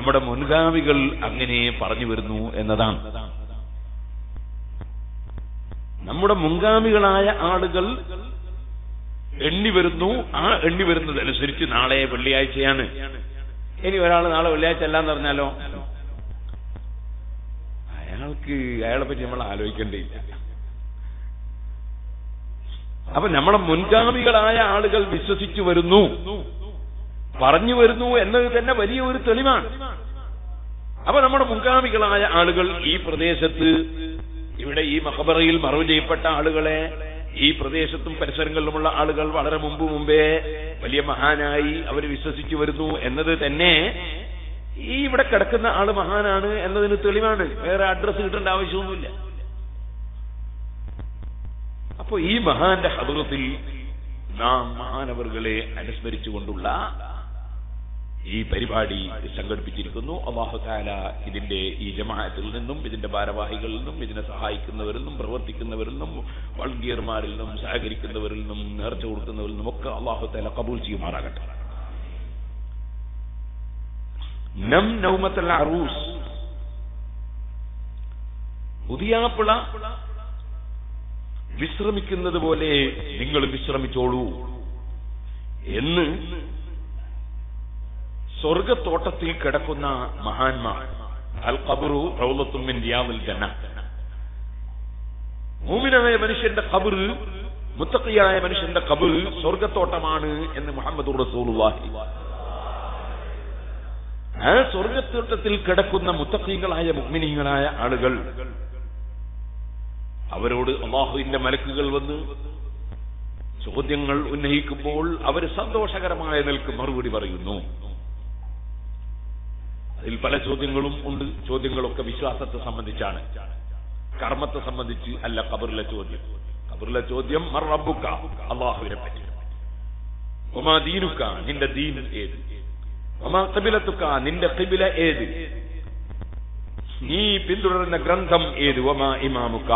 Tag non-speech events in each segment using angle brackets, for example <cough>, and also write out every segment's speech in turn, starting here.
നമ്മുടെ മുൻഗാമികൾ അങ്ങനെ പറഞ്ഞു വരുന്നു എന്നതാണ്. നമ്മുടെ മുൻഗാമികളായ ആളുകൾ എണ്ണി വരുന്നു. ആ എണ്ണി വരുന്നതനുസരിച്ച് നാളെ വെള്ളിയാഴ്ചയാണ്. ഇനി ഒരാൾ നാളെ വെള്ളിയാഴ്ച അല്ലാന്ന് പറഞ്ഞാലോ? അയാൾക്ക് അയാളെ പറ്റി നമ്മൾ ആലോചിക്കേണ്ടിയില്ല അപ്പൊ നമ്മളെ മുൻഗാമികളായ ആളുകൾ വിശ്വസിച്ചു വരുന്നു. പറഞ്ഞു വരുന്നു എന്നത് തന്നെ വലിയ ഒരു തെളിവാണ്. അപ്പൊ നമ്മുടെ മുൻഗാമികളായ ആളുകൾ ഈ പ്രദേശത്ത് ഇവിടെ ഈ മഹബറയിൽ മറവ് ചെയ്യപ്പെട്ട ആളുകളെ ഈ പ്രദേശത്തും പരിസരങ്ങളിലുമുള്ള ആളുകൾ വളരെ മുമ്പ് മുമ്പേ വലിയ മഹാനായി അവർ വിശ്വസിച്ചു വരുന്നു എന്നത് തന്നെ ഈ ഇവിടെ കിടക്കുന്ന ആൾ മഹാനാണ് എന്നതിന് തെളിവാണ്. വേറെ അഡ്രസ് കിട്ടേണ്ട ആവശ്യമൊന്നുമില്ല. അപ്പൊ ഈ മഹാന്റെ ഹദറത്തിൽ നാം മഹാനവറുകളെ അനുസ്മരിച്ചുകൊണ്ടുള്ള ഈ പരിപാടി സംഘടിപ്പിച്ചിരിക്കുന്നു. അള്ളാഹു താല ഇതിന്റെ ഈ ജമാഅത്തിൽ നിന്നും ഇതിന്റെ ഭാരവാഹികളിൽ നിന്നും ഇതിനെ സഹായിക്കുന്നവരിൽ നിന്നും പ്രവർത്തിക്കുന്നവരിൽ നിന്നും വൾഗിയർമാരിൽ നിന്നും സഹകരിക്കുന്നവരിൽ നിന്നും നേർച്ച കൊടുക്കുന്നവരിൽ നിന്നും ഒക്കെ അള്ളാഹു താല കബൂൽ ചെയ്യുമാറാകട്ടെ. നം അറൂസ്. പുതിയാപ്പിള വിശ്രമിക്കുന്നത് പോലെ നിങ്ങൾ വിശ്രമിച്ചോളൂ എന്ന് സ്വർഗത്തോട്ടത്തിൽ കിടക്കുന്ന മഹാന്മാർ. അൽ കബുറു റൗലത്തുമ്മിൻ റിയാദുൽ ജന്ന. മൂമിനായ മനുഷ്യന്റെ കബുറ് മുത്തക്കിയായ മനുഷ്യന്റെ കബുറ് സ്വർഗത്തോട്ടമാണ് എന്ന് മുഹമ്മദ് റസൂലുള്ളാഹി. ആ സ്വർഗത്തോട്ടത്തിൽ കിടക്കുന്ന മുത്തക്കീകളായ മുഗ്മിനീങ്ങളായ ആളുകൾ അവരോട് അള്ളാഹുവിന്റെ മലക്കുകൾ വന്ന് ചോദ്യങ്ങൾ ഉന്നയിക്കുമ്പോൾ അവർ സന്തോഷകരമായ നിൽക്ക് മറുപടി പറയുന്നു. അതിൽ പല ചോദ്യങ്ങളും ഉണ്ട്. ചോദ്യങ്ങളൊക്കെ വിശ്വാസത്തെ സംബന്ധിച്ചാണ്. കർമ്മത്തെ സംബന്ധിച്ച് അല്ല കബറിലെ ചോദ്യം. കബറിലെ ചോദ്യം മറബുക്ക അള്ളാഹുവിനെ പറ്റി. ഒമാ ദീനുക്ക? നിന്റെ ദീൻ ഏത്? ഒമാ കബിലത്തുക്ക നിന്റെ കബില ഏത്? നീ പിന്തുടരുന്ന ഗ്രന്ഥം ഏത്? ഒമാ ഇമാമുക്ക?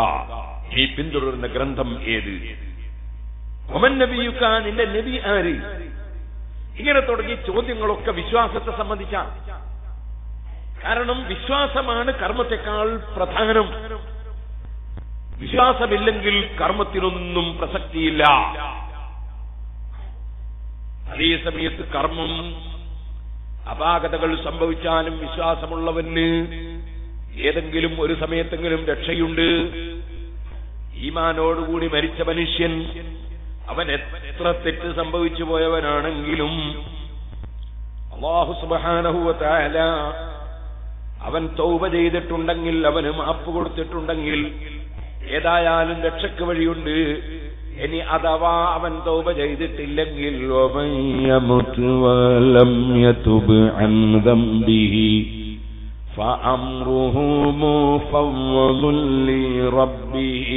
നീ പിന്തുടരുന്ന ഗ്രന്ഥം ഏത്? ഒമൻ നബിയുക്ക? നിന്റെ നബി ആര്? ഇങ്ങനെ തുടങ്ങി ചോദ്യങ്ങളൊക്കെ വിശ്വാസത്തെ സംബന്ധിച്ചാണ്. കാരണം വിശ്വാസമാണ് കർമ്മത്തെക്കാൾ പ്രധാനം. വിശ്വാസമില്ലെങ്കിൽ കർമ്മത്തിനൊന്നും പ്രസക്തിയില്ല. അതേ സമയത്ത് കർമ്മം അപാകതകൾ സംഭവിച്ചാലും വിശ്വാസമുള്ളവന് ഏതെങ്കിലും ഒരു സമയത്തെങ്കിലും രക്ഷയുണ്ട്. ഈമാനോടുകൂടി മരിച്ച മനുഷ്യൻ അവൻ എത്ര തെറ്റ് സംഭവിച്ചു പോയവനാണെങ്കിലും അള്ളാഹു സുബാനഹുവല അവൻ തൗബ ചെയ്തിട്ടുണ്ടെങ്കിൽ അവന് മാപ്പ് കൊടുത്തിട്ടുണ്ടെങ്കിൽ ഏതായാലും രക്ഷയ്ക്ക് വഴിയുണ്ട് ഇനി അഥവാ അവൻ തൗബ ചെയ്തിട്ടില്ലെങ്കിൽ ومن يمت ولم يتب عن ذنبه فأمره مفوض لربه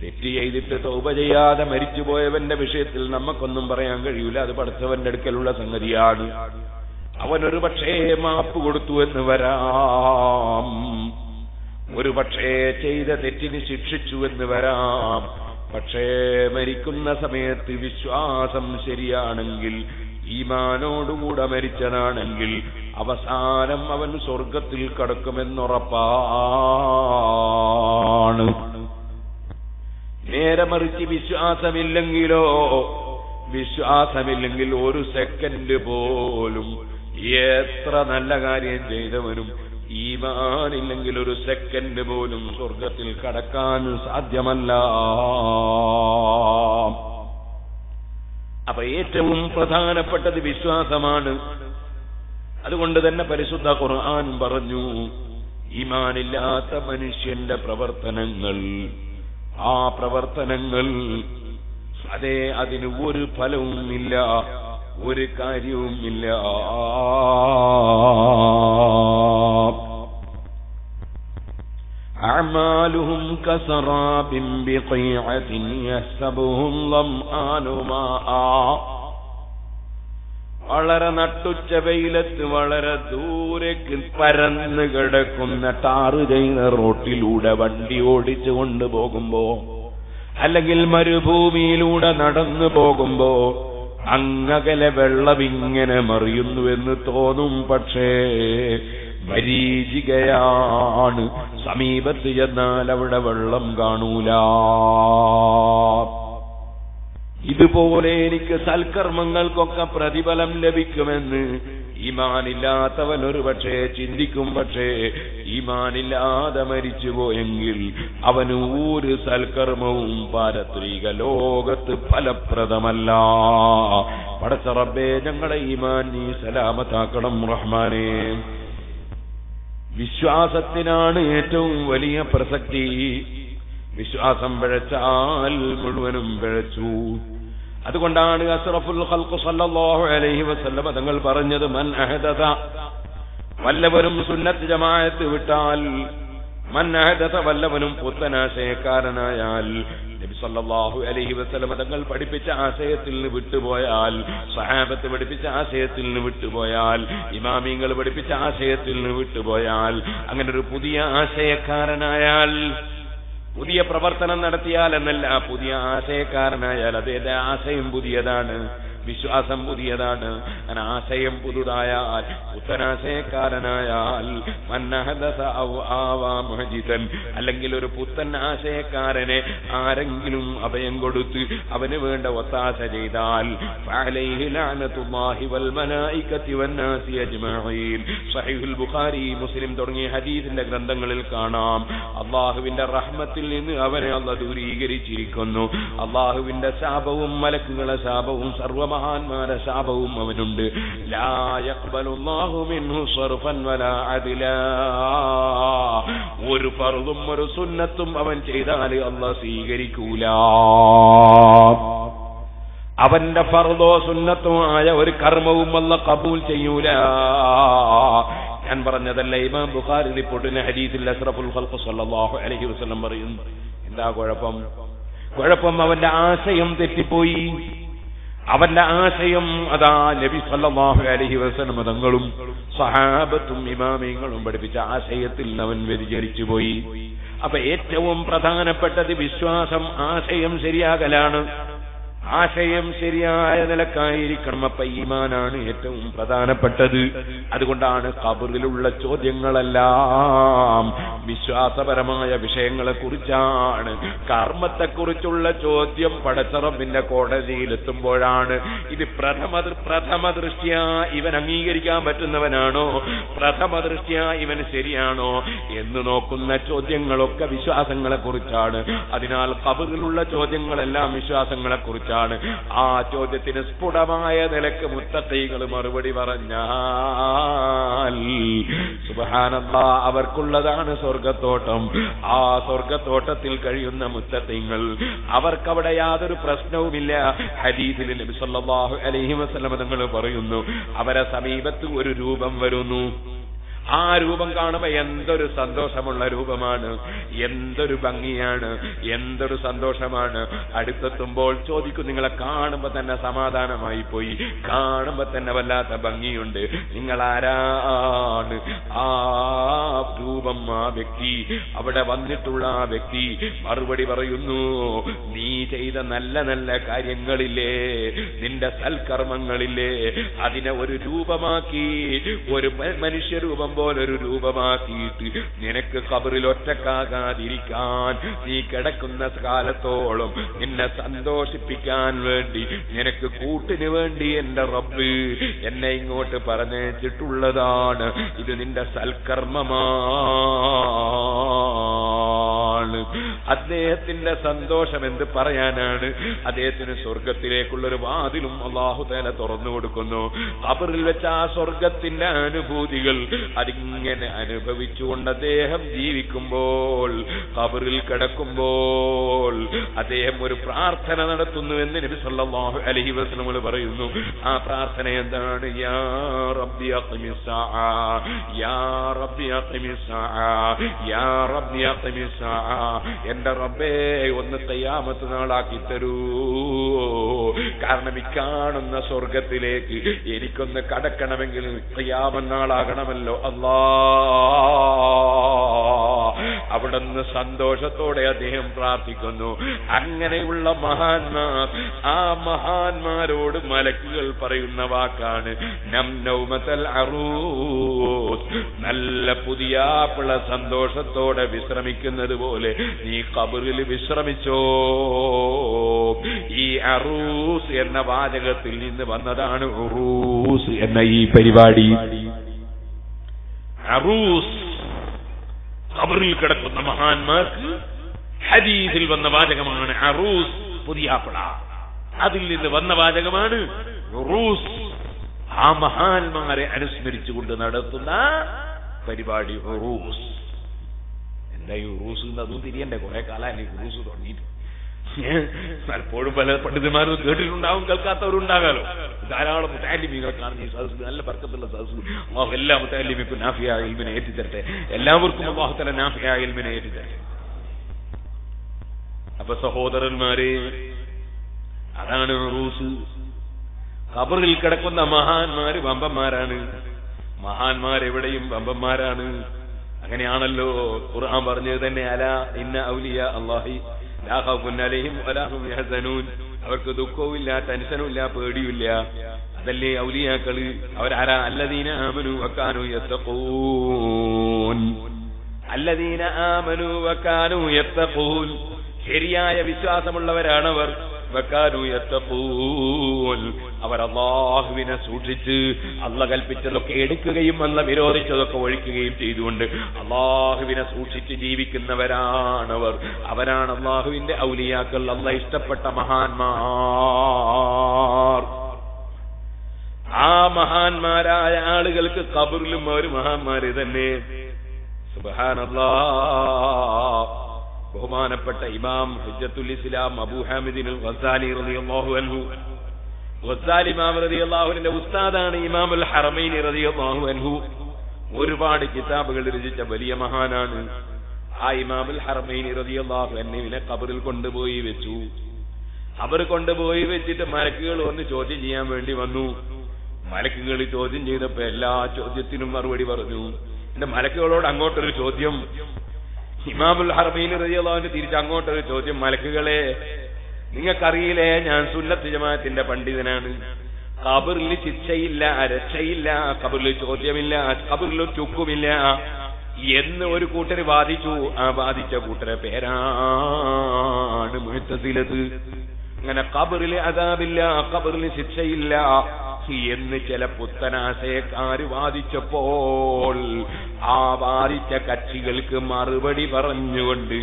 തെറ്റ് ചെയ്തിട്ട് തൗബ ചെയ്യാതെ മരിച്ചുപോയവന്റെ വിഷയത്തിൽ നമുക്കൊന്നും പറയാൻ കഴിയൂല അത് പഠിച്ചവന്റെ അടുക്കലുള്ള സംഗതിയാണ് അവൻ ഒരു പക്ഷേ മാപ്പ് കൊടുത്തു എന്ന് വരാം. ഒരു പക്ഷേ ചെയ്ത തെറ്റിന് ശിക്ഷിച്ചു എന്ന് വരാം. പക്ഷേ മരിക്കുന്ന സമയത്ത് വിശ്വാസം ശരിയാണെങ്കിൽ ഈമാനോടുകൂടെ മരിച്ചതാണെങ്കിൽ അവസാനം അവൻ സ്വർഗത്തിൽ കടക്കുമെന്നുറപ്പാണ്. നേരെ മറിച്ച് വിശ്വാസമില്ലെങ്കിലോ? വിശ്വാസമില്ലെങ്കിൽ ഒരു സെക്കൻഡ് പോലും എത്ര നല്ല കാര്യം ചെയ്തവനും ഈമാനില്ലെങ്കിൽ ഒരു സെക്കൻഡ് പോലും സ്വർഗത്തിൽ കടക്കാൻ സാധ്യമല്ല. അപ്പൊ ഏറ്റവും പ്രധാനപ്പെട്ടത് വിശ്വാസമാണ്. അതുകൊണ്ട് തന്നെ പരിശുദ്ധ ഖുർആൻ പറഞ്ഞു ഈമാനില്ലാത്ത മനുഷ്യന്റെ പ്രവർത്തനങ്ങൾ ആ പ്രവർത്തനങ്ങൾ അതെ അതിന് ഒരു ഫലവുമില്ല. ഒരു കാര്യവുമില്ല. അമാലുഹും കസറാബിം ബിഖീഅതിൻ യഹ്സബുഹും ലംആന മാആ വളരെ നട്ടുച്ച വെയിലത്ത് വളരെ ദൂരേക്ക് പരന്ന് കിടക്കുന്ന ടാറ് ചെയ്യുന്ന റോട്ടിലൂടെ വണ്ടി ഓടിച്ചു കൊണ്ടുപോകുമ്പോ അല്ലെങ്കിൽ മരുഭൂമിയിലൂടെ നടന്നു പോകുമ്പോ അങ്ങകലെ വെള്ളം ഇങ്ങനെ മറിയുന്നുവെന്ന് തോന്നും പക്ഷേ വരീചികയാണ് സമീപത്ത് ചെന്നാൽ അവിടെ വെള്ളം കാണൂല. ഇതുപോലെ എനിക്ക് സൽക്കർമ്മങ്ങൾക്കൊക്കെ പ്രതിഫലം ലഭിക്കുമെന്ന് ഈമാനില്ലാത്തവൻ ഒരു പക്ഷേ ചിന്തിക്കും പക്ഷേ ഈമാനില്ലാതെ മരിച്ചുപോയെങ്കിൽ അവന് ഒരു സൽക്കർമ്മവും പാരത്രിക ലോകത്ത് ഫലപ്രദമല്ല. പടച്ചറബേ ഞങ്ങളുടെ ഈമാൻ നീ സലാമത്താക്കണം റഹ്മാനെ. വിശ്വാസത്തിനാണ് ഏറ്റവും വലിയ പ്രസക്തി. വിശ്വാസം പിഴച്ചാൽ മുഴുവനും പിഴച്ചു. അതുകൊണ്ടാണ് അസ്റഫുൽ ഖൽഖ് സല്ലല്ലാഹു അലൈഹി വസല്ലം തങ്ങൾ പറഞ്ഞത് മൻ അഹദത വല്ലവരും സുന്നത്ത് ജമാഅത്ത് വിട്ടാൽ മൻ അഹദത വല്ലവനും പുത്തനാശയക്കാരനായാൽ നബി സല്ലല്ലാഹു അലൈഹി വസല്ലം തങ്ങൾ പഠിപ്പിച്ച ആശയത്തിൽ നിന്ന് വിട്ടുപോയാൽ സഹാബത്ത് പഠിപ്പിച്ച ആശയത്തിൽ നിന്ന് വിട്ടുപോയാൽ ഇമാമിങ്ങൾ പഠിപ്പിച്ച ആശയത്തിൽ നിന്ന് വിട്ടുപോയാൽ അങ്ങനെ ഒരു പുതിയ ആശയക്കാരനായാൽ പുതിയ പ്രവർത്തനം നടത്തിയാൽ എന്നല്ല പുതിയ ആശയക്കാരനായാൽ അതേന്റെ ആശയം പുതിയതാണ്. വിശ്വാസം പുതിയതാണ്. അനാശയം പുതുതായാൽ പുത്തനാശയക്കാരനായാൽ അല്ലെങ്കിൽ ഒരു പുത്തൻ ആശയക്കാരനെ ആരെങ്കിലും അഭയം കൊടുത്ത് അവന് വേണ്ട ഒത്താശ ചെയ്താൽ മുസ്ലിം തുടങ്ങിയ ഹദീസിന്റെ ഗ്രന്ഥങ്ങളിൽ കാണാം. അള്ളാഹുവിന്റെ റഹ്മത്തിൽ നിന്ന് അവനെ അള്ള ദൂരീകരിച്ചിരിക്കുന്നു. അള്ളാഹുവിന്റെ ശാപവും മലക്കുകളെ ശാപവും സർവമഹാന്മാരെ ശാപവും അവനുണ്ട്. ഒരു ഫർദും ഒരു സുന്നത്തും അവൻ ചെയ്താൽ അല്ല സ്വീകരിക്കൂല. അവന്റെ ഫറുദോ സുന്നത്തോ ആയ ഒരു കർമ്മവും അല്ല കബൂൽ ചെയ്യൂല. ഞാൻ പറഞ്ഞതല്ല ഇമാം ബുഖാരി റിപ്പോർട്ടിന് അസ്റഫുൽ ഖൽഖ് സല്ലല്ലാഹു അലൈഹി വസല്ലം പറയുന്നു. എന്താ കുഴപ്പം? കുഴപ്പം അവന്റെ ആശയം തെറ്റിപ്പോയി. അവന്റെ ആശയം അതാ നബി സല്ലാഹു അലഹി വസന മതങ്ങളും സഹാബത്തും ഇമാമിയങ്ങളും പഠിപ്പിച്ച ആശയത്തിൽ അവൻ വ്യതിചരിച്ചു പോയി. അപ്പൊ ഏറ്റവും പ്രധാനപ്പെട്ടത് വിശ്വാസം ആശയം ശരിയാകലാണ്. ആശയം ശരിയായ നിലക്കായിരിക്കണം. അപ്പൊ ഈമാനാണ് ഏറ്റവും പ്രധാനപ്പെട്ടത്. അതുകൊണ്ടാണ് കബറിലുള്ള ചോദ്യങ്ങളെല്ലാം വിശ്വാസപരമായ വിഷയങ്ങളെ കുറിച്ചാണ് കർമ്മത്തെക്കുറിച്ചുള്ള ചോദ്യം പടച്ചറമ്പിന്റെ കോടതിയിലെത്തുമ്പോഴാണ്. ഇത് പ്രഥമ പ്രഥമ ദൃഷ്ട്യ ഇവൻ അംഗീകരിക്കാൻ പറ്റുന്നവനാണോ? പ്രഥമ ദൃഷ്ട്യ ഇവൻ ശരിയാണോ? എന്ന് നോക്കുന്ന ചോദ്യങ്ങളൊക്കെ വിശ്വാസങ്ങളെക്കുറിച്ചാണ്. അതിനാൽ കബറിലുള്ള ചോദ്യങ്ങളെല്ലാം വിശ്വാസങ്ങളെ കുറിച്ചാണ് ആ ചോദ്യത്തിന് സ്ഫുടമായ നിലയ്ക്ക് മുത്തത്തൈകൾ മറുപടി പറഞ്ഞാൽ അവർക്കുള്ളതാണ് സ്വർഗത്തോട്ടം ആ സ്വർഗത്തോട്ടത്തിൽ കഴിയുന്ന മുത്തത്തൈങ്ങൾ അവർക്കവിടെ യാതൊരു പ്രശ്നവുമില്ല. ഹദീസിൽ നബി സല്ലല്ലാഹു അലൈഹി വസല്ലം തങ്ങൾ പറയുന്നു അവരെ സമീപത്ത് ഒരു രൂപം വരുന്നു. ആ രൂപം കാണുമ്പോ എന്തൊരു സന്തോഷമുള്ള രൂപമാണ്. എന്തൊരു ഭംഗിയാണ്. എന്തൊരു സന്തോഷമാണ്. അടുത്തെത്തുമ്പോൾ ചോദിക്കും നിങ്ങളെ കാണുമ്പോ തന്നെ സമാധാനമായി പോയി. കാണുമ്പോ തന്നെ വല്ലാത്ത ഭംഗിയുണ്ട്. നിങ്ങൾ ആരാണ്? ആ രൂപം ആ വ്യക്തി അവിടെ വന്നിട്ടുള്ള ആ വ്യക്തി മറുപടി പറയുന്നു നീ ചെയ്ത നല്ല നല്ല കാര്യങ്ങളില്ലേ. നിന്റെ സൽക്കർമ്മങ്ങളില്ലേ. അതിനെ ഒരു രൂപമാക്കി. ഒരു മനുഷ്യരൂപം പോലൊരു രൂപമാക്കിയിട്ട് നിനക്ക് കബറിൽ ഒറ്റക്കാകാതിരിക്കാൻ നീ കിടക്കുന്ന കാലത്തോളം നിന്നെ സന്തോഷിപ്പിക്കാൻ വേണ്ടി നിനക്ക് കൂട്ടിന് വേണ്ടി എന്റെ റബ്ബ് എന്നെ ഇങ്ങോട്ട് പറഞ്ഞിട്ടുള്ളതാണ് ഇത് നിന്റെ സൽക്കർമ്മമാണ്. അദ്ദേഹത്തിന്റെ സന്തോഷം എന്ത് പറയാനാണ്? അദ്ദേഹത്തിന് സ്വർഗത്തിലേക്കുള്ള ഒരു വാതിലും അള്ളാഹു തേല തുറന്നു കൊടുക്കുന്നു. കബറിൽ വെച്ച ആ സ്വർഗത്തിന്റെ അനുഭൂതികൾ അതിങ്ങനെ അനുഭവിച്ചുകൊണ്ട് അദ്ദേഹം ജീവിക്കുമ്പോൾ കബറിൽ കിടക്കുമ്പോൾ അദ്ദേഹം ഒരു പ്രാർത്ഥന നടത്തുന്നു എന്ന് നബി സല്ലല്ലാഹു അലൈഹി വസല്ലം പറയുന്നു. ആ പ്രാർത്ഥന എന്താണ്? യാ യാ യാ റബ്ബി എന്റെ റബ്ബേ ഒന്ന് തയ്യാമത്ത് നാളാക്കി തരൂ. കാരണം ഈ കാണുന്ന സ്വർഗത്തിലേക്ക് എനിക്കൊന്ന് കടക്കണമെങ്കിൽ തയ്യാമന്നാളാകണമല്ലോ അവിടുന്ന് സന്തോഷത്തോടെ അദ്ദേഹം പ്രാർത്ഥിക്കുന്നു. അങ്ങനെയുള്ള മഹാന്മാർ ആ മഹാന്മാരോട് മലക്കുകൾ പറയുന്ന വാക്കാണ്. നം നൗമത്തൽ അറൂസ്. നല്ല പുതിയാപ്പിള സന്തോഷത്തോടെ വിശ്രമിക്കുന്നത് പോലെ നീ കബറിൽ വിശ്രമിച്ചോ? ഈ അറൂസ് എന്ന വാചകത്തിൽ നിന്ന് വന്നതാണ് ഉറൂസ് എന്ന ഈ പരിപാടി. അറൂസ് കബറിൽ കിടക്കുന്ന മഹാന്മാർക്ക് ഹദീസിൽ വന്ന വാചകമാണ് അറൂസ് പുതിയാപ്പിള. അതിൽ നിന്ന് വന്ന വാചകമാണ് റൂസ് ആ മഹാന്മാരെ അനുസ്മരിച്ചുകൊണ്ട് നടത്തുന്ന പരിപാടി റൂസ് എന്താ ഈ റൂസ് അതും തിരിയണ്ടേ? കുറെ കാലം അല്ലെങ്കിൽ റൂസ് തുടങ്ങിയിട്ട്. പലപ്പോഴും പല പണ്ഡിതന്മാരും കേട്ടിട്ടുണ്ടാവും കേൾക്കാത്തവരുണ്ടാകാലോ. ധാരാളം മുത്താലിമികളെ കാണുന്ന ഈ സദസ് നല്ല ബർക്കത്തുള്ള സദസ് അള്ളാഹു എല്ലാ മുത്താലിമിക്കും നാഫിയ ഇൽമിനെ ഏറ്റിത്തരട്ടെ. എല്ലാവർക്കും അള്ളാഹുത്തല നാഫിയ ഇൽമിനെ ഏറ്റിത്തരട്ടെ. അപ്പൊ സഹോദരന്മാരെ അതാണ് റൂസ് ഖബറിൽ കിടക്കുന്ന മഹാന്മാര് വമ്പന്മാരാണ്. മഹാന്മാരെവിടെയും വമ്പന്മാരാണ്. അങ്ങനെയാണല്ലോ ഖുർആൻ പറഞ്ഞത് തന്നെ അല ഇന്ന ഔലിയ അള്ളാഹി അവർക്ക് ദുഃഖവുമില്ല ടെൻഷനുമില്ല പേടിയുമില്ല. അതല്ലേ ഔലിയാക്കൾ? അവരാരാ? അല്ലദീന ആമനു വക്കാനു എത്തപ്പോൻ അല്ലദീന ആമനു വക്കാനു എത്തപ്പോൻ ശരിയായ വിശ്വാസമുള്ളവരാണവർ. അവർ അള്ളാഹുവിനെ സൂക്ഷിച്ച് അല്ല കൽപ്പിച്ചതൊക്കെ എടുക്കുകയും അല്ല വിരോധിച്ചതൊക്കെ ഒഴിക്കുകയും ചെയ്തുകൊണ്ട് അള്ളാഹുവിനെ സൂക്ഷിച്ച് ജീവിക്കുന്നവരാണവർ. അവരാണ് അള്ളാഹുവിന്റെ ഔലിയാക്കൾ. അല്ല ഇഷ്ടപ്പെട്ട മഹാന്മാർ. ആ മഹാന്മാരായ ആളുകൾക്ക് കബറിലും അവർ മഹാന്മാര് തന്നെ. സുബഹാനല്ലാ. ബഹുമാനപ്പെട്ട ഇമാം ഹുജത്തുൽ ഇസ്ലാം അബൂ ഗസാലി റളിയല്ലാഹു അൻഹു. ഗസാലി ഇമാം റളിയല്ലാഹുവിന്റെ ഉസ്താദാണ് ഇമാമുൽ ഹറമൈൻ റളിയല്ലാഹു അൻഹു. ഒരുപാട് കിതാബുകൾ രചിച്ച വലിയ മഹാനാണ്. ആ ഇമാമുൽ ഹറമൈൻ റളിയല്ലാഹു അൻഹുവിനെ കബറിൽ കൊണ്ടുപോയി വെച്ചു. അവർ കൊണ്ടുപോയി വെച്ചിട്ട് മലക്കുകൾ ഒന്ന് ചോദ്യം ചെയ്യാൻ വേണ്ടി വന്നു. മലക്കുകൾ ചോദ്യം ചെയ്തപ്പോ എല്ലാ ചോദ്യത്തിനും മറുപടി പറഞ്ഞു. എന്റെ മലക്കുകളോട് അങ്ങോട്ടൊരു ചോദ്യം. ഇമാമുൽ ഹർമയിൽ റളിയല്ലാഹു തിരിച്ച് അങ്ങോട്ടൊരു ചോദ്യം മലക്കുകളെ നിങ്ങൾക്കറിയില്ലേ ഞാൻ സുന്നത്ത് ജമാഅത്തിന്റെ പണ്ഡിതനാണ്. കബറിൽ ശിക്ഷയില്ല രക്ഷയില്ല കബറിൽ ചോദ്യമില്ല കബറിൽ ചുക്കുമില്ല എന്ന് ഒരു കൂട്ടർ വാദിച്ചു. ആ വാദിച്ച കൂട്ടരെ പേരാണ് മുഹത്തസിലത് അങ്ങനെ കബറിൽ അതാവില്ല കബറിൽ ശിക്ഷയില്ല എന്ന് ചില പുത്തനാശയക്കാര് വാദിച്ചപ്പോൾ ആ വാദിച്ച കക്ഷികൾക്ക് മറുപടി പറഞ്ഞുകൊണ്ട്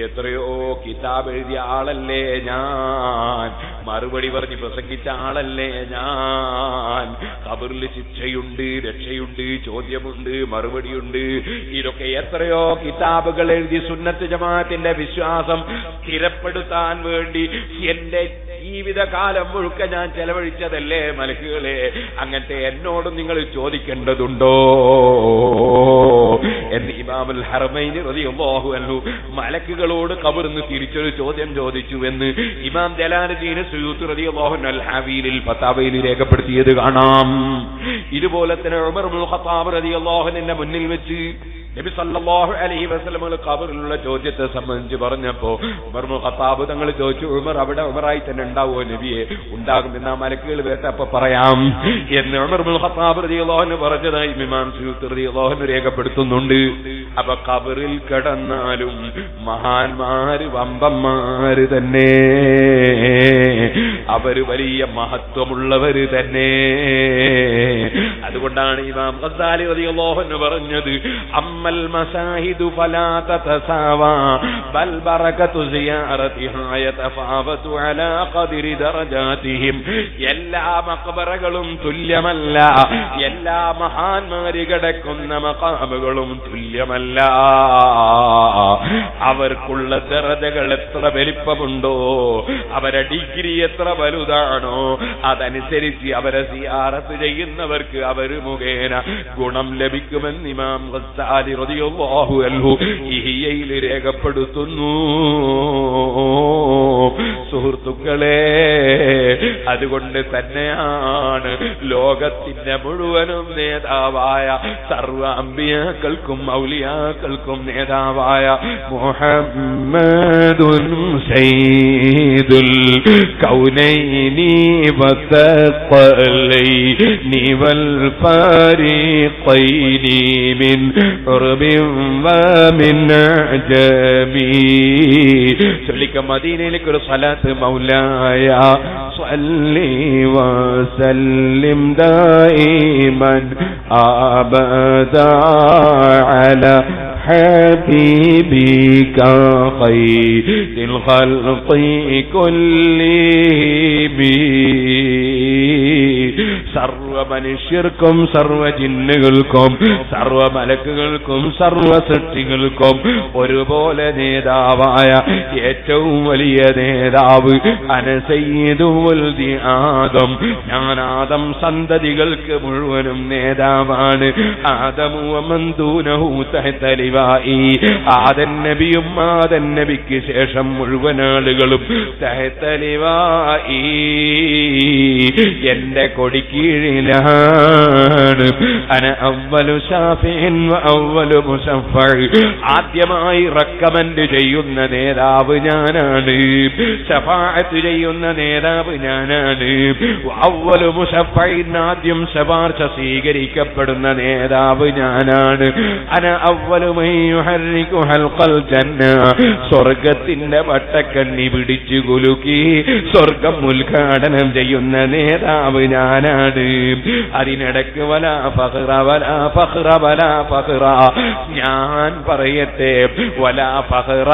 എത്രയോ കിതാബ് എഴുതിയ ആളല്ലേ ഞാൻ? മറുപടി പറഞ്ഞ് പ്രസംഗിച്ച ആളല്ലേ ഞാൻ? കബറിൽ ശിക്ഷയുണ്ട് രക്ഷയുണ്ട് ചോദ്യമുണ്ട് മറുപടിയുണ്ട്. ഇതൊക്കെ എത്രയോ കിതാബുകൾ എഴുതി സുന്നത്ത് ജമാഅത്തിന്റെ വിശ്വാസം സ്ഥിരപ്പെടുത്താൻ വേണ്ടി എന്റെ ജീവിതകാലം മുഴുക്ക ഞാൻ ചെലവഴിച്ചതല്ലേ മലക്കുകളെ? അങ്ങനത്തെ എന്നോട് നിങ്ങൾ ചോദിക്കേണ്ടതുണ്ടോ? എന്ന് ഇമാമുൽ ഹർമൈന് ഹൃദയമോഹുവല്ലു മലക്കുകളോട് കബറിന്ന് തിരിച്ചൊരു ചോദ്യം ചോദിച്ചു എന്ന് ഇമാം ജലാലുദ്ദീൻ സുയൂത്ത് ഹൃദയമോഹൻ അൽ ഹാവീലിൽ പത്താവയിൽ രേഖപ്പെടുത്തിയത് കാണാം. ഇതുപോലെ തന്നെ ഉമർ ഖത്താബ് എന്റെ അൻഹുവിന്റെ മുന്നിൽ വെച്ച് നബി സല്ലല്ലാഹു അലൈഹി വസല്ലമകൾ ഖബറിലുള്ള ചോദ്യത്തെ സംബന്ധിച്ച് പറഞ്ഞപ്പോ ഉമർ ഇബ്നുൽ ഖത്താബ് തങ്ങൾ ചോദിച്ചു ഉമർ അവിടെ ഉമറായി തന്നെ ഉണ്ടാവുമോ നബിയെ? ഉണ്ടാകും എന്നാ മലക്കുകൾ വേട്ടപ്പോ പറയാം. എന്ന് ഉമർ ഇബ്നുൽ ഖത്താബ് റളിയല്ലാഹു അൻഹു പറഞ്ഞതായി റളിയല്ലാഹു അൻഹു രേഖപ്പെടുത്തുന്നുണ്ട്. അപ്പൊ ഖബറിൽ കിടന്നാലും മഹാന്മാര് വമ്പന്മാര് തന്നെ. അവർ വലിയ മഹത്വമുള്ളവര് തന്നെ. അതുകൊണ്ടാണ് ഇമാം റളിയല്ലാഹു അൻഹു പറഞ്ഞത് അമ്മൽ മസാഹിദു ഫലാ തതസാവാ ബൽ ബറകതു സിയാറതിഹാ യതഫാവതു അലാ ഖദരി ദറജാതിഹിം എല്ലാ മഖബറകളും തുല്യമല്ല. എല്ലാ മഹാന്മാര് കിടക്കുന്ന മഖാമുകളും തുല്യമല്ല. അവർക്കുള്ള ദറജകൾ എത്ര വലിപ്പമുണ്ടോ? അവരെ ഡിഗ്രി എത്ര വലുതാണോ? അതനുസരിച്ച് അവരെ സിയാറത്ത് ചെയ്യുന്നവർക്ക് അവർ മുഖേന ഗുണം ലഭിക്കുമെന്ന് ഇമാം ഇഹിയയിൽ രേഖപ്പെടുത്തുന്നു. സുഹൃത്തുക്കളെ അതുകൊണ്ട് തന്നെയാണ് ലോകത്തിന്റെ മുഴുവനും നേതാവായ സർവ അമ്പിയാക്കൾക്കും മൗലിയാക്കൾക്കും നേതാവായ മുഹമ്മദുൻ സൈദുൽ കൗനൈനി വസഖലൈനി വൽ ഫരീഖൈനി മിൻ ഉർബിൻ വമിൻ അജമി ചൊല്ലിക്ക മദീനയിലേക്ക് ഒരു സ്വലാത്ത് മൗലായ صلي وسلم دائما أبدا على حبيبك خير الخلق كلهم സർവ മനുഷ്യർക്കും സർവ ജിന്നുകൾക്കും സർവ മലക്കുകൾക്കും സർവ സൃഷ്ടികൾക്കും ഒരുപോലെ നേതാവായ ഏറ്റവും വലിയ നേതാവ് ആദം ഞാൻ ആദം സന്തതികൾക്ക് മുഴുവനും നേതാവാണ്. ആദമുവമന്തൂനഹൂത്തലിവായി ആദൻ നബിയും ആദൻ നബിക്ക് ശേഷം മുഴുവൻ ആളുകളും തഹത്തലിവായി എന്റെ കൊടിക്കീഴിലാണ് അന അവലു ഷാഫിൻ അവലു മുസഫർ ആദ്യമായി റെക്കമെന്റ് ചെയ്യുന്ന നേതാവ് ഞാനാണ്. ഷഫാഅത്ത് ചെയ്യുന്ന നേതാവ് ഞാനാണ്. അവലു മുസഫറിൻ ആദ്യം ശപാർശ സ്വീകരിക്കപ്പെടുന്ന നേതാവ് ഞാനാണ്. അന അവലു മയ്യുഹർരികു ഹൽഖൽ ജന്ന. സ്വർഗത്തിന്റെ വട്ടക്കണ്ണി പിടിച്ചു കുലുക്കി. സ്വർഗം ഉദ്ഘാടനം ചെയ്യുന്ന നേതാവ് ഞാനാണ്. അതിനിടക്ക് വല ഫഹ്റ വല ഫഹ്റ വല ഫഹ്റ ഞാൻ പറയട്ടെ വല ഫഹ്റ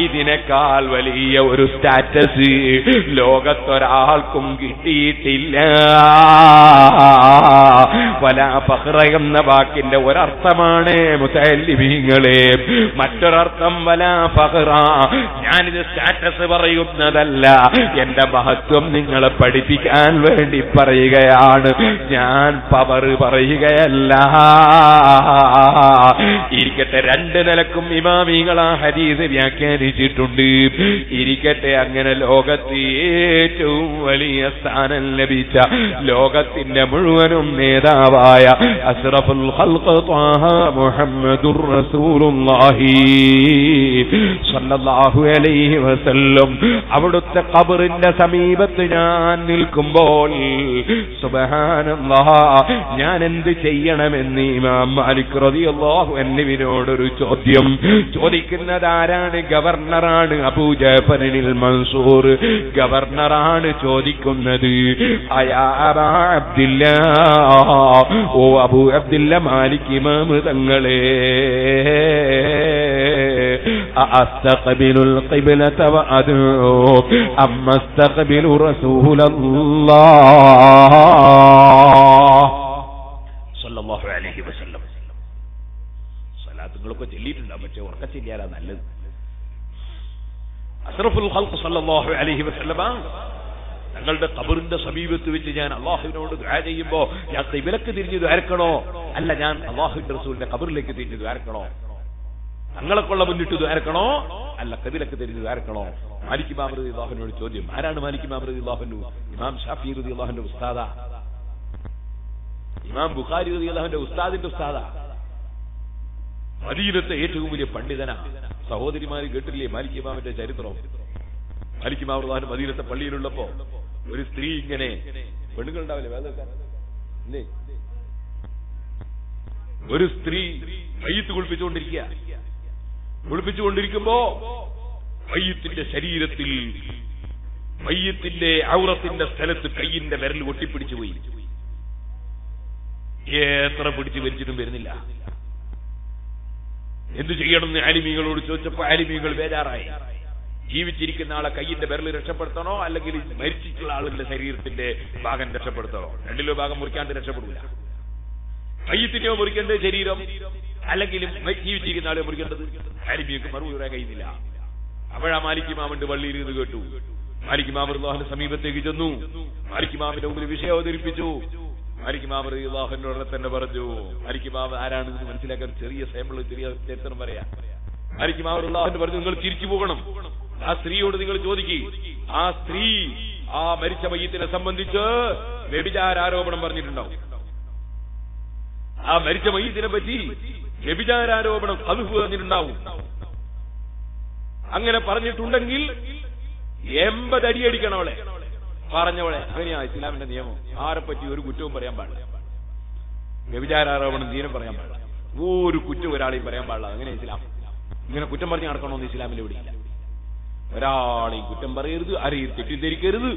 ഇതിനേക്കാൾ വലിയ ഒരു സ്റ്റാറ്റസ് ലോകത്തൊരാൾക്കും കിട്ടിയിട്ടില്ല. വല ഫഹ്റ എന്ന വാക്കിന്റെ ഒരർത്ഥമാണ് മുത്തല്ലിമീങ്ങളെ. മറ്റൊരർത്ഥം വല ഫഹ്റ ഞാനിത് സ്റ്റാറ്റസ് പറയുന്നതല്ല. എന്റെ മഹത്വം നിങ്ങളെ പഠിപ്പിക്കാൻ വേണ്ടി പറയുകയാണ്. ഞാൻ പവർ പറയുകയല്ല. ഇരിക്കട്ടെ രണ്ട് നിലക്കും ഇമാമികളാ ഹരീസ് വ്യാഖ്യാനിച്ചിട്ടുണ്ട്. ഇരിക്കട്ടെ അങ്ങനെ ലോകത്ത് ഏറ്റവും വലിയ സ്ഥാനം ലഭിച്ച ലോകത്തിന്റെ മുഴുവനും നേതാവായ ത്വാഹ മുഹമ്മദുർ അവിടുത്തെ ഖബറിന്റെ സമീപത്ത് ഞാൻ നിൽക്കുമ്പോൾ ഞാൻ എന്ത് ചെയ്യണമെന്ന് ഇമാം മാലിക് റളിയല്ലാഹു അൻഹുവിനോടൊരു ചോദ്യം ചോദിക്കുന്നത് ആരാണ് ഗവർണറാണ് അബൂ ജാഫറിനിൽ മൻസൂർ ഗവർണറാണ് ചോദിക്കുന്നത് അയാ അബാ അബ്ദില്ല ഓ അബൂ അബ്ദില്ല മാലിക് ഇമാം തങ്ങളെ أستقبل القبلة وأدعو أما استقبل رسول الله സല്ലല്ലാഹു അലൈഹി വസല്ലം. സലാത്തുകളൊക്കെ ചൊല്ലിയിട്ടുണ്ടാവും പക്ഷെ ഉറക്ക ചൊല്ലിയാലാ നല്ലത്. അഷ്റഫുൽ ഖൽഖ് സല്ലല്ലാഹു അലൈഹി വസല്ലമ തങ്ങളുടെ കബറിന്റെ സമീപത്ത് വെച്ച് ഞാൻ അള്ളാഹുവിനോട് ദ്വാര ചെയ്യുമ്പോ ഞാൻ വിലക്ക് തിരിഞ്ഞു ദ്വാരക്കണോ അല്ല ഞാൻ അള്ളാഹുവിന്റെ റസൂലിന്റെ കബറിലേക്ക് തിരിഞ്ഞു ദ്വാരക്കണോ തങ്ങളെ കൊള്ള മുന്നിട്ട് ദ്വാരക്കണോ അല്ല കതിലൊക്കെ തിരിഞ്ഞു ദ്വാരക്കണോ മാലിക് മാമൃതി അള്ളാഹുവിനോട് ചോദ്യം. ആരാണ് മാലിക് മാമൃതി അള്ളാഹുനു ഇമാം ഷാഫി റതി അള്ളാഹുന്റെ ഉസ്താദ. ഇമാം ബുഖാരി റതി അള്ളാഹുന്റെ ഉസ്താദിന്റെ ഉസ്താദ. മദീനത്തെ ഏറ്റവും വലിയ പണ്ഡിതനാ. സഹോദരിമാര് കേട്ടില്ലേ മാലിക് ഇമാമിന്റെ ചരിത്രം? മാലിക് ഇമാം റഹ്മാൻ മദീനത്തെ പള്ളിയിലുള്ളപ്പോ ഒരു സ്ത്രീ ഇങ്ങനെ പെണ്ണുങ്ങളുണ്ടാവില്ലേ? വേദക്കാൻ ഇല്ലേ? ഒരു സ്ത്രീ മയ്യത്ത് കുളിപ്പിച്ചുകൊണ്ടിരിക്കുക. കുളിപ്പിച്ചുകൊണ്ടിരിക്കുമ്പോ മയ്യത്തിന്റെ ശരീരത്തിൽ മയ്യത്തിന്റെ ഔറത്തിന്റെ സ്ഥലത്ത് കയ്യിന്റെ വിരൽ ഒട്ടിപ്പിടിച്ചു പോയി. എത്ര പിടിച്ചു വലിച്ചിട്ടും വരുന്നില്ല. എന്തു ചെയ്യണമെന്ന് ആലിമീകളോട് ചോദിച്ചപ്പോ അലിമികൾ ബേജാറായി. ജീവിച്ചിരിക്കുന്ന ആളെ കയ്യിന്റെ വിരൽ രക്ഷപ്പെടുത്തണോ അല്ലെങ്കിൽ മരിച്ചിട്ടുള്ള ആളുടെ ശരീരത്തിന്റെ ഭാഗം രക്ഷപ്പെടുത്തണോ? രണ്ടിലോ ഭാഗം മുറിക്കാണ്ട് രക്ഷപ്പെടില്ല കയ്യത്തിന്റെയോ മുറിക്കേണ്ടത് ശരീരം അല്ലെങ്കിൽ ജീവിച്ചിരിക്കുന്ന ആളെ മുറിക്കേണ്ടത് അലിമിയൊക്കെ മറുപടി പറയാൻ കഴിയുന്നില്ല. അപ്പോഴാ മാലിക്കിമാമന്റെ വള്ളിയിൽ ഇരുന്ന് കേട്ടു. മാലിക്കിമാമർ സമീപത്തേക്ക് ചെന്നു. മാലിക്കിമാമിന്റെ മുമ്പിൽ വിഷയം അവതരിപ്പിച്ചു. മാലിക്കിമാമർ അള്ളാഹുവിനോട് തന്നെ പറഞ്ഞു. അരിക്കുമാവ് ആരാണെന്ന് മനസ്സിലാക്കാൻ ചെറിയ സേമ്പിൾ ചെറിയ ചരിത്രം പറയാം. അരിക്കുമാവ് അള്ളാഹുവിന് പറഞ്ഞു നിങ്ങൾ തിരിച്ചു പോകണം. ആ സ്ത്രീയോട് നിങ്ങൾ ചോദിക്കി. ആ സ്ത്രീ ആ മരിച്ച മയ്യത്തിനെ സംബന്ധിച്ച് വ്യഭിചാരോപണം പറഞ്ഞിട്ടുണ്ടാവും. ആ മരിച്ച മയ്യത്തിനെ പറ്റി വ്യഭിചാരോപണം അത് പറഞ്ഞിട്ടുണ്ടാവും. അങ്ങനെ പറഞ്ഞിട്ടുണ്ടെങ്കിൽ എൺപത് അടി അടിക്കണം അവളെ. പറഞ്ഞവളെ അങ്ങനെയാ ഇസ്ലാമിന്റെ നിയമം. ആരെപ്പറ്റി ഒരു കുറ്റവും പറയാൻ പാടില്ല. വ്യഭിചാരാരോപണം തീരെ പറയാൻ പാടില്ല. ഒരു കുറ്റം ഒരാളെയും പറയാൻ പാടില്ല. അങ്ങനെ ഇസ്ലാം. ഇങ്ങനെ കുറ്റം പറഞ്ഞ് നടക്കണമെന്ന് ഇസ്ലാമിൽ ഇവിടെയില്ല ഒരാളെയും കുറ്റം പറയരുത് ആരെയും തെറ്റിദ്ധരിക്കരുത്.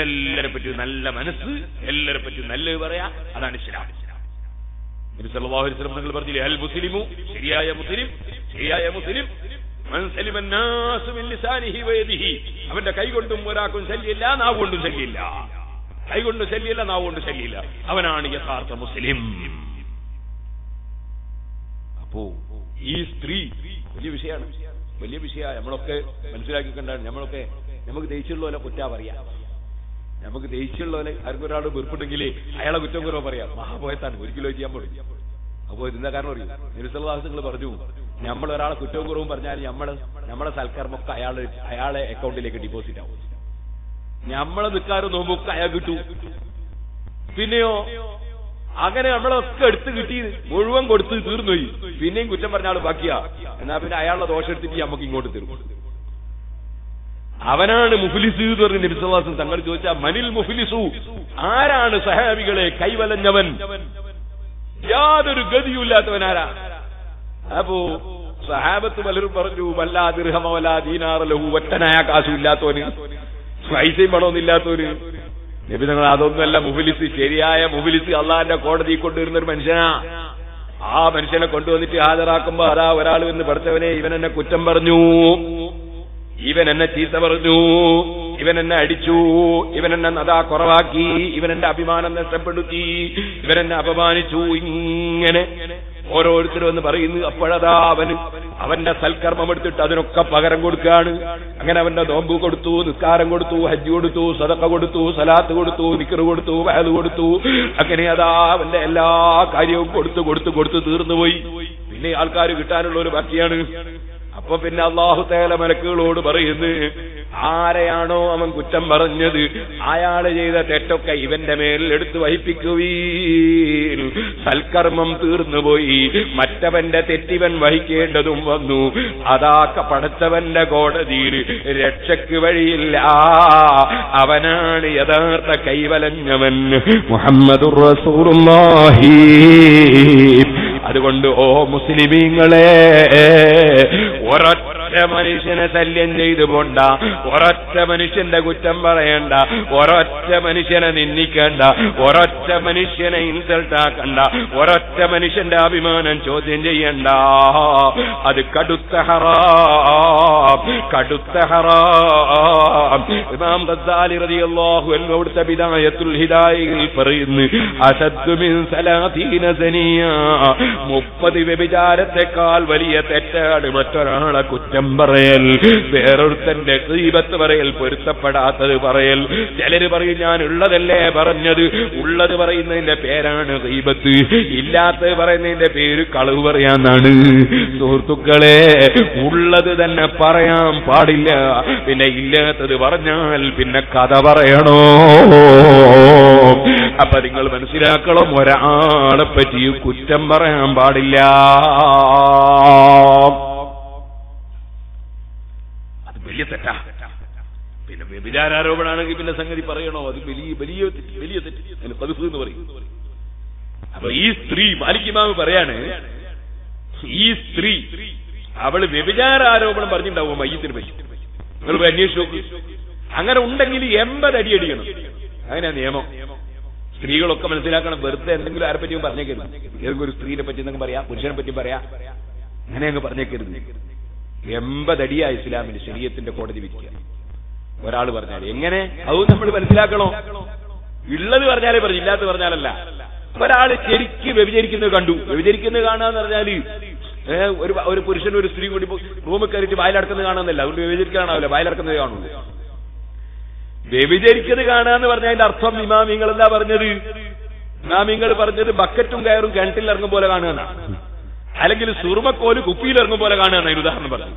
എല്ലാരെ പറ്റി നല്ല മനസ്സ് എല്ലാരെ പറ്റി നല്ലത് പറയാ. അതാണ് ഇസ്ലാം. നബി സല്ലല്ലാഹു അലൈഹി വസല്ലം പറഞ്ഞില്ലേ അൽ മുസ്ലിമു ശരിയായ മുസ്ലിം ശരിയായ മുസ്ലിം. അവന്റെ കൈകൊണ്ടും ഒരാൾക്കും ശല്യമില്ല നാവുകൊണ്ടും ശല്യമില്ല. കൈകൊണ്ട് ശല്യമില്ല നാവുകൊണ്ടും ശല്യമില്ല. അവനാണ് യഥാർത്ഥ മുസ്ലിം. അപ്പോ ഈ സ്ത്രീ വലിയ വിഷയമാണ്. വലിയ വിഷയ നമ്മളൊക്കെ മനസ്സിലാക്കി കണ്ടാണ് നമ്മളൊക്കെ നമുക്ക് ദേഷ്യമുള്ള പോലെ കുറ്റാ പറയാ. നമുക്ക് ദേഷ്യമുള്ള പോലെ ആർക്കും ഒരാൾ വെറുപ്പുണ്ടെങ്കിൽ അയാളെ കുറ്റം കുറവ് പറയാം. മഹാപോയത്താണ് ഒരിക്കലും ചെയ്യാൻ പറ്റും അപ്പോ ഇതിന്റെ കാരണം അറിയാം? നിരുസലവാസങ്ങൾ പറഞ്ഞു നമ്മൾ ഒരാളെ കുറ്റവും കുറവും പറഞ്ഞാൽ നമ്മൾ നമ്മളെ സൽക്കർമ്മൊക്കെ അയാൾ അയാളെ അക്കൗണ്ടിലേക്ക് ഡിപ്പോസിറ്റ് ആവും. നമ്മളെ നിൽക്കാറ് നോമ്പൊക്കെ അയാൾ കിട്ടൂ. പിന്നെയോ അങ്ങനെ നമ്മളൊക്കെ എടുത്ത് കിട്ടി മുഴുവൻ കൊടുത്ത് തീർന്നുപോയി പിന്നെയും കുറ്റം പറഞ്ഞ ആൾ ബാക്കിയാ. എന്നാ പിന്നെ അയാളുടെ ദോഷം എടുത്തിട്ട് നമുക്ക് ഇങ്ങോട്ട് തരും. അവനാണ് മുഫ്ലിസ് എന്ന് പറഞ്ഞ നബിസ്വാസം തങ്ങൾ ചോദിച്ച മനിൽ മുഫിലിസു? ആരാണ് സഹാബികളെ കൈവലഞ്ഞവൻ? യാതൊരു ഗതിയുമില്ലാത്തവൻ ആരാ അപ്പോ സഹാബത്ത് പലരും പറഞ്ഞു വല്ലാ ദിർഹമ വല്ലാ ദീനാറലഹു ഒറ്റനായ കാശുമില്ലാത്തവന് പൈസയും പണമൊന്നുമില്ലാത്തവന് നബി നിങ്ങൾ അതൊന്നുമല്ല മുഫിലിസ് ശരിയായ മുഫിലിസ് അള്ളാന്റെ കോടതി കൊണ്ടുവരുന്ന ഒരു മനുഷ്യനാ. ആ മനുഷ്യനെ കൊണ്ടുവന്നിട്ട് ഹാജരാക്കുമ്പോ അതാ ഒരാൾ എന്ന് പഠിച്ചവനെ ഇവൻ എന്നെ കുറ്റം പറഞ്ഞു ഇവൻ എന്നെ ചീത്ത പറഞ്ഞു ഇവൻ എന്നെ അടിച്ചു ഇവൻ എന്നെ നദാ കുറവാക്കി ഇവൻ എന്റെ അഭിമാനം നഷ്ടപ്പെടുത്തി ഇവൻ എന്നെ അപമാനിച്ചു ഇങ്ങനെ ഓരോരുത്തരും എന്ന് പറയുന്നു അപ്പോഴതാ അവന് അവന്റെ സൽക്കർമ്മം എടുത്തിട്ട് അതിനൊക്കെ പകരം കൊടുക്കുകയാണ്. അങ്ങനെ അവന്റെ നോമ്പ് കൊടുത്തു നിസ്കാരം കൊടുത്തു ഹജ്ജ് കൊടുത്തു സദക്ക കൊടുത്തു സലാത്ത് കൊടുത്തു നിക്കറ് കൊടുത്തു വയത് കൊടുത്തു. അങ്ങനെ അതാ അവന്റെ എല്ലാ കാര്യവും കൊടുത്തു കൊടുത്തു കൊടുത്തു തീർന്നുപോയി. പിന്നെ ആൾക്കാർ കിട്ടാനുള്ള ഒരു ബാക്കിയാണ്. അപ്പൊ പിന്നെ അള്ളാഹു തേല മലക്കുകളോട് പറയുന്നു ആരെയാണോ അവൻ കുറ്റം പറഞ്ഞത് അയാൾ ചെയ്ത തെറ്റൊക്കെ ഇവന്റെ മേലിൽ എടുത്തു വഹിപ്പിക്കുകയും സൽക്കർമ്മം തീർന്നുപോയി. മറ്റവന്റെ തെറ്റിവൻ വഹിക്കേണ്ടതും വന്നു. അതാക്ക പടച്ചവന്റെ കോടതിയിൽ രക്ഷക്ക് വഴിയില്ല. അവനാണ് യഥാർത്ഥ കൈവലഞ്ഞവൻ മുഹമ്മദ് റസൂലുള്ളാഹി. അതുകൊണ്ട് ഓ മുസ്ലിമീങ്ങളെ ഒരൊറ്റ മനുഷ്യനെ ശല്യം ചെയ്തു പോണ്ട ഒരൊറ്റ മനുഷ്യന്റെ കുറ്റം പറയണ്ട ഒരൊറ്റ മനുഷ്യനെ നിന്ദിക്കണ്ട ഒരൊറ്റ മനുഷ്യനെ ഇൻസൾട്ട് ആക്കണ്ട ഒരൊറ്റ മനുഷ്യന്റെ അഭിമാനം ചോദ്യം ചെയ്യണ്ട. അത് കടുത്ത ഹറാം കടുത്ത ഹറാം. ഇമാം ഗദ്ദാലി റളിയല്ലാഹു അൻഹു ബിദായത്തുൽ ഹിദായയിൽ പറയുന്നു അസദ്ദു മിൻ സലാസീന സനിയ. മുപ്പത് വ്യഭിചാരത്തെക്കാൾ വലിയ തെറ്റാണ് മറ്റൊരാളെ കുറ്റം പറയൽ. വേറൊരുത്തന്റെ ദൈവത്ത് പറയൽ പൊരുത്തപ്പെടാത്തത് പറയൽ. ചിലര് പറയും ഞാൻ ഉള്ളതല്ലേ പറഞ്ഞത്. ഉള്ളത് പറയുന്നതിന്റെ പേരാണ് ദൈവത്ത്. ഇല്ലാത്തത് പറയുന്നതിന്റെ പേര് കളവ് പറയാന്നാണ് സുഹൃത്തുക്കളെ ഉള്ളത് തന്നെ പറയാൻ പാടില്ല. പിന്നെ ഇല്ലാത്തത് പറഞ്ഞാൽ പിന്നെ കഥ പറയണോ? അപ്പൊ നിങ്ങൾ മനസ്സിലാക്കണം ഒരാളെ പറ്റി കുറ്റം പറയാൻ പാടില്ല. വലിയ തെറ്റാ. പിന്നെ വ്യഭിചാരോപണാണെങ്കിൽ പിന്നെ സംഗതി പറയണോ? അത് വലിയ വലിയ വലിയ തെറ്റ്. പതിപ്പ് എന്ന് പറയും. അപ്പൊ ഈ സ്ത്രീ മാലിക്കിമാവ് പറയാണ് ഈ സ്ത്രീ അവൾ വ്യഭിചാരോപണം പറഞ്ഞിട്ടുണ്ടാവും മയ്യത്തിന് പറ്റി നിങ്ങൾ അന്വേഷിച്ച് അങ്ങനെ ഉണ്ടെങ്കിൽ എൺപത് അടി അടിക്കണം അങ്ങനെയാ നിയമം. സ്ത്രീകളൊക്കെ മനസ്സിലാക്കണം വെറുതെ എന്തെങ്കിലും ആരെ പറ്റിയും പറഞ്ഞേക്കരുത്. ഏതെങ്കിലും ഒരു സ്ത്രീനെ പറ്റി എന്തെങ്കിലും പറയാം പുരുഷനെ പറ്റി പറയാ. അങ്ങനെ അങ്ങ് പറഞ്ഞേക്കരുത്. എൺപതടിയാ ഇസ്ലാമിന് ശരീരത്തിന്റെ കോടതി വിധിക്കുക. ഒരാൾ പറഞ്ഞാൽ എങ്ങനെ? അതും നമ്മൾ മനസ്സിലാക്കണോ? ഉള്ളത് പറഞ്ഞാലേ പറഞ്ഞു ഇല്ലാത്ത പറഞ്ഞാലല്ല. ഒരാൾ ശരിക്ക് വ്യഭിചരിക്കുന്നത് കണ്ടു. വ്യഭിചരിക്കുന്നത് കാണാന്ന് പറഞ്ഞാൽ ഒരു ഒരു പുരുഷൻ ഒരു സ്ത്രീ കൂടി റൂമിൽ കയറിയിട്ട് വായിലടക്കുന്നത് കാണാന്നല്ല അതുകൊണ്ട് വ്യഭിചരിക്കാനാവില്ല വായിലടക്കുന്നത് കാണുള്ളൂ. വ്യഭിചരിക്കുന്നത് കാണാന്ന് പറഞ്ഞാൽ അതിന്റെ അർത്ഥം ഇമാമിങ്ങൾ എന്താ പറഞ്ഞത്? ഇമാമിങ്ങൾ പറഞ്ഞത് ബക്കറ്റും കയറും കിണറ്റിൽ ഇറങ്ങും പോലെ കാണുകയാണ്. അല്ലെങ്കിൽ സുറുമക്കോൽ കുപ്പിയിലിറങ്ങും പോലെ കാണുകയാണ് അതിന് ഉദാഹരണം പറഞ്ഞു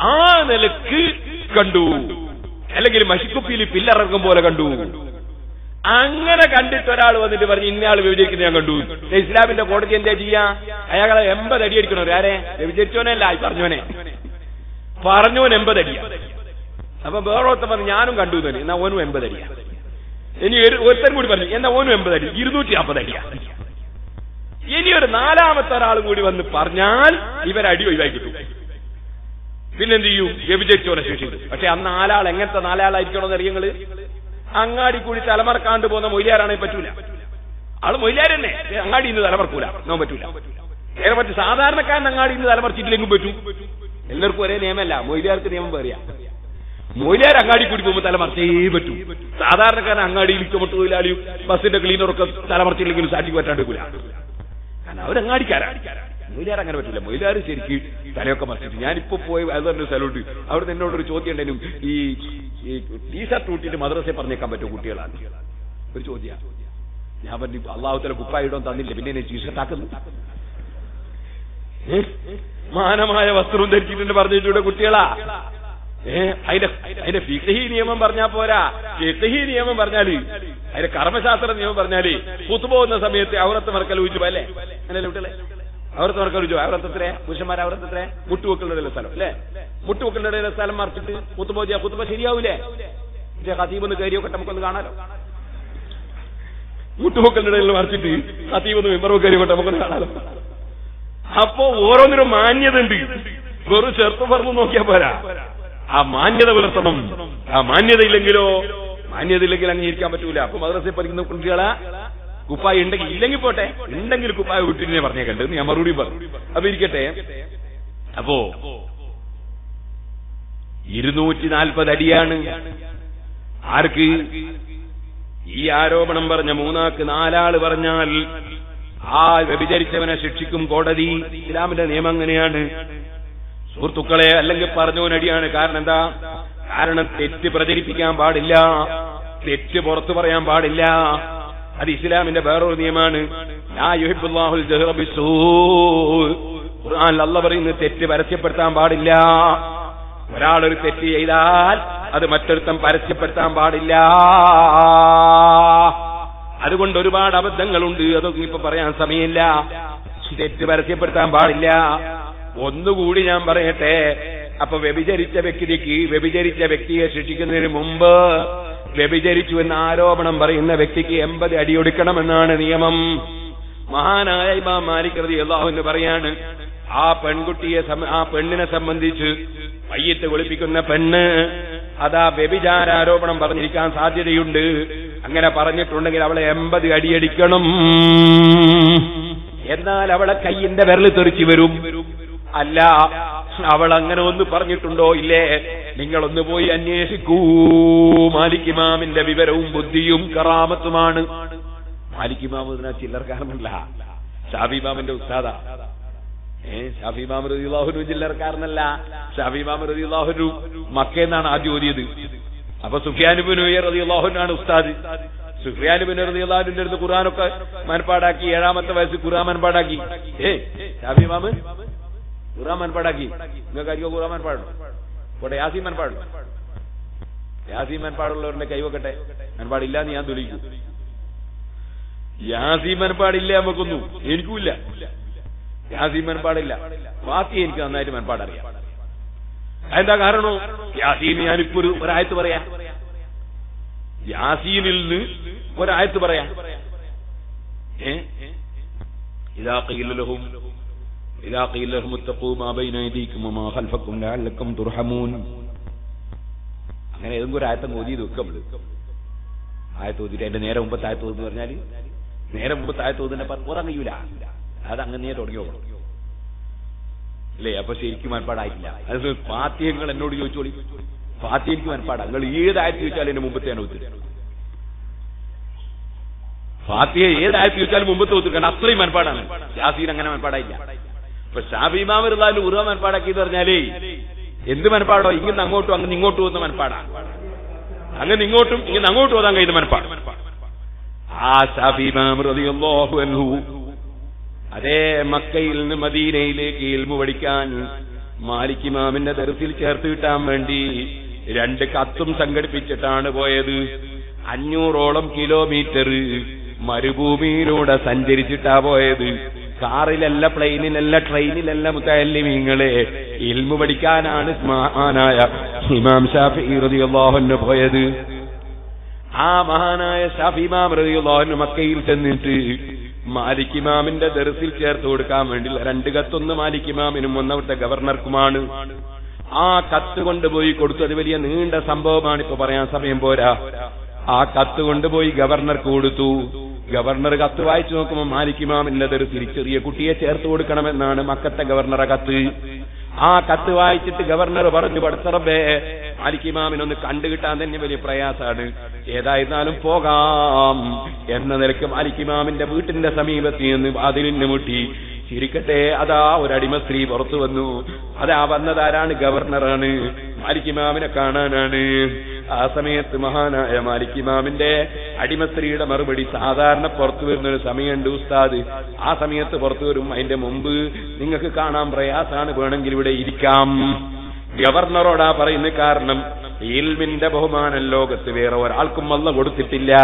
ആ നിലയ്ക്ക് കണ്ടു. അല്ലെങ്കിൽ മഷിക്കുപ്പിയിൽ പില്ലറക്കും പോലെ കണ്ടു. അങ്ങനെ കണ്ടിട്ട് ഒരാൾ വന്നിട്ട് പറഞ്ഞു ഇന്നയാൾ വ്യഭിചരിക്കുന്നത് ഞാൻ കണ്ടു. ഇസ്ലാമിന്റെ കോടതി എന്താ ചെയ്യാ? അയാളെ എൺപത് അടി അടിക്കണോ. ആരെ? വ്യഭിചരിച്ചോനല്ല അല്ല പറഞ്ഞോനെ പറഞ്ഞോൻ എൺപത് അടിയാ. അപ്പൊ വേറൊരുത്തൻ പറഞ്ഞു ഞാനും കണ്ടു തന്നെ എന്നാ ഓനും എൺപത് അടിയാ. ഇനി ഒരുത്തൻ കൂടി പറഞ്ഞു എന്നാ ഓനും എൺപത് അടി? ഇരുന്നൂറ്റി അമ്പത് അടിയാ. ഇനി ഒരു നാലാമത്തെ ഒരാളും കൂടി വന്ന് പറഞ്ഞാൽ ഇവരടി ഒഴിവായി കിട്ടും. പിന്നെന്ത് ചെയ്യും? വ്യഭിചരിച്ചോനെ ശേഷിക്കും പക്ഷെ അന്ന് നാലാൾ എങ്ങനത്തെ നാലാളായിരിക്കണമെന്ന് അറിയങ്ങൾ അങ്ങാടി കൂടി തലമറക്കാണ്ട് പോകുന്ന മൊയ്ലാരാണെങ്കിൽ പറ്റൂല. ആൾ മൊയ്ലാരന്നെ. അങ്ങാടി ഇന്ന് തലമറക്കൂല. നോ പറ്റൂല. നേരെ പറ്റും സാധാരണക്കാരൻ അങ്ങാടി ഇന്ന് തലമറച്ചിട്ടില്ലെങ്കിലും പറ്റും. എല്ലാവർക്കും ഒരേ നിയമമല്ല മൊയ്ലാർക്ക് നിയമം പറയാ മൊയ്ലാർ അങ്ങാടി കൂടി പോകുമ്പോൾ തലമറച്ചേ പറ്റൂ. സാധാരണക്കാരൻ അങ്ങാടിയിൽ തൊഴിലാളിയും ബസ്സിന്റെ ക്ലീനറൊക്കെ തലമറച്ചില്ലെങ്കിലും സാറ്റിക്ക് പറ്റാണ്ടിരിക്കൂല കാരണം അവരങ്ങാടിക്കാരാണ് മൊയിലാർ അങ്ങനെ പറ്റില്ല. മൊയിലാർ ശരിക്ക് തലയൊക്കെ മറിച്ചിട്ട്. ഞാനിപ്പോ പോയി അത് പറഞ്ഞ സ്ഥലമുണ്ട്. അവിടെ എന്നോടൊരു ചോദ്യം ഉണ്ടെങ്കിലും ഈ ടീഷർട്ട് കൂട്ടിയിട്ട് മദ്രസയെ പറഞ്ഞേക്കാൻ പറ്റും കുട്ടികളാണ്. ഒരു ചോദ്യം. ഞാൻ പറഞ്ഞു അള്ളാഹുത്തല കുപ്പായിടം തന്നില്ല. പിന്നെ എന്നെ ടീഷർട്ട് ആക്കുന്നു? മാനമായ വസ്ത്രവും ധരിച്ചിട്ടുണ്ട് പറഞ്ഞിട്ടുണ്ട് കുട്ടികളാ. അതിന്റെ അതിന്റെ ഫിഖഹി നിയമം പറഞ്ഞാ പോരാ. ഫിഖഹി നിയമം പറഞ്ഞാൽ അതിന്റെ കർമ്മശാസ്ത്ര നിയമം പറഞ്ഞാൽ കുത്തു പോകുന്ന സമയത്ത് അവറത്ത് മറക്കൽ ഊച്ചു അല്ലേ? അങ്ങനെയല്ലേ കുട്ടികളെ? അവറത്ത് മറക്കൽ ഊച്ചു അവറത്തത്രേ പുരുഷന്മാർ അവറത്തത്രേ മുട്ടുവെക്കളുടെ സ്ഥലം അല്ലേ? മുട്ടുവെക്കളുടെ സ്ഥലം മറിച്ചിട്ട് കുത്തുബോ ചെയ്യാ കുത്തുബോ ശരിയാവൂലേ? പക്ഷേ കയറിയോ കയറിയൊക്കെ നമുക്കൊന്ന് കാണാലോ? മുട്ടുവെക്കളുടെ മറിച്ചിട്ട് ഖതീബൊന്ന് മെമ്പറോ കയറിയൊക്കെ നമുക്കൊന്ന് കാണാലോ? അപ്പോ ഓരോന്നിനും മാന്യത ഉണ്ട് വെറും ചെറുപ്പം പറഞ്ഞു നോക്കിയാ പോരാ. ആ മാന്യത പുലർത്തണം. ആ മാന്യത ഇല്ലെങ്കിലോ മാന്യത ഇല്ലെങ്കിൽ അംഗീകരിക്കാൻ പറ്റൂല. അപ്പൊ മദ്രസയിൽ പഠിക്കുന്ന കുട്ടികളെ കുപ്പായ ഉണ്ടെങ്കിൽ ഇല്ലെങ്കിൽ പോട്ടെ. ഉണ്ടെങ്കിൽ കുപ്പായ വിട്ടിനെ പറഞ്ഞേക്കണ്ട്. ഞാൻ മറുപടി പറഞ്ഞു. അപ്പൊ ഇരിക്കട്ടെ. അപ്പോ ഇരുന്നൂറ്റി നാൽപ്പത് അടിയാണ്. ആർക്ക്? ഈ ആരോപണം പറഞ്ഞ മൂന്നാക്ക് നാലാൾ പറഞ്ഞാൽ ആ വ്യഭിചരിച്ചവനെ ശിക്ഷിക്കും കോടതി. ഇസ്ലാമിന്റെ നിയമം അങ്ങനെയാണ്. സുഹൃത്തുക്കളെ അല്ലെങ്കിൽ പറഞ്ഞവനടിയാണ്. കാരണം എന്താ? കാരണം തെറ്റ് പ്രചരിപ്പിക്കാൻ പാടില്ല. തെറ്റ് പുറത്തു പറയാൻ പാടില്ല. അത് ഇസ്ലാമിന്റെ വേറൊരു നിയമാണ്. അല്ല പറയുന്നത് തെറ്റ് പരസ്യപ്പെടുത്താൻ പാടില്ല. ഒരാളൊരു തെറ്റ് ചെയ്താൽ അത് മറ്റൊരുത്തം പരസ്യപ്പെടുത്താൻ പാടില്ല. അതുകൊണ്ട് ഒരുപാട് അബദ്ധങ്ങളുണ്ട്. അതൊന്നും ഇപ്പൊ പറയാൻ സമയമില്ല. തെറ്റ് പരസ്യപ്പെടുത്താൻ പാടില്ല. ഒന്നുകൂടി ഞാൻ പറയട്ടെ. അപ്പൊ വ്യഭിചരിച്ച വ്യക്തിക്ക് വ്യഭിചരിച്ച വ്യക്തിയെ ശിക്ഷിക്കുന്നതിന് മുമ്പ് വ്യഭിചരിച്ചു എന്ന ആരോപണം പറയുന്ന വ്യക്തിക്ക് എൺപത് അടിയൊടുക്കണമെന്നാണ് നിയമം. മഹാനായ ഇമാം മാലിക് റതി പറയാണ് ആ പെൺകുട്ടിയെ ആ പെണ്ണിനെ സംബന്ധിച്ച് പയ്യത്ത് ഒളിപ്പിക്കുന്ന പെണ്ണ് അതാ വ്യഭിചാരോപണം പറഞ്ഞിരിക്കാൻ സാധ്യതയുണ്ട്. അങ്ങനെ പറഞ്ഞിട്ടുണ്ടെങ്കിൽ അവളെ എൺപത് അടിയടിക്കണം എന്നാൽ അവളെ കയ്യിന്റെ വിരൽ തെറിച്ചു വരും. അല്ല അവൾ അങ്ങനെ ഒന്ന് പറഞ്ഞിട്ടുണ്ടോ? ഇല്ലേ? നിങ്ങളൊന്ന് പോയി അന്വേഷിക്കൂ. മാലിക്കിമാമിന്റെ വിവരവും ബുദ്ധിയും കറാമത്തുമാണ്. മാലിക്കിമാമ ചില്ലർക്കാരനല്ല ഷാബിമാമിന്റെ ഉസ്താദ. ഏ ഷാഫിമാം റതിയുള്ളാഹുനു ജില്ലക്കാരനല്ല ഷാഫിമാം റതിയുള്ളാഹുനു മക്കേന്നാണ് ആദ്യം ഓതിയത്. അപ്പൊ സുഫിയാനുബിൻ റതിയുള്ളാഹുനാണ് ഉസ്താദ്. സുഫിയാനുബിൻ റതിയുള്ളാഹുവിന്റെ അടുത്ത് ഖുർആാനൊക്കെ മനപ്പാടാക്കി ഏഴാമത്തെ വയസ്സ് ഖുർആൻ മനപ്പാടാക്കി. ഏ ഷാഫിമാമ് ഖുർആൻ മനപ്പാടാക്കി നിങ്ങൾക്ക് അരികോ ഖുർആൻ മനപ്പാടും പോട്ടെ യാസീൻ മനപ്പാടും യാസീൻ മനപ്പാടുള്ളവരുടെ കൈവക്കട്ടെ മനപ്പാടില്ല എന്ന് ഞാൻ തുളിക്കും യാസീൻ മനപ്പാടില്ല നമുക്കൊന്നും എനിക്കുമില്ല യാസീൻ മനപ്പാടില്ല ബാക്കി എനിക്ക് നന്നായിട്ട് മനപ്പാടറിയാം അതെന്താ കാരണം യാസീൻ ഞാനിപ്പോ ഒരു ഒരായത്ത് പറയാ യാസീനിൽ നിന്ന് ഒരായത്ത് പറയാ ഏ ഇതാ കീലലഹും قيل لهم اتقوا ما بين أيديكم وما خلفكم لعلكم ترحمون. അങ്ങനെ ഏതെങ്കിലും ഒരു ആയത്തം ഓതി നമ്മൾ. ആയത്ത് ഓതിട്ട് അതിന്റെ നേരെ മുമ്പത്തെ ആയത്ത് ഓതെന്ന് പറഞ്ഞാൽ നേരെ മുമ്പത്തെ ആയത്ത് ഓതിന്റെ പുറം കഴിയൂല അത് അങ്ങനെ തുടങ്ങിയോ അല്ലേ? അപ്പൊ ശരിക്കും മനപ്പാടായിട്ടില്ല. അത് പാത്യങ്ങൾ എന്നോട് ചോദിച്ചോളി. എനിക്ക് മനപ്പാടാ. നിങ്ങൾ ഏതായത്ത് ചോദിച്ചാലും എന്റെ മുമ്പത്തെ ഞാൻ ഒത്തിരി ഫാത്തിയ ഏതായത്ത് ചോദിച്ചാലും മുമ്പത്തെ ഒത്തിരിക്കണം അത്രയും മനപ്പാടാണ്. ജാസീൻ അങ്ങനെ മനപ്പാടായില്ല. ഇപ്പൊ ഷാബിമാമിറുള്ളാലും ഉറവ മനപ്പാടാക്കി എന്ന് പറഞ്ഞാലേ എന്ത് മനപ്പാടോ? ഇങ്ങനെ അങ്ങോട്ടും അങ്ങനെ ഇങ്ങോട്ടും പോകുന്ന മനപ്പാടാ. അങ്ങനെ ഇങ്ങോട്ടും ഇങ്ങനെ അങ്ങോട്ടും ഓതാൻ കഴിയുന്ന മനപ്പാട്. ആ ഷാഫിമാം റളിയല്ലാഹു അൻഹു അതേ മക്കയിൽ നിന്ന് മദീനയിലേക്ക് ഇൽമു പഠിക്കാൻ മാലിക് ഇമാമിന്റെ ദർസിൽ ചേർത്ത് കിട്ടാൻ വേണ്ടി രണ്ട് കത്തും സംഘടിപ്പിച്ചിട്ടാണ് പോയത്. അഞ്ഞൂറോളം കിലോമീറ്റർ മരുഭൂമിയിലൂടെ സഞ്ചരിച്ചിട്ടാ പോയത്. കാറിലല്ല പ്ലെയിനിലല്ല ട്രെയിനിലല്ല മുത്തല്ലിമീങ്ങളെ ഇൽമു പഠിക്കാനാണ് മഹാനായ ഇമാം ഷാഫി റളിയല്ലാഹു പോയത്. ആ മഹാനായ ഷാഫി ഇമാം റളിയല്ലാഹു മക്കയിൽ ചെന്നിട്ട് മാലിക്കിമാമിന്റെ ദർസിൽ ചേർത്ത് കൊടുക്കാൻ വേണ്ടി രണ്ട് കത്തൊന്ന് മാലിക്കിമാമിനും ഇമാമിനും ഒന്ന് അവിടുത്തെ ഗവർണർക്കുമാണ്. ആ കത്ത് കൊണ്ടുപോയി കൊടുത്തു അത് വലിയ നീണ്ട സംഭവമാണ് ഇപ്പൊ പറയാൻ സമയം പോരാ. ആ കത്ത് കൊണ്ടുപോയി ഗവർണർക്ക് കൊടുത്തു. ഗവർണർ കത്ത് വായിച്ചു നോക്കുമ്പോൾ മാലിക് തിരിച്ചെറിയ കുട്ടിയെ ചേർത്ത് കൊടുക്കണമെന്നാണ് മക്കത്തെ ഗവർണറെ കത്ത്. ആ കത്ത് വായിച്ചിട്ട് ഗവർണർ പറഞ്ഞു പടുത്തറബേ മാലിക് ഇമാമിനൊന്ന് കണ്ടുകിട്ടാൻ തന്നെ വലിയ പ്രയാസാണ്. ഏതായിരുന്നാലും പോകാം. എന്ന നിലയ്ക്ക് മാലിക് ഇമാമിന്റെ വീട്ടിന്റെ സമീപത്ത് നിന്ന് വാതിലിന് മുട്ടി. ചിരിക്കട്ടെ അതാ ഒരടിമ സ്ത്രീ പുറത്തു വന്നു. അതാ വന്നതാരാണ് ഗവർണറാണ്. മാലിക് ഇമാമിനെ കാണാനാണ്. ആ സമയത്ത് മഹാനായ മാലിക് ഇമാമിന്റെ അടിമ സ്ത്രീയുടെ മറുപടി സാധാരണ പുറത്തു വരുന്ന ഒരു സമയമുണ്ട് ഉസ്താദ്. ആ സമയത്ത് പുറത്തു വരും. അതിന്റെ മുമ്പ് നിങ്ങൾക്ക് കാണാൻ പ്രയാസാണ്. വേണമെങ്കിൽ ഇവിടെ ഇരിക്കാം. ഗവർണറോടാ പറയുന്ന കാരണം ഇൽമിന്റെ ബഹുമാനം ലോകത്ത് വേറെ ഒരാൾക്കും വന്ന കൊടുത്തിട്ടില്ല.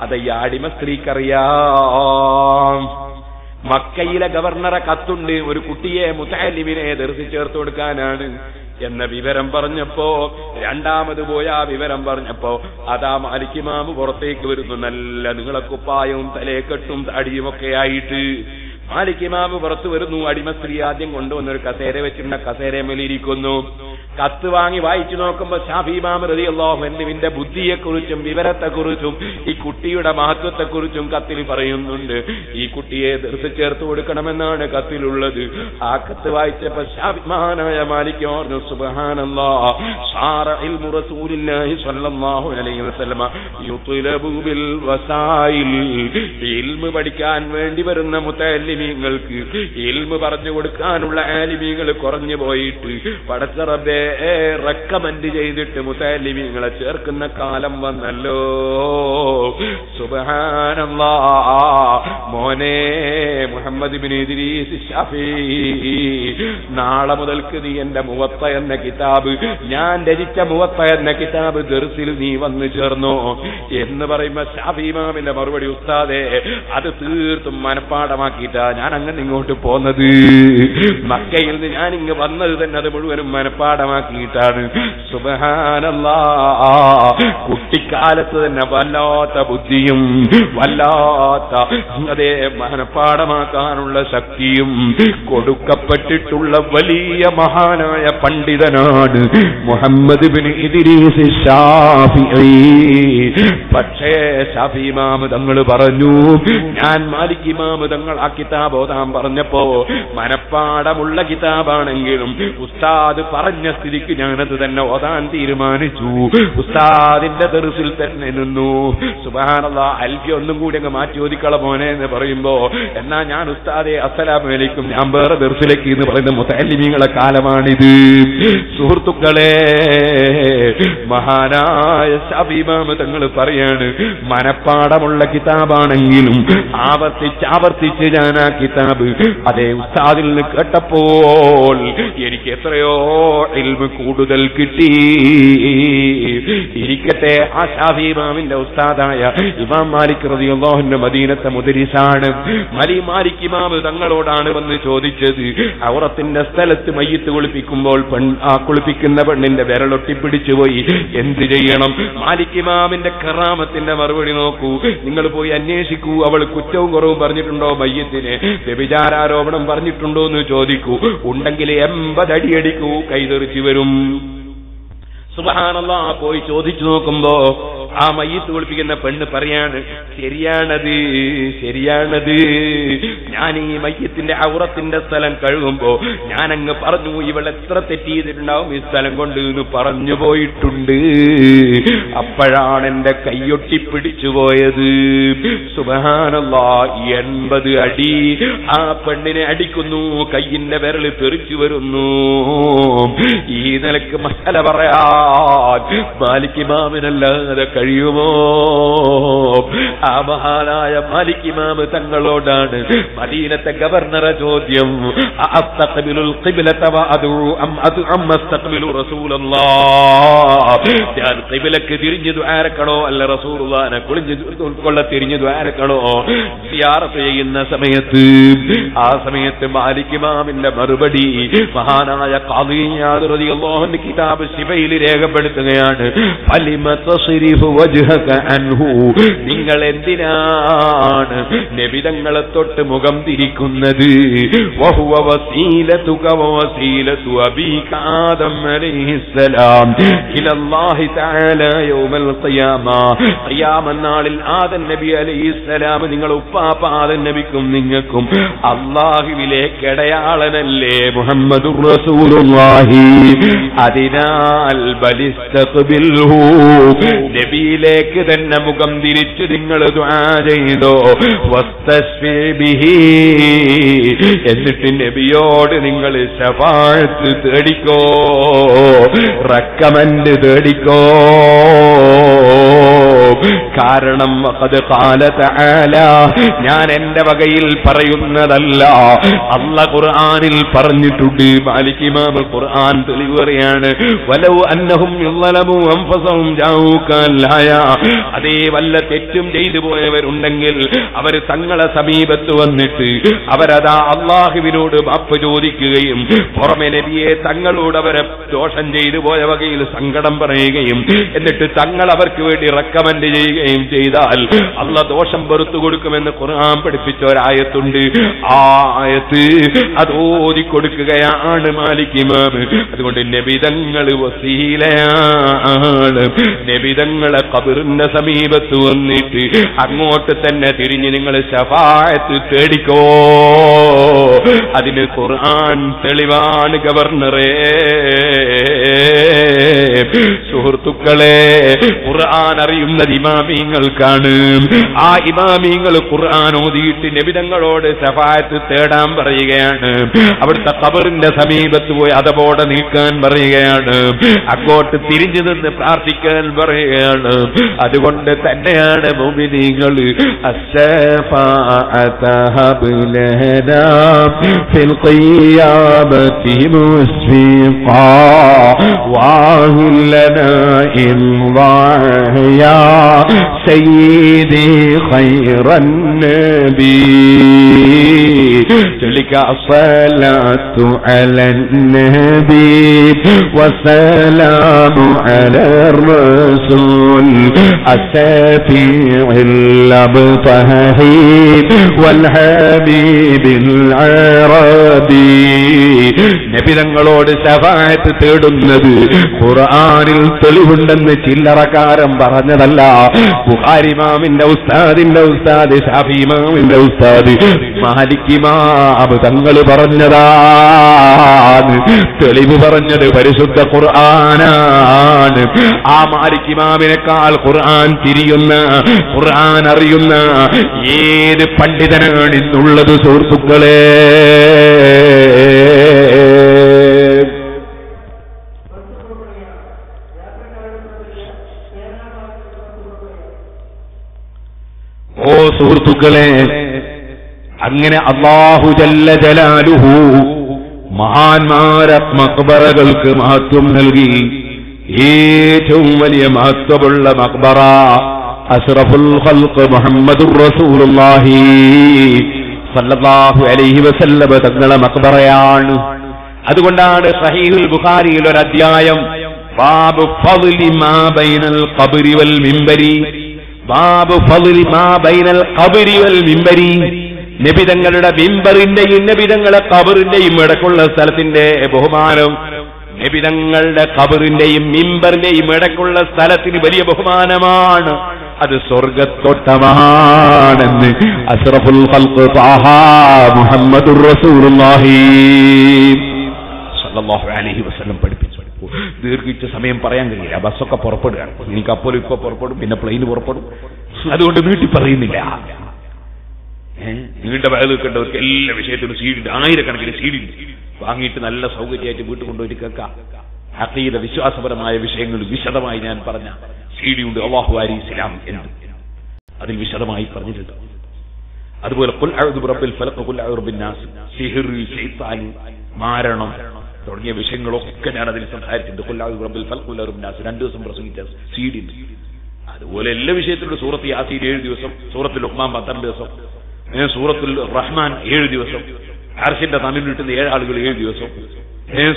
അത് ഈ അടിമ സ്ത്രീക്കറിയാം മക്കയിലെ ഗവർണറെ കത്തുണ്ട്. ഒരു കുട്ടിയെ മുത്താലിമിനെ ദർശിച്ചേർത്ത് കൊടുക്കാനാണ്. എന്ന വിവരം പറഞ്ഞപ്പോ രണ്ടാമത് പോയ ആ വിവരം പറഞ്ഞപ്പോ അതാ മാലിക്കിമാമ് പുറത്തേക്ക് വരുന്നു. നല്ല നീളക്കുപ്പായവും തലേക്കെട്ടും തടിയുമൊക്കെ ആയിട്ട്. മാലിക്കിമാമ് പുറത്തു വരുന്നു. അടിമ സ്ത്രീ ആദ്യം കൊണ്ടുവന്ന ഒരു കസേര വെച്ചിരുന്ന കസേരമേലിരിക്കുന്നു കത്ത് വാങ്ങി വായിച്ചു നോക്കുമ്പോ ഷാഫിമാം എന്നിവിന്റെ ബുദ്ധിയെക്കുറിച്ചും വിവരത്തെക്കുറിച്ചും ഈ കുട്ടിയുടെ മഹത്വത്തെക്കുറിച്ചും കത്തിൽ പറയുന്നുണ്ട്. ഈ കുട്ടിയെ ദർശ ചേർത്ത് കൊടുക്കണമെന്നാണ് കത്തിലുള്ളത്. ആ കത്ത് വായിച്ചപ്പോ ഷാഫിമാനായ മാലിക് പറഞ്ഞു സുബ്ഹാനല്ലാ പഠിക്കാൻ വേണ്ടി വരുന്ന മുത്തലിമീങ്ങൾക്ക് ഇൽമു പറഞ്ഞു കൊടുക്കാനുള്ള ആലിമീങ്ങൾ കുറഞ്ഞു പോയിട്ട് പടച്ചറബേ റെക്കമെന്റ് ചെയ്തിട്ട് മുത്തല്ലിമീങ്ങളെ ചേർക്കുന്ന കാലം വന്നല്ലോ. സുബഹാനല്ലാ. മോനെ മുഹമ്മദ് നാളെ മുതൽക്ക് നീ എന്റെ മുവത്ത എന്ന കിതാബ് ഞാൻ രചിച്ച മുവത്ത എന്ന കിതാബ് ദർസിൽ നീ വന്നു ചേർന്നോ. എന്ന് പറയുമ്പോ ഷാഫിമാമിന്റെ മറുപടി ഉസ്താദേ അത് തീർത്തും മനഃപ്പാടമാക്കിയിട്ടാ ഞാൻ അങ്ങനെ ഇങ്ങോട്ട് പോന്നത്. മക്കയിൽ നിന്ന് ഞാൻ ഇങ്ങ് വന്നത് തന്നെ അത് മുഴുവനും മനഃപ്പാടമാക്കിയിട്ടാണ് സുബഹാനല്ലാ. കുട്ടിക്കാലത്ത് തന്നെ വല്ലാത്ത ബുദ്ധിയും വല്ലാത്ത അതേ മനഃപ്പാടമാക്കാനുള്ള ശക്തിയും കൊടുക്കപ്പെട്ടിട്ടുള്ള വലിയ മഹാനായ പണ്ഡിതനാണ് മുഹമ്മദ് ബിൻ ഷാഫിഈ പക്ഷേ ഷാഫി ഇമാം തങ്ങൾ പറഞ്ഞു ഞാൻ മാലിക് ഇമാം തങ്ങൾ ആ കിതാബ് ഓതാൻ പറഞ്ഞപ്പോ മനപ്പാടമുള്ള കിതാബാണെങ്കിലും ഉസ്താദ് പറഞ്ഞ സ്ഥിതിക്ക് ഞാനത് തന്നെ ഓതാൻ തീരുമാനിച്ചു. ഉസ്താദിന്റെ തെറുസിൽ തന്നെ നിന്നു. സുബാനുള്ള അൽഫി ഒന്നും കൂടി അങ്ങ് മാറ്റി ചോദിക്കള മോനെ എന്ന് പറയുമ്പോ എന്നാ ഞാൻ ഉസ്താദെ അസ്സലാമലൈക്കും ഞാൻ വേറെ ദർസിലേക്ക് എന്ന് പറയുന്ന മുത്തലിമീങ്ങളെ കാലമാണിത്. സുഹൃത്തുക്കളെ മഹാനായ ഷബീമാമ തങ്ങൾ പറയാണ് മനപ്പാടമുള്ള കിതാബാണെങ്കിലും ആവർത്തിച്ച് ആവർത്തിച്ച് ഞാൻ ആ കിതാബ് അതേ ഉസ്താദിൽ നിന്ന് കേട്ടപ്പോൾ എനിക്ക് എത്രയോ ഇൽമ് കൂടുതൽ കിട്ടി. ഇരിക്കട്ടെ ആ ഷാഫി ഇമാമിന്റെ ഉസ്താദായ ഇമാം മാലിക് റതിയുള്ളാഹുന്റെ മദീനത്തെ മുദരിസാണ്. മലി മാലിക് ഇമാമ് തങ്ങളോടാണ് വന്ന് ചോദിച്ചത്. ഔറത്തിന്റെ സ്ഥലത്ത് മയ്യത്ത് കുളിപ്പിക്കുമ്പോൾ പെൺ ആ കുളിപ്പിക്കുന്ന പെണ്ണിന്റെ വിരലൊട്ടിപ്പിടിച്ചു പോയി. എന്ത് ചെയ്യണം? മാലിക് ഇമാമിന്റെ കറാമത്തിന്റെ മറുപടി നോക്കൂ. നിങ്ങൾ പോയി അന്വേഷിക്കൂ. അവൾ കുറ്റവും കുറവും പറഞ്ഞിട്ടുണ്ടോ മയ്യത്തിന്? വ്യഭിചാരാരോപണം പറഞ്ഞിട്ടുണ്ടോ എന്ന് ചോദിക്കൂ. ഉണ്ടെങ്കിൽ എൺപത് അടിയടിക്കൂ കൈതെറിച്ചു വരും. സുബഹാനല്ലാ പോയി ചോദിച്ചു നോക്കുമ്പോ ആ മയ്യത്ത് കുളിപ്പിക്കുന്ന പെണ്ണ് പറയാണ് ശരിയാണത് ശരിയാണത്. ഞാൻ ഈ മയ്യത്തിന്റെ ഔറത്തിന്റെ സ്ഥലം കഴുകുമ്പോ ഞാൻ അങ്ങ് പറഞ്ഞു ഇവൾ എത്ര തെറ്റ് ചെയ്തിട്ടുണ്ടാവും ഈ സ്ഥലം കൊണ്ട് എന്ന് പറഞ്ഞു പോയിട്ടുണ്ട്. അപ്പോഴാണ് എന്റെ കൈയൊട്ടി പിടിച്ചു പോയത്. സുബഹാനല്ലാ എൺപത് അടി ആ പെണ്ണിനെ അടിക്കുന്നു കയ്യിന്റെ വിരൽ തെറിച്ചു വരുന്നു. ഈ നിലയ്ക്ക് മസല ബാലിക്ക് ഇമാമിനല്ലാതെ കഴിയുമോ? ആ മഹാനായ മാലിക് ഇമാമ് തങ്ങളോടാണ് മദീനത്തെ ഗവർണറെ ചോദ്യം ഞാൻ ഖിബ്ലക്ക് തിരിഞ്ഞു ദുആരക്കണോ അല്ല റസൂലുള്ളാഹിനെ കുളിഞ്ഞു കൊള്ള തിരിഞ്ഞു ദുആരക്കണോ സിയാറത്ത് ചെയ്യുന്ന സമയത്ത് ആ സമയത്ത് മാലിക് ഇമാമിന്റെ മറുപടി മഹാനായ അൻഹു കിതാബ് ശിവയിൽ രേഖപ്പെടുത്തുകയാണ് ഫലിമ തസ്രിഫു നിങ്ങൾ എന്തിനാണ് നബിതങ്ങളെ തൊട്ട് മുഖം തിരിക്കുന്നത്? ിൽ ആദൻ നബി അലൈഹിസ്സലാം നിങ്ങൾ ഉപ്പാപ്പ ആദൻ നബിക്കും നിങ്ങൾക്കും അള്ളാഹുവിലേക്ക് ഇടയാളനല്ലേ മുഹമ്മദ് ബലിസ്തഖ്ബിൽഹു. നബിയിലേക്ക് തന്നെ മുഖം തിരിച്ചു നിങ്ങൾ ചെയ്തോ. എന്നിട്ട് നബിയോട് നിങ്ങൾ ശപാഴ്ത്ത് തേടിക്കോ. റക്കമന്റ് തേടിക്കോ. കാരണം ഞാൻ എന്റെ വകയിൽ പറയുന്നതല്ല. അല്ല ഖുർആാനിൽ പറഞ്ഞിട്ടുണ്ട്. മാലിക് ഇമാം ഖുർആൻ തെളിവ് പറയാണ് വലൗ അന്നഹും അതേ വല്ല തെറ്റും ചെയ്തു പോയവരുണ്ടെങ്കിൽ അവർ തങ്ങളെ സമീപത്ത് വന്നിട്ട് അവരതാ അള്ളാഹുവിനോട് മാപ്പ് ചോദിക്കുകയും പുറമെ നബിയെ തങ്ങളോട് അവരെ ദോഷം ചെയ്തു പോയ വകയിൽ സങ്കടം പറയുകയും എന്നിട്ട് തങ്ങൾ അവർക്ക് വേണ്ടി റെക്കമെൻഡ് ചെയ്യുകയും ചെയ്താൽ അല്ല ദോഷം വെറുത്തു കൊടുക്കുമെന്ന് ഖുർആൻ പഠിപ്പിച്ച ഒരായത്തുണ്ട്. ആ ആയത്ത് അത് ഓതി കൊടുക്കുകയാണ് മാലിക് ഇമാം. അതുകൊണ്ട് നബിതങ്ങൾ വസീലയാണ്. നബിതങ്ങളെ കബിറിന്റെ സമീപത്ത് വന്നിട്ട് അങ്ങോട്ട് തന്നെ തിരിഞ്ഞ് നിങ്ങൾ ശഫായത്ത് തേടിക്കോ. അതിന് ഖുർആൻ തെളിവാണ് ഗവർണറേ. സുഹൃത്തുക്കളെ ഖുർആൻ അറിയുന്നത് ഇമാമിങ്ങൾക്കാണ് ആ ഇമാമിങ്ങൾ ഖുർആൻ ഓതിയിട്ട് നബിതങ്ങളോട് സഫായത്ത് തേടാൻ പറയുകയാണ്. അവിടുത്തെ കബറിന്റെ സമീപത്ത് പോയി അതപോടെ നിൽക്കാൻ പറയുകയാണ്. അങ്ങോട്ട് തിരിഞ്ഞു നിന്ന് പ്രാർത്ഥിക്കാൻ പറയുകയാണ്. അതുകൊണ്ട് തന്നെയാണ് മോമിനികൾ വാഹുല്ലന سيدي خير الناس النبي تلك الصلاة على النبي والسلام على الرسول الشفيع الأبطهي والحبيب العربي നബിതങ്ങളോട് ശഫായത്ത് തേടുന്നത് ഖുർആനിൽ തെളിവുണ്ടെന്ന് ചില്ലറക്കാരൻ പറഞ്ഞതല്ല ബുഖാരിമാമിന്റെ ഉസ്താദിന്റെ ഉസ്താദ് ഷാഫിമാമിന്റെ ഉസ്താദ് മാലിക്കിമാബ് തങ്ങൾ പറഞ്ഞതാണ് തെളിവ് പറഞ്ഞത് പരിശുദ്ധ ഖുർആനാണ്. ആ മാലിക്കിമാമിനേക്കാൾ ഖുർആൻ തിരിയുന്ന ഖുർആൻ അറിയുന്ന ഏത് പണ്ഡിതനാണ് ഇന്നുള്ളത് സുഹൃത്തുക്കളെ ഓ സുഹൃത്തുക്കളെ അങ്ങനെ അള്ളാഹു ജല്ല ജലാലുഹു മഹാന്മാര മക്ബറകൾക്ക് മഹത്വം നൽകി. ഏറ്റവും വലിയ മഹത്വമുള്ള മക്ബറ അഷ്റഫുൽ ഖൽഖ് മുഹമ്മദുർ റസൂലുള്ളാഹി സല്ലല്ലാഹു അലൈഹി വസല്ലമ തങ്ങളെ മക്ബറയാണ്. അതുകൊണ്ടാണ് സഹീഹുൽ ബുഖാരിയിൽ ഒരു അധ്യായം ബാബു ഫദ്ലി മാ ബൈനൽ ഖബ്രി വൽ മിംബരി ബാബു ബിംബറിന്റെയും മാ ബൈനൽ ഖബരി വൽ നബിതങ്ങളുടെ മിമ്പറിന്റെയും കബറിന്റെയും ഇടക്കുള്ള സ്ഥലത്തിന്റെ ബഹുമാനം. നബിതങ്ങളുടെ കബറിന്റെയും മിമ്പറിന്റെയും ഇടക്കുള്ള സ്ഥലത്തിന് വലിയ ബഹുമാനമാണ്. അത് സ്വർഗത്തോട്ടമാണെന്ന് അഷ്റഫുൽ ഖൽഖ് റസൂലുള്ളാഹി. അലൈഹി വസല്ലം പഠിപ്പിച്ചു. ദീർഘിച്ച സമയം പറയാൻ കഴിയില്ല. ബസ്സൊക്കെ പുറപ്പെടുകയാണ്. എനിക്ക് അപ്പോൾ ഇപ്പൊ പുറപ്പെടും പിന്നെ പ്ലെയിൻ പുറപ്പെടും. അതുകൊണ്ട് വീട്ടിൽ പറയുന്നില്ല? നീണ്ട വയൽ വെക്കേണ്ടവർക്ക് എല്ലാ വിഷയത്തിലും സീഡിണ്ട് ആയിരക്കണക്കിന് സീഡിണ്ട് വാങ്ങിയിട്ട് നല്ല സൗകര്യമായിട്ട് വീട്ടിൽ കൊണ്ടുപോയി കേൾക്കാം. അക്കീത വിശ്വാസപരമായ വിഷയങ്ങൾ വിശദമായി ഞാൻ പറഞ്ഞ സീഡിയുണ്ട് അവാഹുവാരി ഇസ്ലാം എന്ന്. അതിൽ വിശദമായി പറഞ്ഞിട്ടുണ്ട്. അതുപോലെ ഖുൽ അഊദു ഫലക്കുൽ അഊദു ബിന്നാസ് സിഹ്ർ മാരണം. തുടങ്ങിയ വിഷയങ്ങളൊക്കെ ഞാൻ അതിൽ സംസാരിച്ചിട്ടുണ്ട് രണ്ടു രണ്ട് ദിവസം പ്രസംഗിച്ച സീഡിൽ അതുപോലെ എല്ലാ വിഷയത്തിലും സൂറത്ത് യാസീൻ ഏഴ് ദിവസം സൂറത്തുൽ ലുഹ്മാൻ പന്ത്രണ്ട് ദിവസം സൂറത്തുൽ റഹ്മാൻ ഏഴ് ദിവസം ആർഷിന്റെ തമിഴ് കിട്ടുന്ന ഏഴ് ആളുകൾ ഏഴ് ദിവസം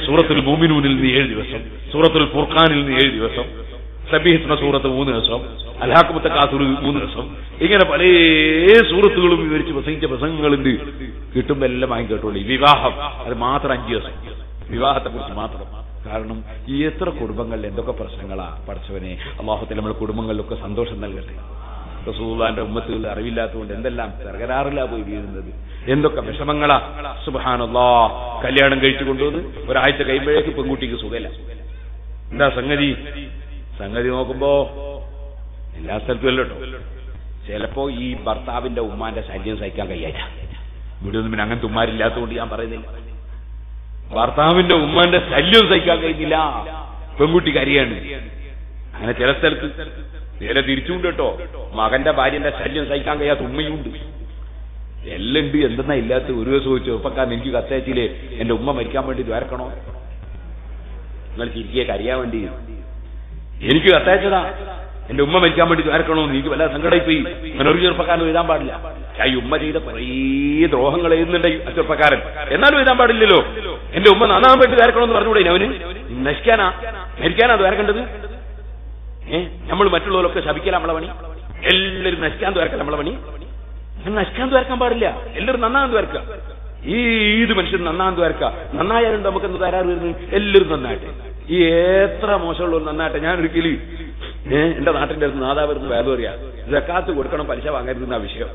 സൂറത്തുൽ മോമിനൂനിൽ നിന്ന് ഏഴ് ദിവസം സൂറത്തുൽ ഫുർഖാനിൽ നിന്ന് ഏഴ് ദിവസം സബീഹിസ്മ സൂറത്ത് മൂന്ന് ദിവസം അൽഹാക്കുമത്തെ കാസൂർ മൂന്ന് ദിവസം. ഇങ്ങനെ പല സൂറത്തുകളും വിവരിച്ച് പ്രസംഗിച്ച പ്രസംഗങ്ങളുണ്ട്. കിട്ടുമ്പോ എല്ലാം വാങ്ങി കേട്ടോളൂ വിവാഹം അത് മാത്രം അഞ്ച് ദിവസം. വിവാഹത്തെ കുറിച്ച് മാത്രം. കാരണം ഈ എത്ര കുടുംബങ്ങളിൽ എന്തൊക്കെ പ്രശ്നങ്ങളാ പഠിച്ചവനെ? അള്ളാഹുത്തിൽ നമ്മുടെ കുടുംബങ്ങളിലൊക്കെ സന്തോഷം നൽകട്ടെ. റസൂദാന്റെ ഉമ്മത്തുകൾ അറിവില്ലാത്തതുകൊണ്ട് എന്തെല്ലാം തകരാറിലാ പോയി വീഴുന്നത്? എന്തൊക്കെ വിഷമങ്ങളാ? സുബഹാനല്ലാ. കല്യാണം കഴിച്ചു കൊണ്ടുവന്ന് ഒരാഴ്ച കഴിയുമ്പോഴേക്ക് പെൺകുട്ടിക്ക് സുഖമില്ല. എന്താ സംഗതി? സംഗതി നോക്കുമ്പോ എല്ലാ സ്ഥലത്തും ചിലപ്പോ ഈ ഭർത്താവിന്റെ ഉമ്മാന്റെ ശല്യം സഹിക്കാൻ കഴിയാറ്റ ഇവിടെ ഒന്നും പിന്നെ അങ്ങനത്തെ ഉമ്മാരില്ലാത്തതുകൊണ്ട് ഞാൻ പറയുന്നില്ല. ഭർത്താവിന്റെ ഉമ്മാന്റെ ശല്യം സഹിക്കാൻ കഴിഞ്ഞില്ല പെൺകുട്ടി കരിയാണ്. അങ്ങനെ ചില സ്ഥലത്ത് നേരെ തിരിച്ചുണ്ട് കേട്ടോ. മകന്റെ ഭാര്യന്റെ ശല്യം സഹിക്കാൻ കഴിയാത്ത ഉമ്മയുണ്ട്. എല്ലാം ഉണ്ട് എന്തെന്നാ ഇല്ലാത്ത ഒരു ദിവസം ചോദിച്ചു ചെറുപ്പക്കാരൻ എനിക്ക് കത്തയച്ചില്ലേ? എന്റെ ഉമ്മ മരിക്കാൻ വേണ്ടി ദ്വാരക്കണോ? നിങ്ങൾ ചിരിക്കുക കരിയാൻ വേണ്ടി. എനിക്ക് കത്തയച്ചതാ. എന്റെ ഉമ്മ മരിക്കാൻ വേണ്ടി ദ്വാരക്കണോ എനിക്ക് വല്ല സങ്കടമായി പോയി. അങ്ങനെ ഒരു ചെറുപ്പക്കാരൻ എഴുതാൻ പാടില്ല. ആ ഉമ്മ ചെയ്ത കുറേ ദ്രോഹങ്ങൾ എഴുതുന്നുണ്ട് ചെറുപ്പക്കാരൻ എന്നാലും എഴുതാൻ പാടില്ലല്ലോ. എന്റെ ഉമ്മ നന്നാൻ വേണ്ടി വേർക്കണമെന്ന് പറഞ്ഞുകൂടെ അവന്? നശിക്കാനാ? മരിക്കാനാ അത് വേർക്കേണ്ടത് ഏ? നമ്മൾ മറ്റുള്ളവരൊക്കെ ശപിക്കല നമ്മളെ പണി? എല്ലാവരും നശിക്കാൻ ദ്വാരക്കല നമ്മളെ പണി? നശിക്കാൻ ദ്വാരക്കാൻ പാടില്ല. എല്ലാവരും നന്നാൻ ഈ ഏത് മനുഷ്യൻ നന്നാൻ ദ്വാരക്ക നന്നായാലുണ്ട് നമുക്ക് എന്ത് തരാറ് വരുന്നത്? എല്ലാവരും നന്നായിട്ട് ഈ എത്ര മോശമുള്ളവർ നന്നായിട്ട് ഞാൻ ഒരിക്കലും ഏഹ് എന്റെ നാട്ടിന്റെ അടുത്ത് നാദാവരുന്ന് വേദം അറിയാം. കൊടുക്കണം പലിശ വാങ്ങരുതെന്ന വിഷയം.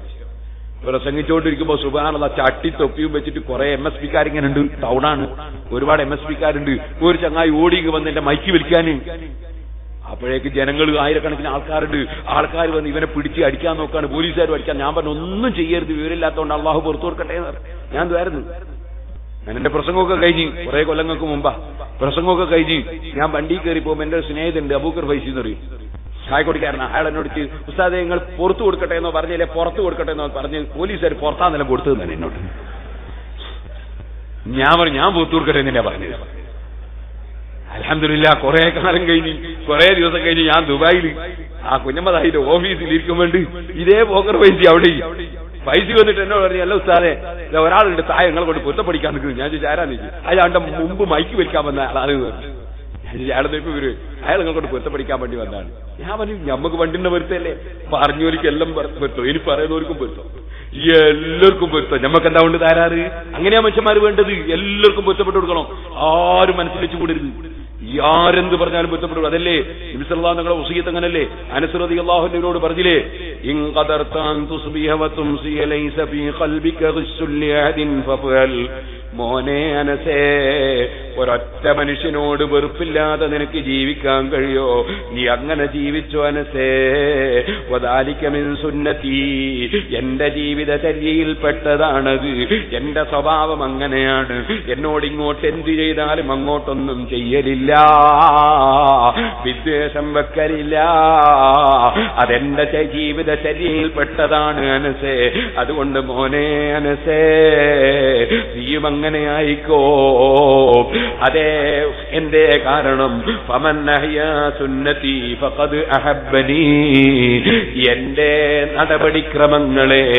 പ്രസംഗിച്ചുകൊണ്ടിരിക്കുമ്പോ സുബാനുള്ള ചട്ടി തൊപ്പിയും വെച്ചിട്ട് കുറെ എം എസ് പിക്കാരിങ്ങനെ ഉണ്ട് ടൗണാണ്. ഒരുപാട് എം എസ് പിക്കാരുണ്ട്. ഒരു ചങ്ങായി ഓടിക്ക് വന്ന് എന്റെ മൈക്ക് വിളിക്കാന്. അപ്പോഴേക്ക് ജനങ്ങൾ ആയിരക്കണക്കിന് ആൾക്കാരുണ്ട്. ആൾക്കാർ വന്ന് ഇവനെ പിടിച്ച് അടിക്കാൻ നോക്കാണ്. പോലീസുകാർ അടിക്കാൻ. ഞാൻ പറഞ്ഞു ഒന്നും ചെയ്യരുത്. വിവരമില്ലാത്തതുകൊണ്ട് അള്ളാഹു പുറത്തു കൊടുക്കട്ടെ ഞാൻ ദ്വാരുന്നു. ഞാൻ എന്റെ പ്രസംഗമൊക്കെ കഴിഞ്ഞ് കുറെ കൊല്ലങ്ങൾക്ക് മുമ്പാ. പ്രസംഗമൊക്കെ കഴിഞ്ഞ് ഞാൻ വണ്ടി കയറി പോകുമ്പോൾ എന്റെ ഒരു സ്നേഹിതന്റെ അബൂക്കർ ഫൈസി എന്ന് പറയും. കായക്കൊടിക്കാരനാ അയാൾ എന്നോട് ഉസ്താദെ നിങ്ങൾ പുറത്തു കൊടുക്കട്ടെ എന്നോ പറഞ്ഞില്ലേ? പുറത്തു കൊടുക്കട്ടെ എന്നോ പറഞ്ഞ് പോലീസുകാർ പുറത്താ നില കൊടുത്തു തന്നെ എന്നോട്. ഞാൻ പറഞ്ഞു ഞാൻ പുറത്തു കൊടുക്കട്ടെ എന്നെ പറഞ്ഞത്. അലഹമില്ല കുറെ കാലം കഴിഞ്ഞ് കുറെ ദിവസം കഴിഞ്ഞ് ഞാൻ ദുബായിൽ ആ കുഞ്ഞമ്മതായിട്ട് ഓഫീസിൽ ഇരിക്കും വേണ്ടി ഇതേ പോക്കർ പൈസ അവിടെ. പൈസ വന്നിട്ട് എന്നോട് പറഞ്ഞു അല്ല ഉസ്താദെ ഒരാളുണ്ട് താഴെ നിങ്ങളെ കൊണ്ട് പൊരുത്തപ്പടിക്കാൻ നിൽക്കുന്നു. ഞാൻ ചോദിച്ചു നിൽക്കും അയാളുടെ മുമ്പ് മൈക്ക് വലിക്കാൻ വന്ന ആളാണ് പറഞ്ഞു. അയാളെ ഇപ്പൊ വരും അയാൾ നിങ്ങൾക്കോട് പൊരുത്ത പഠിക്കാൻ വേണ്ടി വന്നതാണ് ഞാൻ പറഞ്ഞു ഞമ്മക്ക് വണ്ടിന്റെ പൊരുത്തല്ലേ? പറഞ്ഞവർക്ക് എല്ലാം പൊരുത്തോ. ഇനി പറയുന്നവർക്കും പൊരുത്തോ. എല്ലാവർക്കും പൊരുത്തം. ഞമ്മക്ക് എന്താ കൊണ്ട് താരാറ് അങ്ങനെയാ മനുഷ്യന്മാർ വേണ്ടത്. എല്ലാവർക്കും പൊരുത്തപ്പെട്ട് കൊടുക്കണം. ആരും മനസ്സിൽ വെച്ച് ആരെന്ത് പറഞ്ഞാലും പൊരുത്തപ്പെട്ടു അതല്ലേ? നിമിസല്ലാ നിങ്ങളെ ഉസീത്ത് അങ്ങനല്ലേ? അനുസൃതി അള്ളാഹുവിനോട് പറഞ്ഞില്ലേ? മോനെ അനസേ ഒരൊറ്റ മനുഷ്യനോട് വെറുപ്പില്ലാതെ നിനക്ക് ജീവിക്കാൻ കഴിയോ? നീ അങ്ങനെ ജീവിച്ചു അനസേ? വതാലിക്കമിൻ സുന്നത്തി. എന്റെ ജീവിതചര്യയിൽപ്പെട്ടതാണത് എന്റെ സ്വഭാവം അങ്ങനെയാണ്. എന്നോട് ഇങ്ങോട്ട് എന്ത് ചെയ്താലും അങ്ങോട്ടൊന്നും ചെയ്യലില്ല. വിദ്വേഷം വെക്കലില്ല അതെന്റെ ജീവിത ശരിയിൽപ്പെട്ടതാണ് അനസേ. അതുകൊണ്ട് മോനെ അനസേ നീയും അങ്ങനെ ആയിക്കോ. അതേ എന്റെ കാരണം. ഫമൻ അഹ്യാ സുന്നതി ഫഖദ് അഹബ്ബനി. എന്റെ നടപടിക്രമങ്ങളെ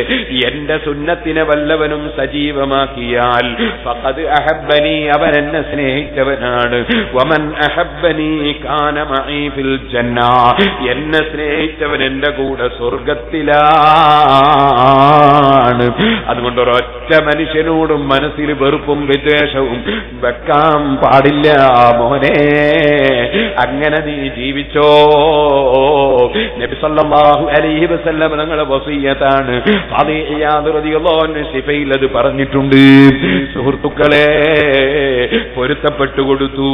എന്റെ സുന്നത്തിനെ വല്ലവനും സജീവമാക്കിയാൽ ഫഖദ് അഹബ്ബനി അവൻ എന്നെ സ്നേഹിച്ചവനാണ്. വമൻ എന്നെ സ്നേഹിച്ചവൻ എന്റെ കൂടെ സ്വർഗത്തിലാണ്. അതുകൊണ്ട് ഒരൊറ്റ മനുഷ്യനോടും മനസ്സിൽ വെറുപ്പും വിദ്വേഷവും വെക്കാൻ പാടില്ല മോനെ. അങ്ങനെ നീ ജീവിച്ചോ? നബി സല്ലല്ലാഹു അലൈഹി വസല്ലം ഞങ്ങളെ വസീയത്താണ്. ശിഫയിൽ അത് പറഞ്ഞിട്ടുണ്ട്. സുഹൃത്തുക്കളെ പൊരുത്തപ്പെട്ടു കൊടുത്തു